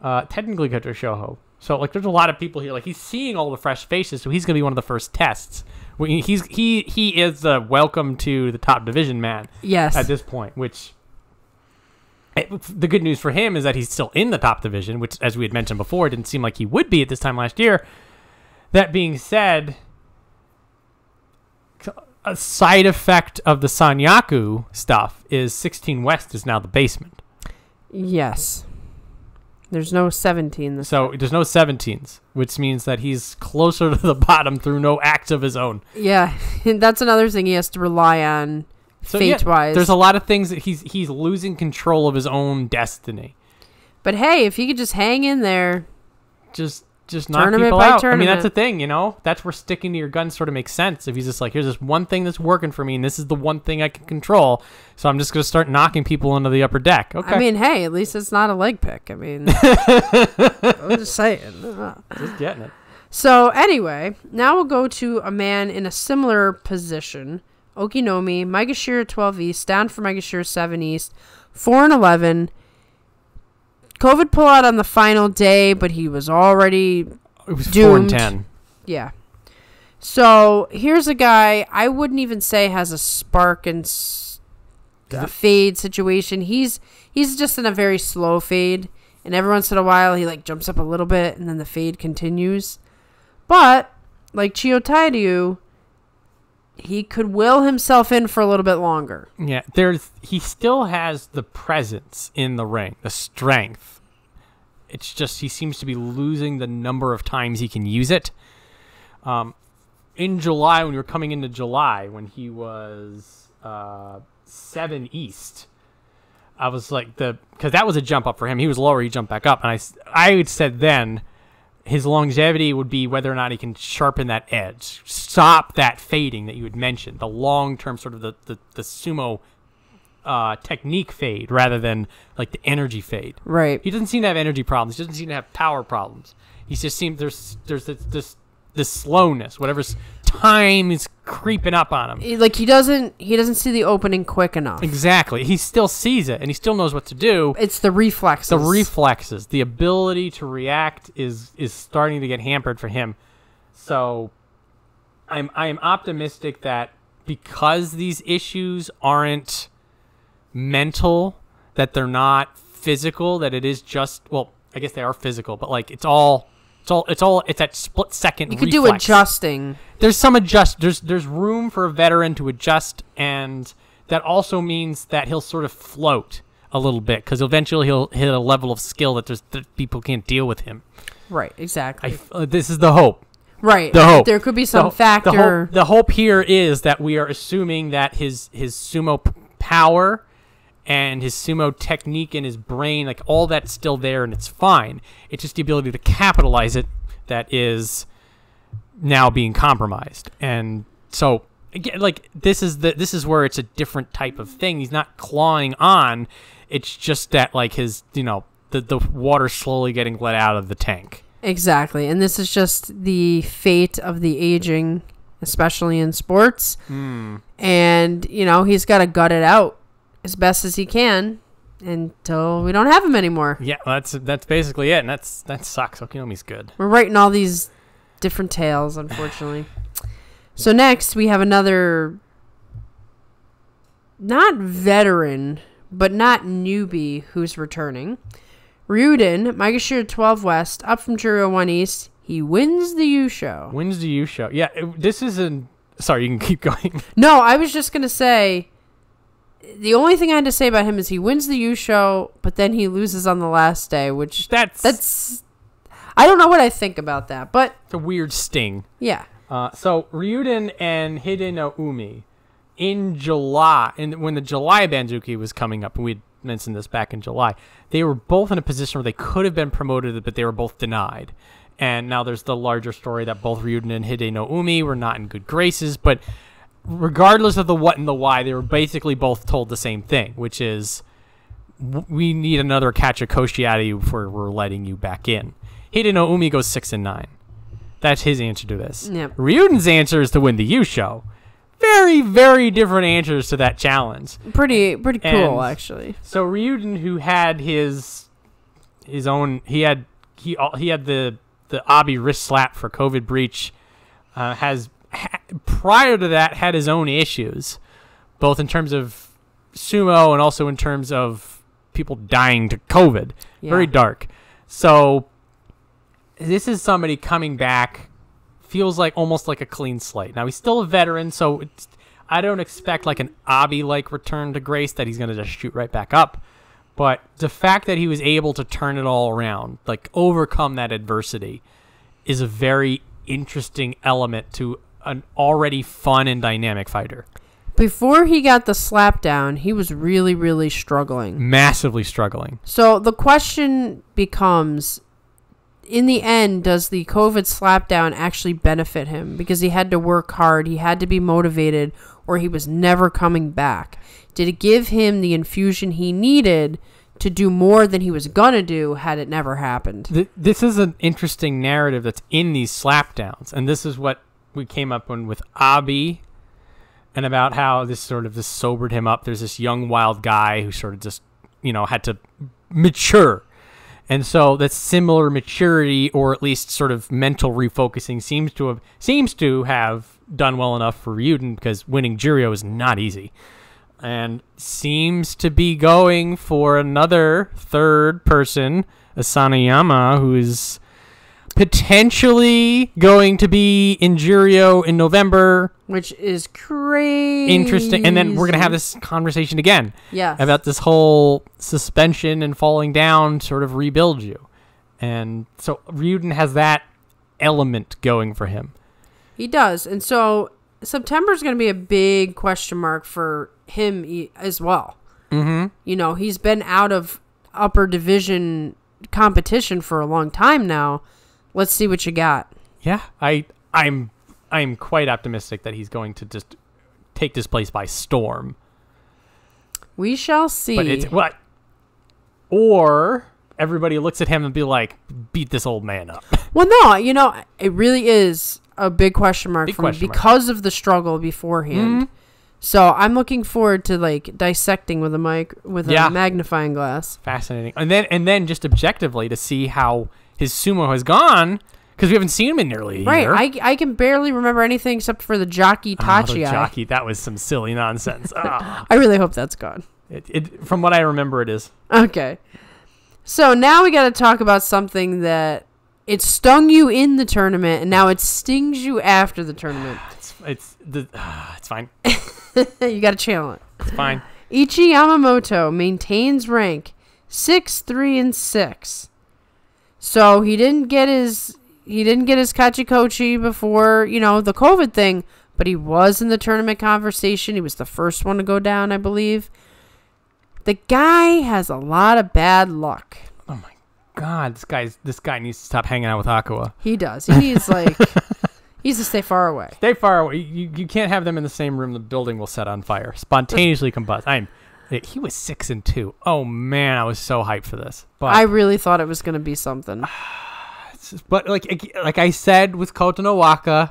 uh, technically Kotoshoho. So like, there's a lot of people here. Like he's seeing all the fresh faces, so he's gonna be one of the first tests. He's he he is the welcome to the top division man Yes. at this point, which it- the good news for him is that he's still in the top division, which, as we had mentioned before, didn't seem like he would be at this time last year. That being said, a side effect of the Sanyaku stuff is 16 West is now the basement. yes. There's no 17 this So there's no 17s, which means that he's closer to the bottom through no act of his own. Yeah, and that's another thing he has to rely on So fate wise. there's a lot of things that he's he's losing control of his own destiny. but hey, if he could just hang in there, just just knock Tournament people by out. I mean, that's tournament. the thing, you know. That's where sticking to your guns sort of makes sense. If he's just like, here's this one thing that's working for me, and this is the one thing I can control, so I'm just gonna start knocking people into the upper deck. Okay, I mean, hey, at least it's not a leg pick. I mean, I'm just saying. just getting it. So anyway, now we'll go to a man in a similar position. Okinoumi, Maegashira 12 East, down for Maegashira 7 East, 4 and 11. COVID pullout on the final day, but he was already It was four and Doomed. ten. Yeah. So here's a guy I wouldn't even say has a spark and s- a fade situation. He's he's just in a very slow fade, and every once in a while he like jumps up a little bit, and then the fade continues. But like Chiyotairyu, he could will himself in for a little bit longer. Yeah, there's he still has the presence in the ring, the strength. It's just he seems to be losing the number of times he can use it. Um, in July, when we were coming into July, when he was uh, seven east, I was like the because that was a jump up for him. He was lower, he jumped back up, and I had said then his longevity would be whether or not he can sharpen that edge, stop that fading that you had mentioned, the long term sort of the the, the sumo uh, technique fade rather than like the energy fade. Right. He doesn't seem to have energy problems. He doesn't seem to have power problems. He just seems there's there's this this, this slowness, whatever's time is creeping up on him. He- Like he doesn't he doesn't see the opening quick enough. Exactly. He still sees it and he still knows what to do. It's the reflexes. The reflexes, the ability to react is is starting to get hampered for him. So I'm I'm optimistic that because these issues aren't mental, that they're not physical, that it is just well, I guess they are physical, but like it's all it's all it's all it's that split second you could do adjusting. there's some adjust there's there's room for a veteran to adjust and that also means that he'll sort of float a little bit because eventually he'll hit a level of skill that there's that people can't deal with him Right, exactly. f- uh, this is the hope right. the hope. There could be some ho- factor. the hope, the hope here is that we are assuming that his his sumo power and his sumo technique and his brain like all that's still there and it's fine it's just the ability to capitalize it that is now being compromised and so again like this is the this is where it's a different type of thing he's not clawing on it's just that like his you know the the water slowly getting let out of the tank Exactly. And this is just the fate of the aging, especially in sports. Hmm. And, you know, he's got to gut it out as best as he can until we don't have him anymore. Yeah, that's that's basically it, and that's that sucks. Okinoumi's good. We're writing all these different tales, unfortunately. so next we have another not veteran, but not newbie who's returning. Ryuden, Maegashira 12 West, up from Juryo 1 East. He wins the Yusho. Wins the Yusho? Yeah, it- this is an. Sorry, you can keep going. No, I was just going to say the only thing I had to say about him is he wins the Yusho, but then he loses on the last day, which That's that's I don't know what I think about that, but it's a weird sting. yeah. Uh, so Ryuden and Hidenoumi in July, and when the July Banzuke was coming up, and we mentioned this back in July, they were both in a position where they could have been promoted, but they were both denied. And now there's the larger story that both Ryuden and Hidenoumi were not in good graces, but regardless of the what and the why, they were basically both told the same thing, which is we need another Kachikoshi out of you before we're letting you back in. Hidenoumi goes six and nine. That's his answer to this. Yep. Ryuden's answer is to win the Yusho. Very, very different answers to that challenge. Pretty pretty cool And- actually. So Ryuden, who had his his own, he had he he had the the Abi wrist slap for COVID breach, uh, has ha- prior to that had his own issues, both in terms of sumo and also in terms of people dying to COVID. Very dark. So this is somebody coming back, feels like almost like a clean slate. Now he's still a veteran, so it's, I don't expect like an Abi like return to grace that he's gonna just shoot right back up. But the fact that he was able to turn it all around, like overcome that adversity, is a very interesting element to an already fun and dynamic fighter. Before he got the slap down, he was really really struggling. Massively struggling. So the question becomes in the end does the covid slapdown actually benefit him because he had to work hard he had to be motivated or he was never coming back did it give him the infusion he needed to do more than he was gonna do had it never happened Th- this is an interesting narrative that's in these slapdowns, and this is what we came up with Abi and about how this sort of this sobered him up. There's this young wild guy who sort of just you know had to mature, and so that similar maturity or at least sort of mental refocusing seems to have seems to have done well enough for Ryuden because winning Juryo is not easy and seems to be going for another third person, Asanoyama, who is potentially going to be in Juryo in November. which is crazy Interesting. And then we're going to have this conversation again yeah about this whole suspension and falling down sort of rebuild you. And so Ryuden has that element going for him. He does. And so September's going to be a big question mark for him as well. Mm-hmm. You know, he's been out of upper division competition for a long time now. Let's see what you got. Yeah, I I'm I'm quite optimistic that he's going to just take this place by storm. We shall see. But it's what or everybody looks at him and be like, beat this old man up. well, no, you know, it really is a big question mark Big for me question mark. because of the struggle beforehand. Mhm. So I'm looking forward to like dissecting with a mic with Yeah. a magnifying glass. Fascinating. And then and then just objectively to see how his sumo has gone because we haven't seen him in nearly a Right. year. I, I can barely remember anything except for the jockey Oh, the Tachi. eye. jockey, that was some silly nonsense. Ah. I really hope that's gone. it, it, from what I remember, it is. Okay. So now we got to talk about something that it stung you in the tournament and now it stings you after the tournament. It's it's the, it's fine. you got to channel it. It's fine. Ichiyamamoto maintains rank 6 3 and 6. So he didn't get his he didn't get his Kachikoshi before, you know, the COVID thing, but he was in the tournament conversation. He was the first one to go down, I believe. The guy has a lot of bad luck. Oh my god, this guy's this guy needs to stop hanging out with Aqua. He does. He needs like he needs to stay far away. Stay far away. You, you can't have them in the same room. The building will set on fire. Spontaneously combust. I'm. He was six and two. Oh man, I was so hyped for this. But I really thought it was going to be something. But like like I said with Kotonowaka,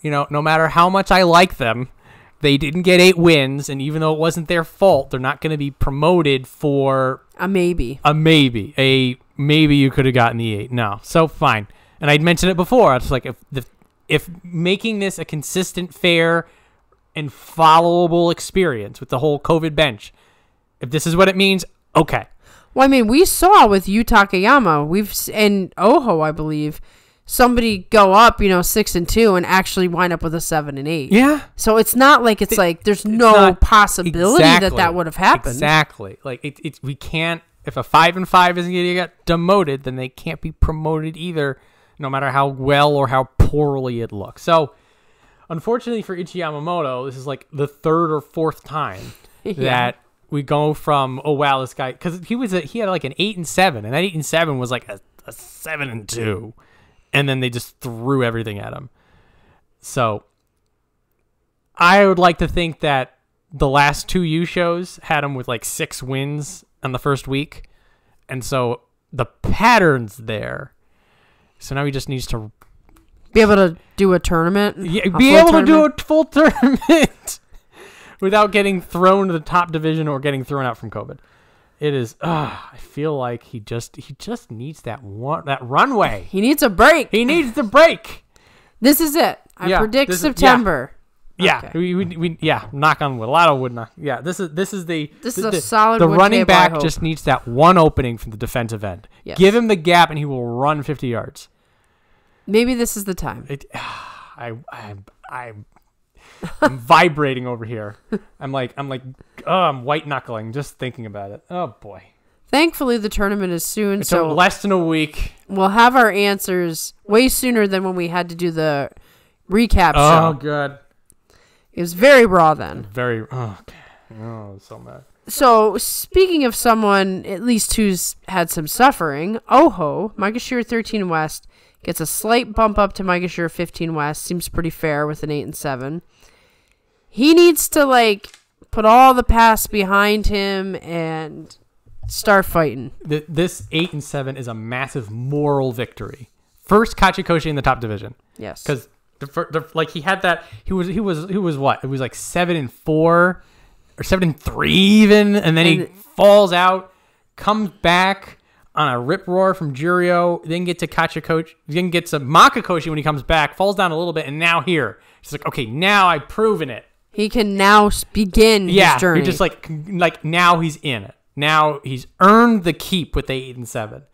you know, no matter how much I like them, they didn't get eight wins, and even though it wasn't their fault, they're not going to be promoted for A maybe. a maybe. A maybe you could have gotten the eight. No, so fine. And I'd mentioned it before. I was like, if the, if making this a consistent, fair, and followable experience with the whole COVID bench, if this is what it means, okay. Well, I mean, we saw with Yutakayama, we've s- and Oho, I believe, somebody go up, you know, six and two, and actually wind up with a seven and eight. Yeah. So it's not like it's like there's no not- possibility that Exactly. that would have happened. Exactly. Like it, it, we can't. If a five and five isn't going to get demoted, then they can't be promoted either, no matter how well or how poorly it looks. So, unfortunately for Ichiyamamoto, this is like the third or fourth time Yeah. that we go from oh wow this guy because he was a, he had like an eight and seven, and that eight and seven was like a, a seven and two, and then they just threw everything at him. So I would like to think that the last two U shows had him with like six wins on the first week, and so the patterns there. So now he just needs to Be able to do a tournament. yeah, a be able to do a full tournament without getting thrown to the top division or getting thrown out from COVID. It is. Uh, I feel like he just he just needs that one that runway. He needs a break. He needs the break. This is it. I Yeah, predict this is- yeah. September. Yeah, Okay. we, we, we yeah knock on wood. A lot of wood. Knock. Yeah, this is this is the This the, is a the- solid The running back just needs that one opening from the defensive end. Yes. Give him the gap and he will run 50 yards. Maybe this is the time. It, I, I, I'm, I'm vibrating over here. I'm like, I'm like, oh, I'm white knuckling just thinking about it. Oh boy, Thankfully, the tournament is soon, it took so less than a week. we'll have our answers way sooner than when we had to do the recap Oh show. god, It was very raw then. very. Oh, okay. oh so mad. So, speaking of someone at least who's had some suffering, Oho, Maegashira 13 West, gets a slight bump up to Maegashira 15 West. Seems pretty fair with an 8 and 7. He needs to, like, put all the past behind him and start fighting. Th- This eight and seven is a massive moral victory. First Kachikoshi in the top division. Yes. because the, the like he had that he was he was he was what it was like seven and four or seven and three even and then he falls out comes back on a rip roar from Juryo then get to Kachikoshi then get a Makekoshi when he comes back falls down a little bit and now here. He's like okay now I've proven it. He can now begin yeah his journey. you're just like like now he's in it. Now he's earned the keep with the eight and seven.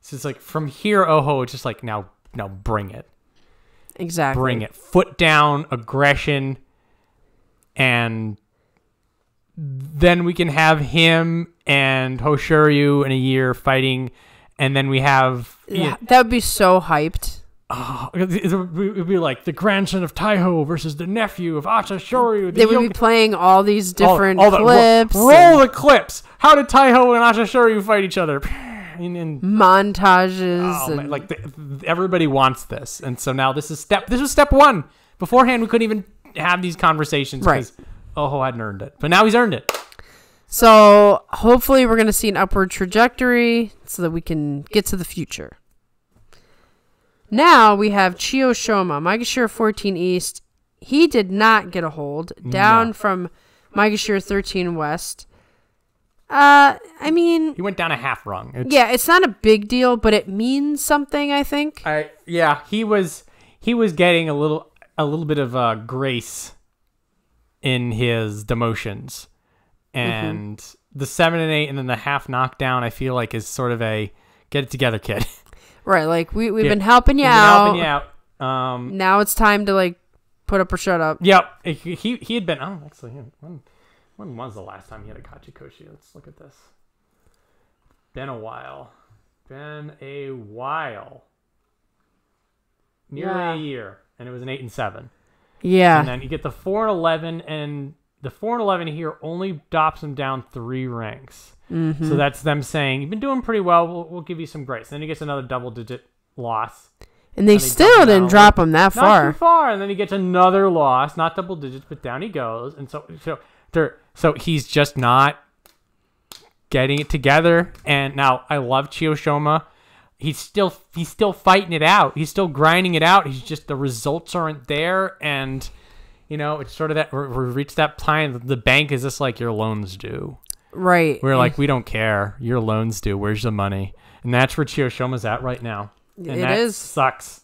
So it's like from here oh it's just like now now bring it. Exactly. bring it. Foot down aggression and then we can have him and Hoshoryu in a year fighting and then we have Yeah, that would be so hyped. oh, it would be like the grandson of Taiho versus the nephew of Asashoryu. They would be playing all these different all the- ro- clips, roll and the clips. How did Taiho and Asashoryu fight each other? And, and montages, Oh, and man, like the, everybody wants this, and so now this is step. This was step one. Beforehand, we couldn't even have these conversations Right. because Oho hadn't earned it, but now he's earned it. So hopefully we're going to see an upward trajectory so that we can get to the future. Now we have Chiyoshoma, Maegashira 14 East. He did not get a hold. Down No. from Maegashira 13 West. Uh, I mean, He went down a half rung. It's- yeah, it's not a big deal, but it means something, I think. I yeah, he was he was getting a little a little bit of uh, grace in his demotions, and the seven and eight, and then the half knockdown. I feel like is sort of a get it together, kid. Right, like we, we've Yeah, been helping you been out. helping you out. Um, Now it's time to, like, put up or shut up. Yep. He, he he had been. Oh, actually, when when was the last time he had a Kachikoshi? Let's look at this. Been a while. Been a while. Nearly Yeah. a year, and it was an eight and seven. Yeah. And then you get the four and eleven, and the four and eleven here only drops him down three ranks. Mm-hmm. So that's them saying you've been doing pretty well. We'll, we'll give you some grace. And Then he gets another double digit loss. and they and they still didn't drop him that Not far. too far, and then he gets another loss, not double digits, but down he goes, and so so so he's just not getting it together. And now I love Chiyoshoma. he's still he's still fighting it out. He's still grinding it out. He's just the results aren't there, and you know it's sort of that we're reached that time. The bank is just like your loans due. Right. We're like we don't care. Your loans due. Where's the money? And that's where Chiyoshoma's at right now. And It that is. sucks.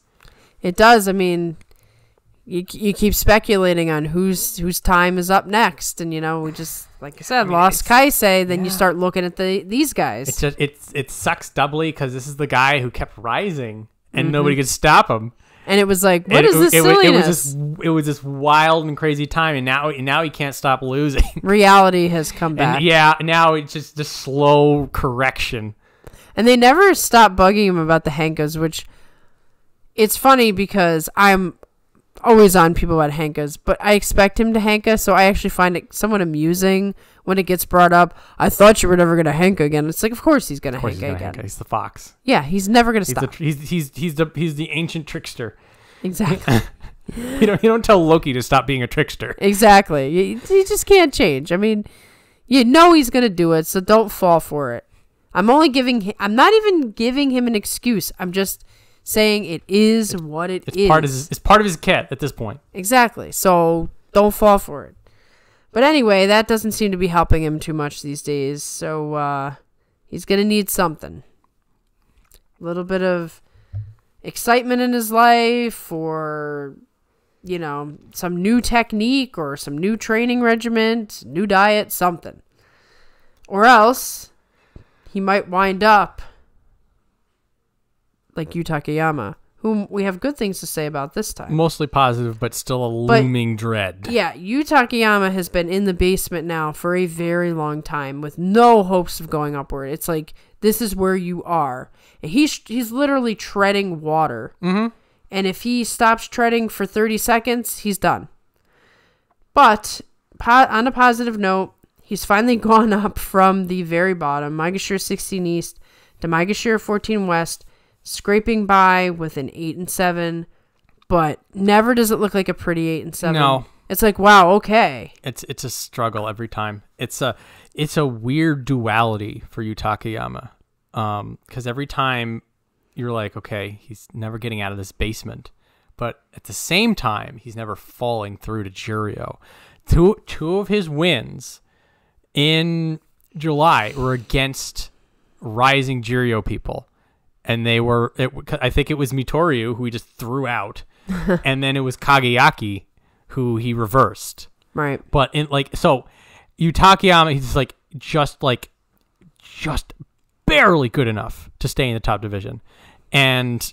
It does. I mean, you you keep speculating on whose whose time is up next, and you know we just like I said, mean, lost Kaisei. Then you start looking at the these guys. It's just it's it sucks doubly because this is the guy who kept rising and Mm-hmm. nobody could stop him. And it was like, what And is it, this it, was- silliness? It was this it was this wild and crazy time, and now now he can't stop losing. Reality has come back, And yeah, now it's just the slow correction. and they never stop bugging him about the Henkas, which it's funny because I'm always on people about Henkas, but I expect him to Henka, so I actually find it somewhat amusing when it gets brought up. I thought you were never gonna Henka again. It's like, of course he's course, Henka he's, again. Henka. he's the fox. Yeah, he's never gonna He's stop. the, he's, he's he's the he's the ancient trickster. exactly. You don't you don't tell Loki to stop being a trickster. Exactly. You, you just can't change. I mean, you know he's going to do it, so don't fall for it. I'm only giving hi- I'm not even giving him an excuse. I'm just saying it is what it It's is. part of his, it's part of his kit at this point. Exactly. So don't fall for it. But anyway, that doesn't seem to be helping him too much these days. So uh, he's going to need something. A little bit of excitement in his life or you know, some new technique or some new training regiment, new diet, something. Or else he might wind up like Yutakayama, whom we have good things to say about this time. Mostly positive, but still a But- looming dread. Yeah, Yutakayama has been in the basement now for a very long time with no hopes of going upward. It's like this is where you are. And he's he's literally treading water. Mm-hmm. And if he stops treading for 30 seconds, he's done. But on a positive note, he's finally gone up from the very bottom, Maegashira 16 East to Maegashira 14 West, scraping by with an 8 and 7, but never does it look like a pretty 8 and 7. No. It's like, wow, okay. It's it's a struggle every time. It's a it's a weird duality for Yutakayama. Um, because every time you're like, okay, he's never getting out of this basement, but at the same time, he's never falling through to Juryo. Two two of his wins in July were against rising Juryo people, and they were. It, I think it was Mitoryu who he just threw out, and then it was Kagayaki who he reversed. Right. But in like so, Yutakayama he's like just like just barely good enough to stay in the top division, and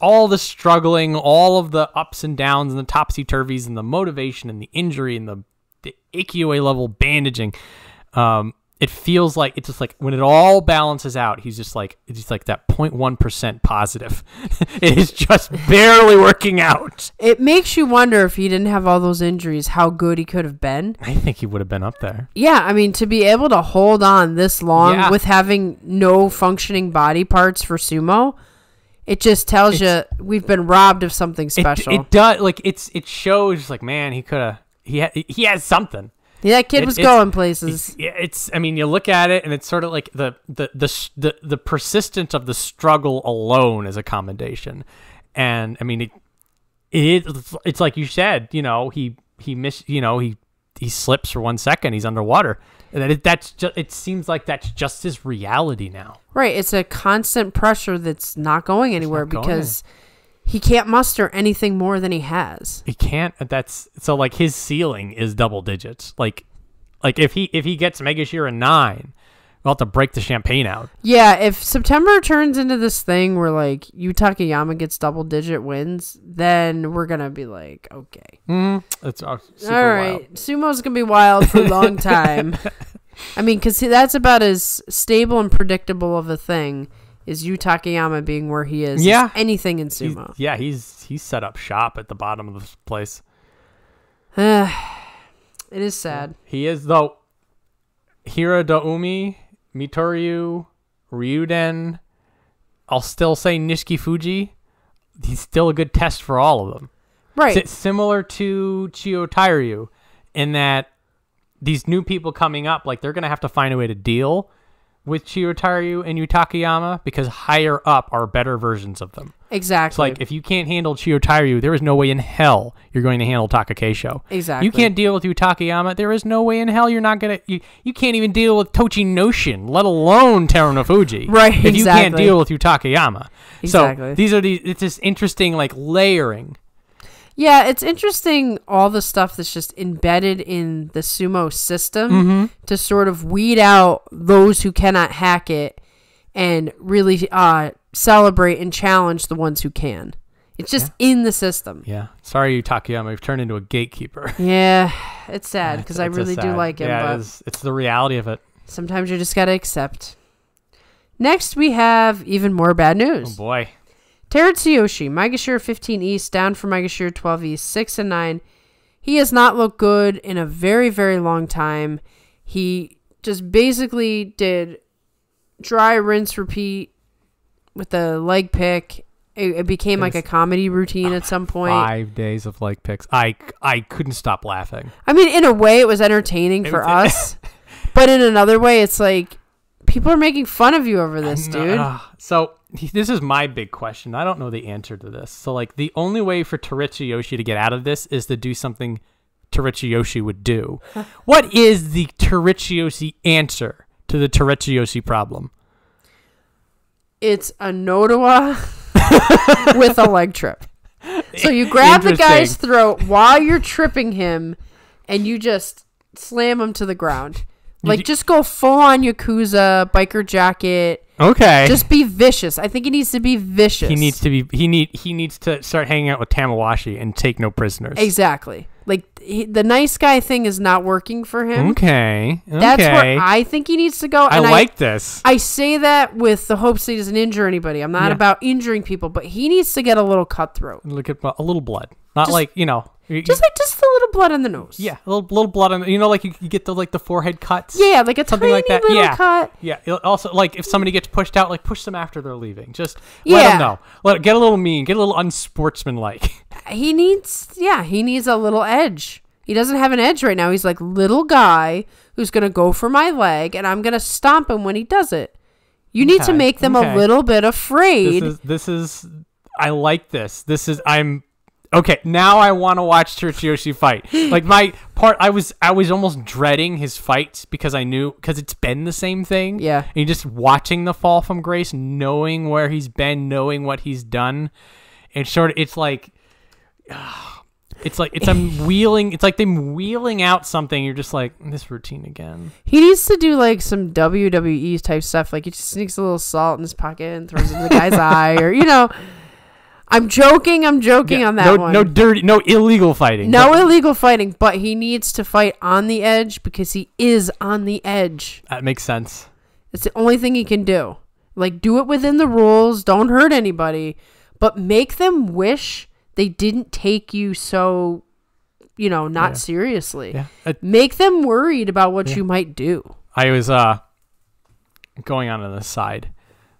all the struggling, all of the ups and downs, and the topsy turvies, and the motivation, and the injury, and the the AQA level bandaging. Um, it feels like it's just like when it all balances out, he's just like it's just like that 0.1 percent positive. it is just barely working out. It makes you wonder if he didn't have all those injuries, how good he could have been. I think he would have been up there. Yeah, I mean, to be able to hold on this long Yeah. with having no functioning body parts for sumo, it just tells you we've been robbed of something It- special. It, does like it's it shows like man he could have he ha- he has something. Yeah, that kid it- was going places. It's, yeah, it's I mean you look at it and it's sort of like the the the the, the persistence of the struggle alone is a commendation, and I mean it it is it's like you said you know he he miss you know he he slips for one second he's underwater and that it, that's just it seems like that's just his reality now. Right, it's a constant pressure that's not going anywhere not going because he can't muster anything more than he has. He can't. That's so like his ceiling is double digits. Like, like if he if he gets Maegashira nine, we'll have to break the champagne out. Yeah, if September turns into this thing where like Yutakayama gets double digit wins, then we're gonna be like, okay. Mm, that's All right, sumo's gonna be wild for a long time. I mean, because that's about as stable and predictable of a thing is Yutakayama being where he is. Yeah. anything in He's- sumo. yeah, he's he's set up shop at the bottom of this place. it is sad. He is though. Hiradoumi, Mitoryu, Ryuden. I'll still say Nishikifuji. He's still a good test for all of them. Right. Si- similar to Chiyotairyu in that these new people coming up, like they're gonna have to find a way to deal with Chiyotairyu and Yutakayama because higher up are better versions of them. Exactly. It's like if you can't handle Chiyotairyu, there is no way in hell you're going to handle Takakeisho. Exactly. You can't deal with Yutakayama. There is no way in hell you're not gonna. You, you can't even deal with Tochinoshin, let alone Terunofuji. Right, If you can't deal with Yutakayama. Exactly. So these are these. It's this interesting like layering. Yeah, it's interesting all the stuff that's just embedded in the sumo system Mm-hmm. to sort of weed out those who cannot hack it and really uh, celebrate and challenge the ones who can. It's just in the system. Yeah. Sorry, Yutakayama. You've turned into a gatekeeper. Yeah, it's sad because I really do like him, Yeah, but it is, it's the reality of it. sometimes you just gotta accept. Next, we have even more bad news. Oh boy. Terutsuyoshi, Maegashira 15 East, down from Maegashira 12 East, 6 and 9. He has not looked good in a very, very long time. He just basically did dry rinse repeat with the leg pick. It, it became like a comedy routine at some point. Five days of leg picks. I I couldn't stop laughing. I mean, in a way, it was entertaining It for was- us, but in another way, it's like people are making fun of you over this, dude. Ugh. so this is my big question. I don't know the answer to this. So like the only way for Yoshi to get out of this is to do something Yoshi would do. what is the Yoshi answer to the Yoshi problem? It's a Nodowa with a leg trip. So you grab the guy's throat while you're tripping him, and you just slam him to the ground. Like just go full on Yakuza biker jacket. Okay. Just be vicious. I think he needs to be vicious. he needs to be he need he needs to start hanging out with Tamawashi and take no prisoners. exactly like he, the nice guy thing is not working for him. Okay. Okay. That's where I think he needs to go. I like this. I say that with the hopes that he doesn't injure anybody. I'm not Yeah. about injuring people, but he needs to get a little cutthroat. Look at a little blood. Not Just- like, you know, you- Just like just a little blood on the nose. yeah, a little, little blood on, you know, like you, you get the like the forehead cuts. Yeah, like a Something tiny like that. little Yeah. cut. Yeah. it'll Also, like if somebody gets pushed out, like push them after they're leaving. Just let Yeah. them know. Let get a little mean. Get a little unsportsmanlike. He needs yeah, he needs a little edge. He doesn't have an edge right now. He's like little guy who's gonna go for my leg and I'm gonna stomp him when he does it. You need to make them okay. a little bit afraid. this is this is. I like this. This is I'm. Okay, now I want to watch Yoshi fight. Like my part, I was I was almost dreading his fights because I knew because it's been the same thing. Yeah. and you're just watching the fall from grace, knowing where he's been, knowing what he's done, and sort of it's like, it's like it's them wheeling. It's like them wheeling out something. You're just like this routine again. he needs to do like some WWE type stuff. Like he just sneaks a little salt in his pocket and throws it in the guy's eye, or you know. I'm joking. I'm joking on that no, one. no dirty, no illegal fighting. No but illegal fighting, but he needs to fight on the edge because he is on the edge. that makes sense. It's the only thing he can do. Like, do it within the rules. Don't hurt anybody, but make them wish they didn't take you so, you know, not Yeah. seriously. Yeah, I, Make them worried about what you might do. I was uh going on an side,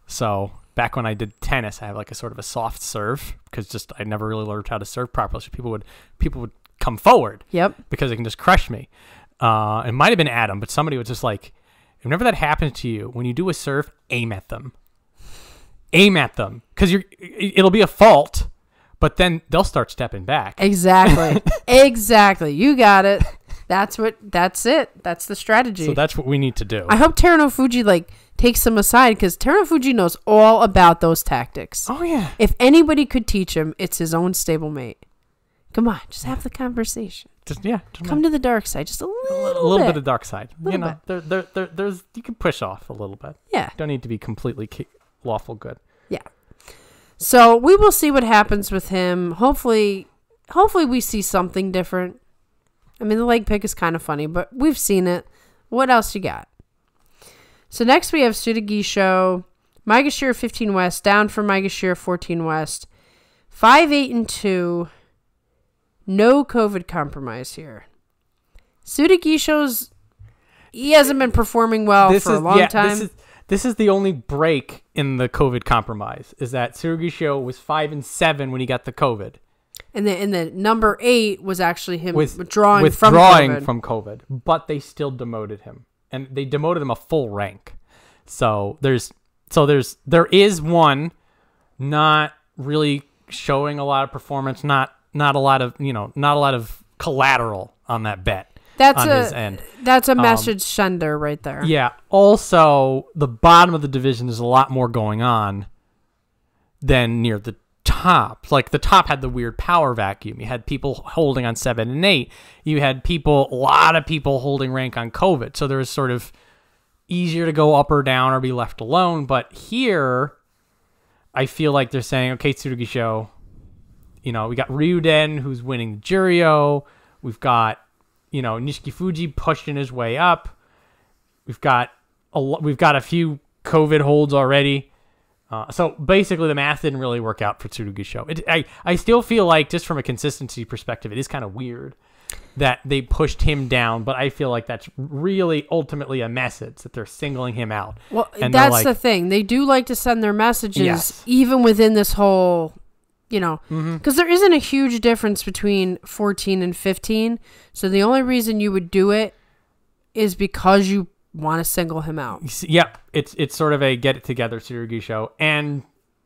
So back when I did tennis, I have like a sort of a soft serve because just I never really learned how to serve properly. So people would people would come forward Yep. because they can just crush me. Uh, it might have been Adam, but somebody was just like, whenever that happens to you, when you do a serve, aim at them. Aim at them because you're. it- It'll be a fault, but then they'll start stepping back. Exactly. exactly. You got it. That's what. That's it. That's the strategy. So that's what we need to do. I hope Terunofuji like takes them aside because Terunofuji knows all about those tactics. oh yeah. If anybody could teach him, it's his own stablemate. Come on, just have the conversation. Just yeah. just Come to the dark side, just a little, a little, a little bit. bit. of dark side. You know, there, there, there, there's you can push off a little bit. yeah, Don't need to be completely lawful good. yeah. So we will see what happens with him. Hopefully, hopefully we see something different. I mean, the leg pick is kind of funny, but we've seen it. What else you got? So next we have Tsurugisho, Maegashira 15 West, down from Maegashira 14 West. 5, 8, and 2. No COVID compromise here. Tsurugisho's he hasn't been performing well for a long time. This is, this is the only break in the COVID compromise. Is that Tsurugisho was five and seven when he got the COVID. and the and the number eight was actually him With withdrawing, withdrawing from COVID. from COVID, but they still demoted him, and they demoted him a full rank. So there's so there's there is one not really showing a lot of performance, not not a lot of you know not a lot of collateral on that bet That's on a his end. that's a um, message sender right there. Yeah. Also, the bottom of the division is a lot more going on than near the top. Like the top had the weird power vacuum. You had people holding on seven and eight. You had people, a lot of people holding rank on COVID. So there was sort of easier to go up or down or be left alone. But here, I feel like they're saying, okay, Tsurugisho, you know, we got Ryuden who's winning the Juryo. We've got, you know, Nishikifuji pushing his way up. We've got a we've got a few COVID holds already. Uh, so basically, the math didn't really work out for Tsurugisho. It, I I still feel like just from a consistency perspective, it is kind of weird that they pushed him down. But I feel like that's really ultimately a message that they're singling him out. Well, And that's like- the thing. They do like to send their messages Yes. even within this whole, you know, because there isn't a huge difference between 14 and 15. So the only reason you would do it is because you want to single him out. Yep, it's it's sort of a get it together Tsurugisho, and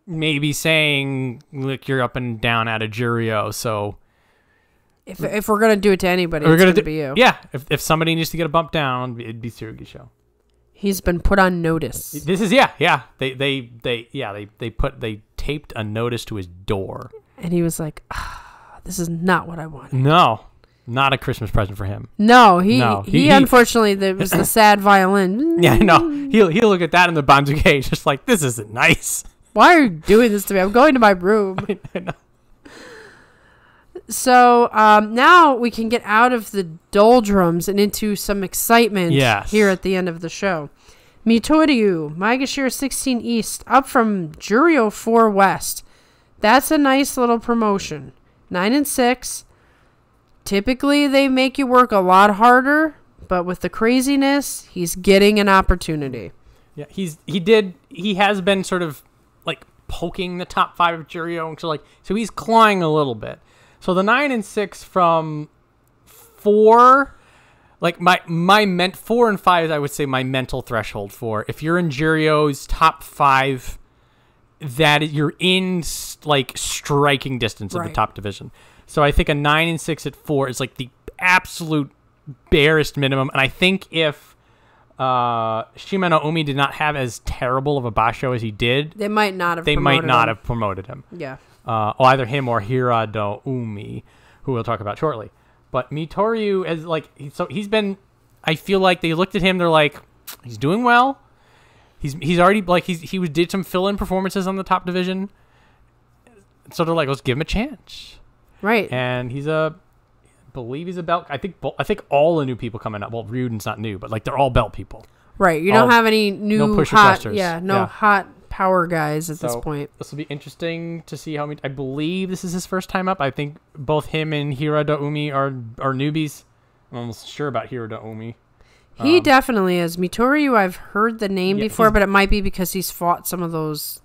maybe saying, "Look, you're up and down at a Juryo, so If, if we're gonna do it to anybody, we're it's gonna gonna, do." be you. Yeah, if if somebody needs to get a bump down, it'd be Tsurugisho. He's been put on notice. This is yeah, yeah. They they they yeah they they put they taped a notice to his door. And he was like, ah, "This is not what I want." No, not a Christmas present for him. No, he No, he, he- he- unfortunately there was the sad violin. Yeah, no, he'll he'll look at that in the Banzuke, just like this isn't nice. Why are you doing this to me? I'm going to my room. I know. So um, now we can get out of the doldrums and into some excitement Yes. here at the end of the show. Mitoryu, Maegashira 16 East, up from Juryo 4 West. That's a nice little promotion. 9 and 6. Typically, they make you work a lot harder, but with the craziness, he's getting an opportunity. Yeah, he's he did he has been sort of like poking the top five of Juryo, and so like so he's clawing a little bit. So the nine and six from four, like my my meant four and five, I would say my mental threshold for if you're in Juryo's top five, that you're in like striking distance of the top division. So I think a nine and six at four is like the absolute barest minimum, and I think if uh, Shimanoumi did not have as terrible of a basho as he did, They might not have they might promoted not him. have promoted him. Yeah. Uh, either him or Hiradoumi, who we'll talk about shortly. But Mitoryu is like, so he's been. I feel like they looked at him. They're like, he's doing well. He's he's already like he's he was did some fill in performances on the top division. So they're like, let's give him a chance. Right. And he's a, I believe he's a belt. I think I think all the new people coming up. Well, Ryuden's not new, but like they're all belt people. Right. You all- don't have any new push hot, yeah, no Yeah. hot power guys at this point. This will be interesting to see how many. I believe this is his first time up. I think both him and Hiradoumi are are newbies. I'm almost sure about Hiradoumi. He Um, definitely is. Mitoryu, I've heard the name Yeah, before, but it might be because he's fought some of those,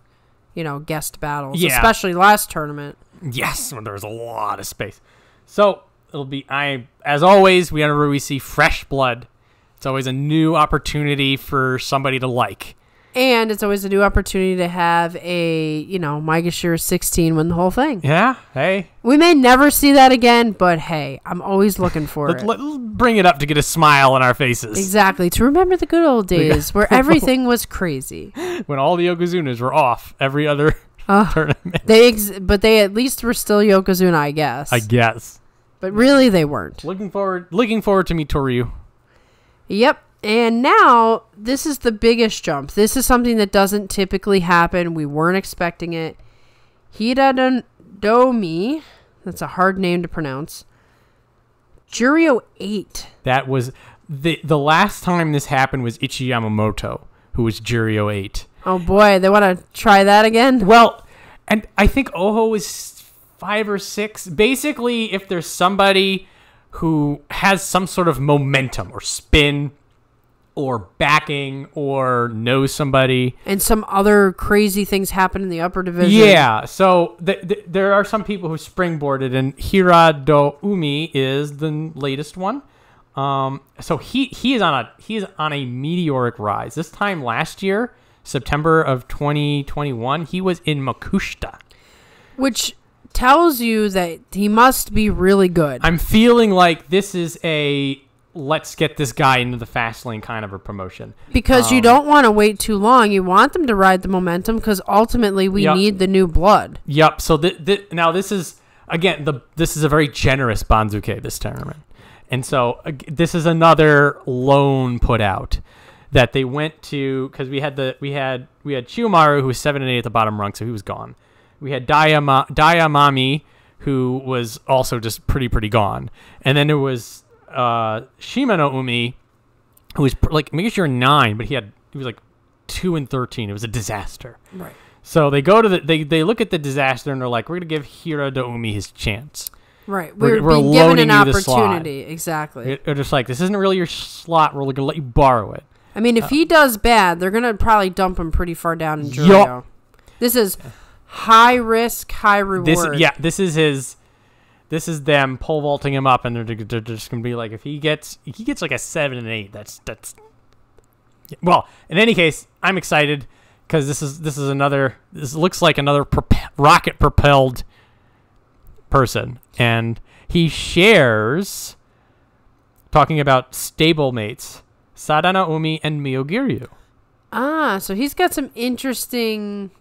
you know, guest battles, Yeah. especially last tournament. Yes, when there was a lot of space. So it'll be I as always. We whenever we see fresh blood, it's always a new opportunity for somebody to like. And it's always a new opportunity to have a, you know, Maegashira 16 win the whole thing. Yeah. Hey, We may never see that again, but hey, I'm always looking for let, it. let, bring it up to get a smile on our faces exactly. To remember the good old days where everything was crazy. when all the Yokozunas were off every other Uh, tournament. they ex- but they at least were still Yokozuna, I guess. I guess. but really they weren't. Looking forward, looking forward to Mitoryu. Yep. And now this is the biggest jump. This is something that doesn't typically happen. We weren't expecting it. Hiradoumi, that's a hard name to pronounce. Juryo 8. That was the the last time this happened was Ichiyamamoto, who was Juryo eight. Oh boy, they want to try that again? Well, and I think Oho is five or six. Basically, if there's somebody who has some sort of momentum or spin or backing or knows somebody. And some other crazy things happen in the upper division. Yeah, so th- th- there are some people who springboarded, and Hiradoumi is the latest one. Um, so he he is on a he is on a meteoric rise. This time last year, September of 2021, he was in Makushita. Which tells you that he must be really good. I'm feeling like this is a let's get this guy into the fast lane kind of a promotion. because you um, don't want to wait too long. You want them to ride the momentum because ultimately we Yep. need the new blood. Yep. So th- th- now this is again the this is a very generous Banzuke this tournament, and so ag- this is another loan put out that they went to because we had the we had we had Chiyomaru who was seven and eight at the bottom rung, so he was gone. We had Dayama Daiamami who was also just pretty pretty gone, and then there was uh, Shimanoumi who was pr- like maybe sure nine, but he had he was like two and thirteen. It was a disaster. Right. So they go to the they, they look at the disaster and they're like, we're gonna give Hiradoumi his chance. Right. We're- We're, we're being given an you the slot. opportunity. Exactly. They- They're just like, this isn't really your slot. We're gonna let you borrow it. I mean, if uh, he does bad, they're gonna probably dump him pretty far down in Yup. Juryo. This is high risk, high reward. This yeah, this is his. This is them pole vaulting him up, and they're, they're just gonna be like, if he gets if he gets like a seven and eight, that's that's. Well, in any case, I'm excited because this is this is another. This looks like another prop- rocket propelled person, and he shares. Talking about stablemates, Sadanoumi and Myogiryu. Ah, so he's got some interesting.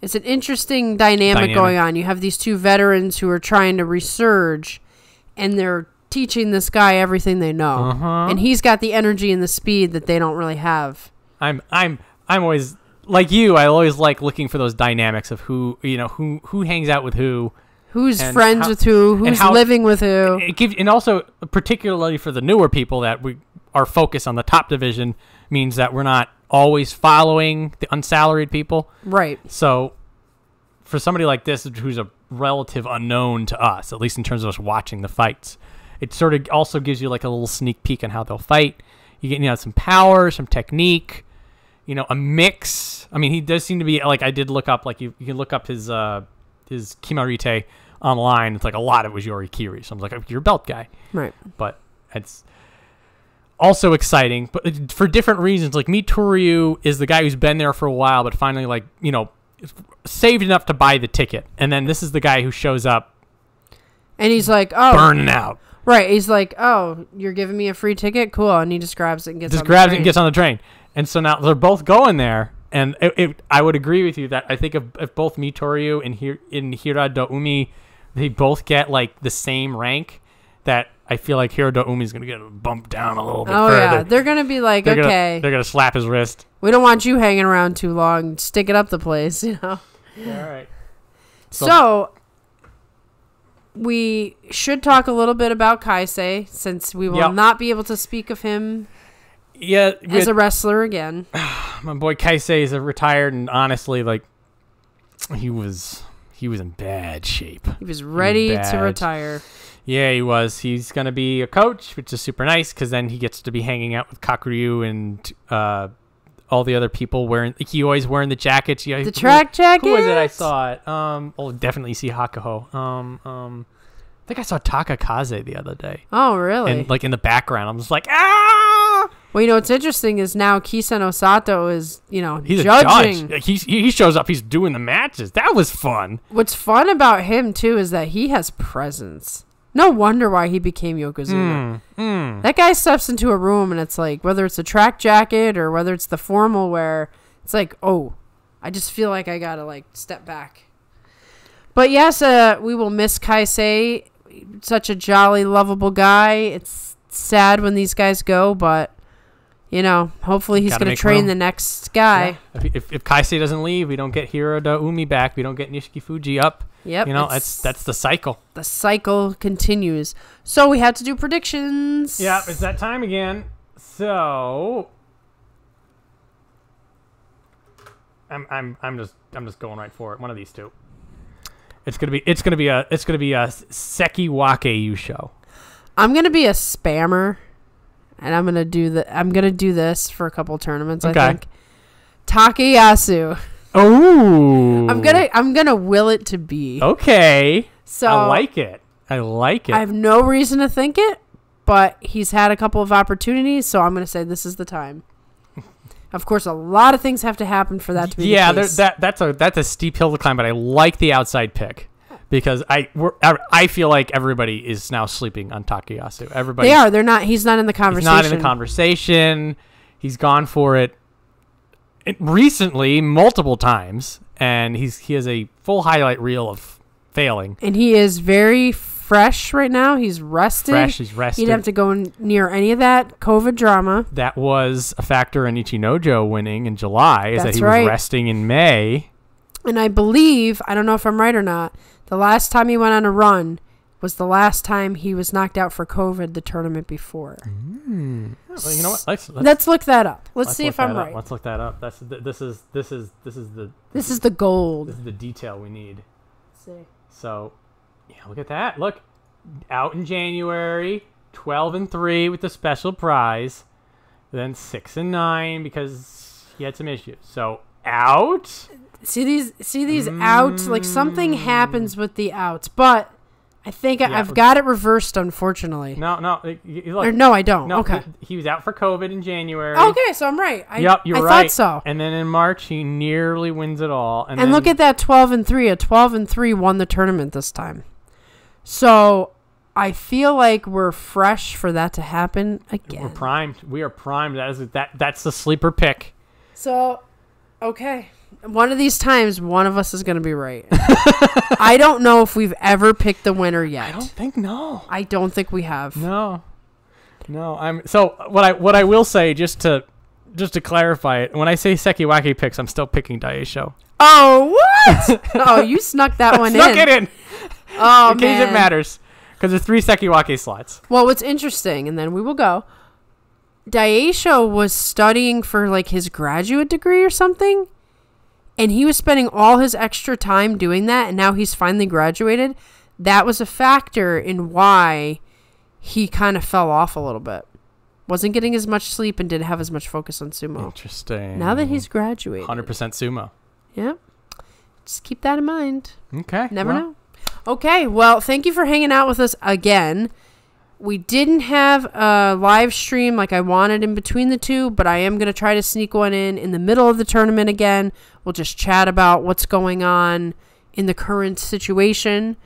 It's an interesting dynamic, Dynamic. going on. You have these two veterans who are trying to resurge, and they're teaching this guy everything they know. Uh-huh. And he's got the energy and the speed that they don't really have. I'm I'm I'm always like you. I always like looking for those dynamics of who you know who who hangs out with who. Who's friends how- with who? Who's living with who? It gives and also particularly for the newer people that we our focus on the top division means that we're not always following the unsalaried people. Right. So for somebody like this who's a relative unknown to us, at least in terms of us watching the fights, it sort of also gives you like a little sneak peek on how they'll fight. You get you know some power, some technique, you know, a mix. I mean, he does seem to be like I did look up like you, you can look up his uh his Kimarite online. It's like a lot of it was Yori Kiri. So I'm like, you're a belt guy Right. but it's also exciting, but uh, for different reasons. Like Mitoryu is the guy who's been there for a while, but finally, like you know, saved enough to buy the ticket, and then this is the guy who shows up And he's like, oh, burning out, right. He's like, oh, you're giving me a free ticket? Cool. And he just grabs it and gets just on the grabs it train. and gets on the train, and so now they're both going there. And it, it, I would agree with you that I think if, if both Mitoryu and Hir, in Hiradoumi, they both get like the same rank, that I feel like Hira Doumi is going to get bumped down a little bit Oh, further. yeah. They're going to be like, They're okay, gonna, they're gonna slap his wrist. we don't want you hanging around too long. Stick it up the place, you know? All right. So, So- we should talk a little bit about Kaisei since we will Yep. not be able to speak of him Yeah, as a wrestler again. my boy Kaisei is a retired, and honestly, like he was, he was in bad shape. He was ready to retire. Yeah, he was. He's gonna be a coach, which is super nice because then he gets to be hanging out with Kakuryu and uh, all the other people wearing. He always wearing the jackets. Yeah, The track jacket. Who was it? I saw it. Um, oh, definitely see Hakuho. Um, um, I think I saw Takekaze the other day, Oh, really? and like in the background, I'm just like, ah. well, you know what's interesting is now Kisenosato is, you know, He's judging. a judge. He's, he shows up. He's doing the matches. That was fun. What's fun about him too is that he has presence. No wonder why he became Yokozuna. Mm, mm. That guy steps into a room and it's like whether it's a track jacket or whether it's the formal wear, it's like, oh, I just feel like I gotta like step back. But yes, uh, we will miss Kaisei. Such a jolly, lovable guy. It's sad when these guys go, but you know, hopefully he's gonna train room. the next guy. Yeah. If, if, if Kaisei doesn't leave, we don't get Hiradoumi back. We don't get Nishikifuji up. Yep. you know, it's- that's that's the cycle. the cycle continues. So we had to do predictions. Yeah, it's that time again. So I'm I'm I'm just I'm just going right for it. One of these two. It's gonna be it's gonna be a it's gonna be a Sekiwake Yusho. I'm gonna be a spammer, and I'm gonna do the. I'm gonna do this for a couple tournaments. Okay. I think. Takayasu. Oh, I'm gonna. I'm gonna will it to be. Okay, so I like it. I like it. I have no reason to think it, but he's had a couple of opportunities, so I'm going to say this is the time. Of course, a lot of things have to happen for that to be yeah, the there, that that's a that's a steep hill to climb, but I like the outside pick because I we're, I feel like everybody is now sleeping on Takayasu. Everybody they are. They're not. He's not in the conversation. He's not in the conversation. He's gone for it, it recently multiple times, and he's he has a full highlight reel of failing. and he is very fresh right now. He's rested. Fresh, he's rested. He'd have to go near any of that COVID drama. that was a factor in Ichinojo winning in July, is that he right. was resting in May. And I believe, I don't know if I'm right or not, the last time he went on a run was the last time he was knocked out for COVID the tournament before. Mm. Well, you know what? Let's let's, Let's look that up. Let's, let's see if I'm that up. right. Let's look that up. That's th- this is this is this is the This is the gold. this is the detail we need. see. So, yeah, look at that. Look, out in January, 12 and 3 with the special prize. Then 6 and 9 because he had some issues. So, out. See these see these outs like something happens mm. with the outs, but I think I Yeah. I've got it reversed unfortunately. No, no. y- y- Look, Or no, I don't. no, okay. He was out for COVID in January. Okay, so I'm right. I, Yep, you're I right. thought so. And then in March, he nearly wins it all. And, And then, look at that 12 and 3. A 12 and 3 won the tournament this time. So I feel like we're fresh for that to happen again. We're primed. We are primed. That is that. That's the sleeper pick. So, okay. One of these times, one of us is going to be right. I don't know if we've ever picked the winner yet. I don't think no. I don't think we have. No, no. I'm so what I what I will say just to just to clarify it. When I say Sekiwake picks, I'm still picking Daieisho. Oh, what? oh, you snuck that one Snuck in. it in Oh, in case man. it matters because there's three Sekiwake slots. Well, what's interesting, and then we will go. Daieisho was studying for like his graduate degree or something, and he was spending all his extra time doing that, and now he's finally graduated. That was a factor in why he kind of fell off a little bit. Wasn't getting as much sleep and didn't have as much focus on sumo. Interesting. Now that he's graduated, 100% sumo. yeah, just keep that in mind. Okay. Never well, know. Okay, well, thank you for hanging out with us again. We didn't have a live stream like I wanted in between the two, but I am going to try to sneak one in in the middle of the tournament again. We'll just chat about what's going on in the current situation,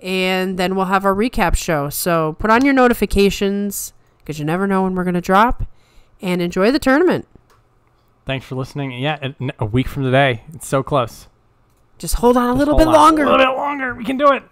and then we'll have our recap show. So put on your notifications because you never know when we're going to drop, and enjoy the tournament. Thanks for listening. Yeah, a- week from today. It's so close. Just hold on a Just little bit on. longer. A little bit longer. We can do it.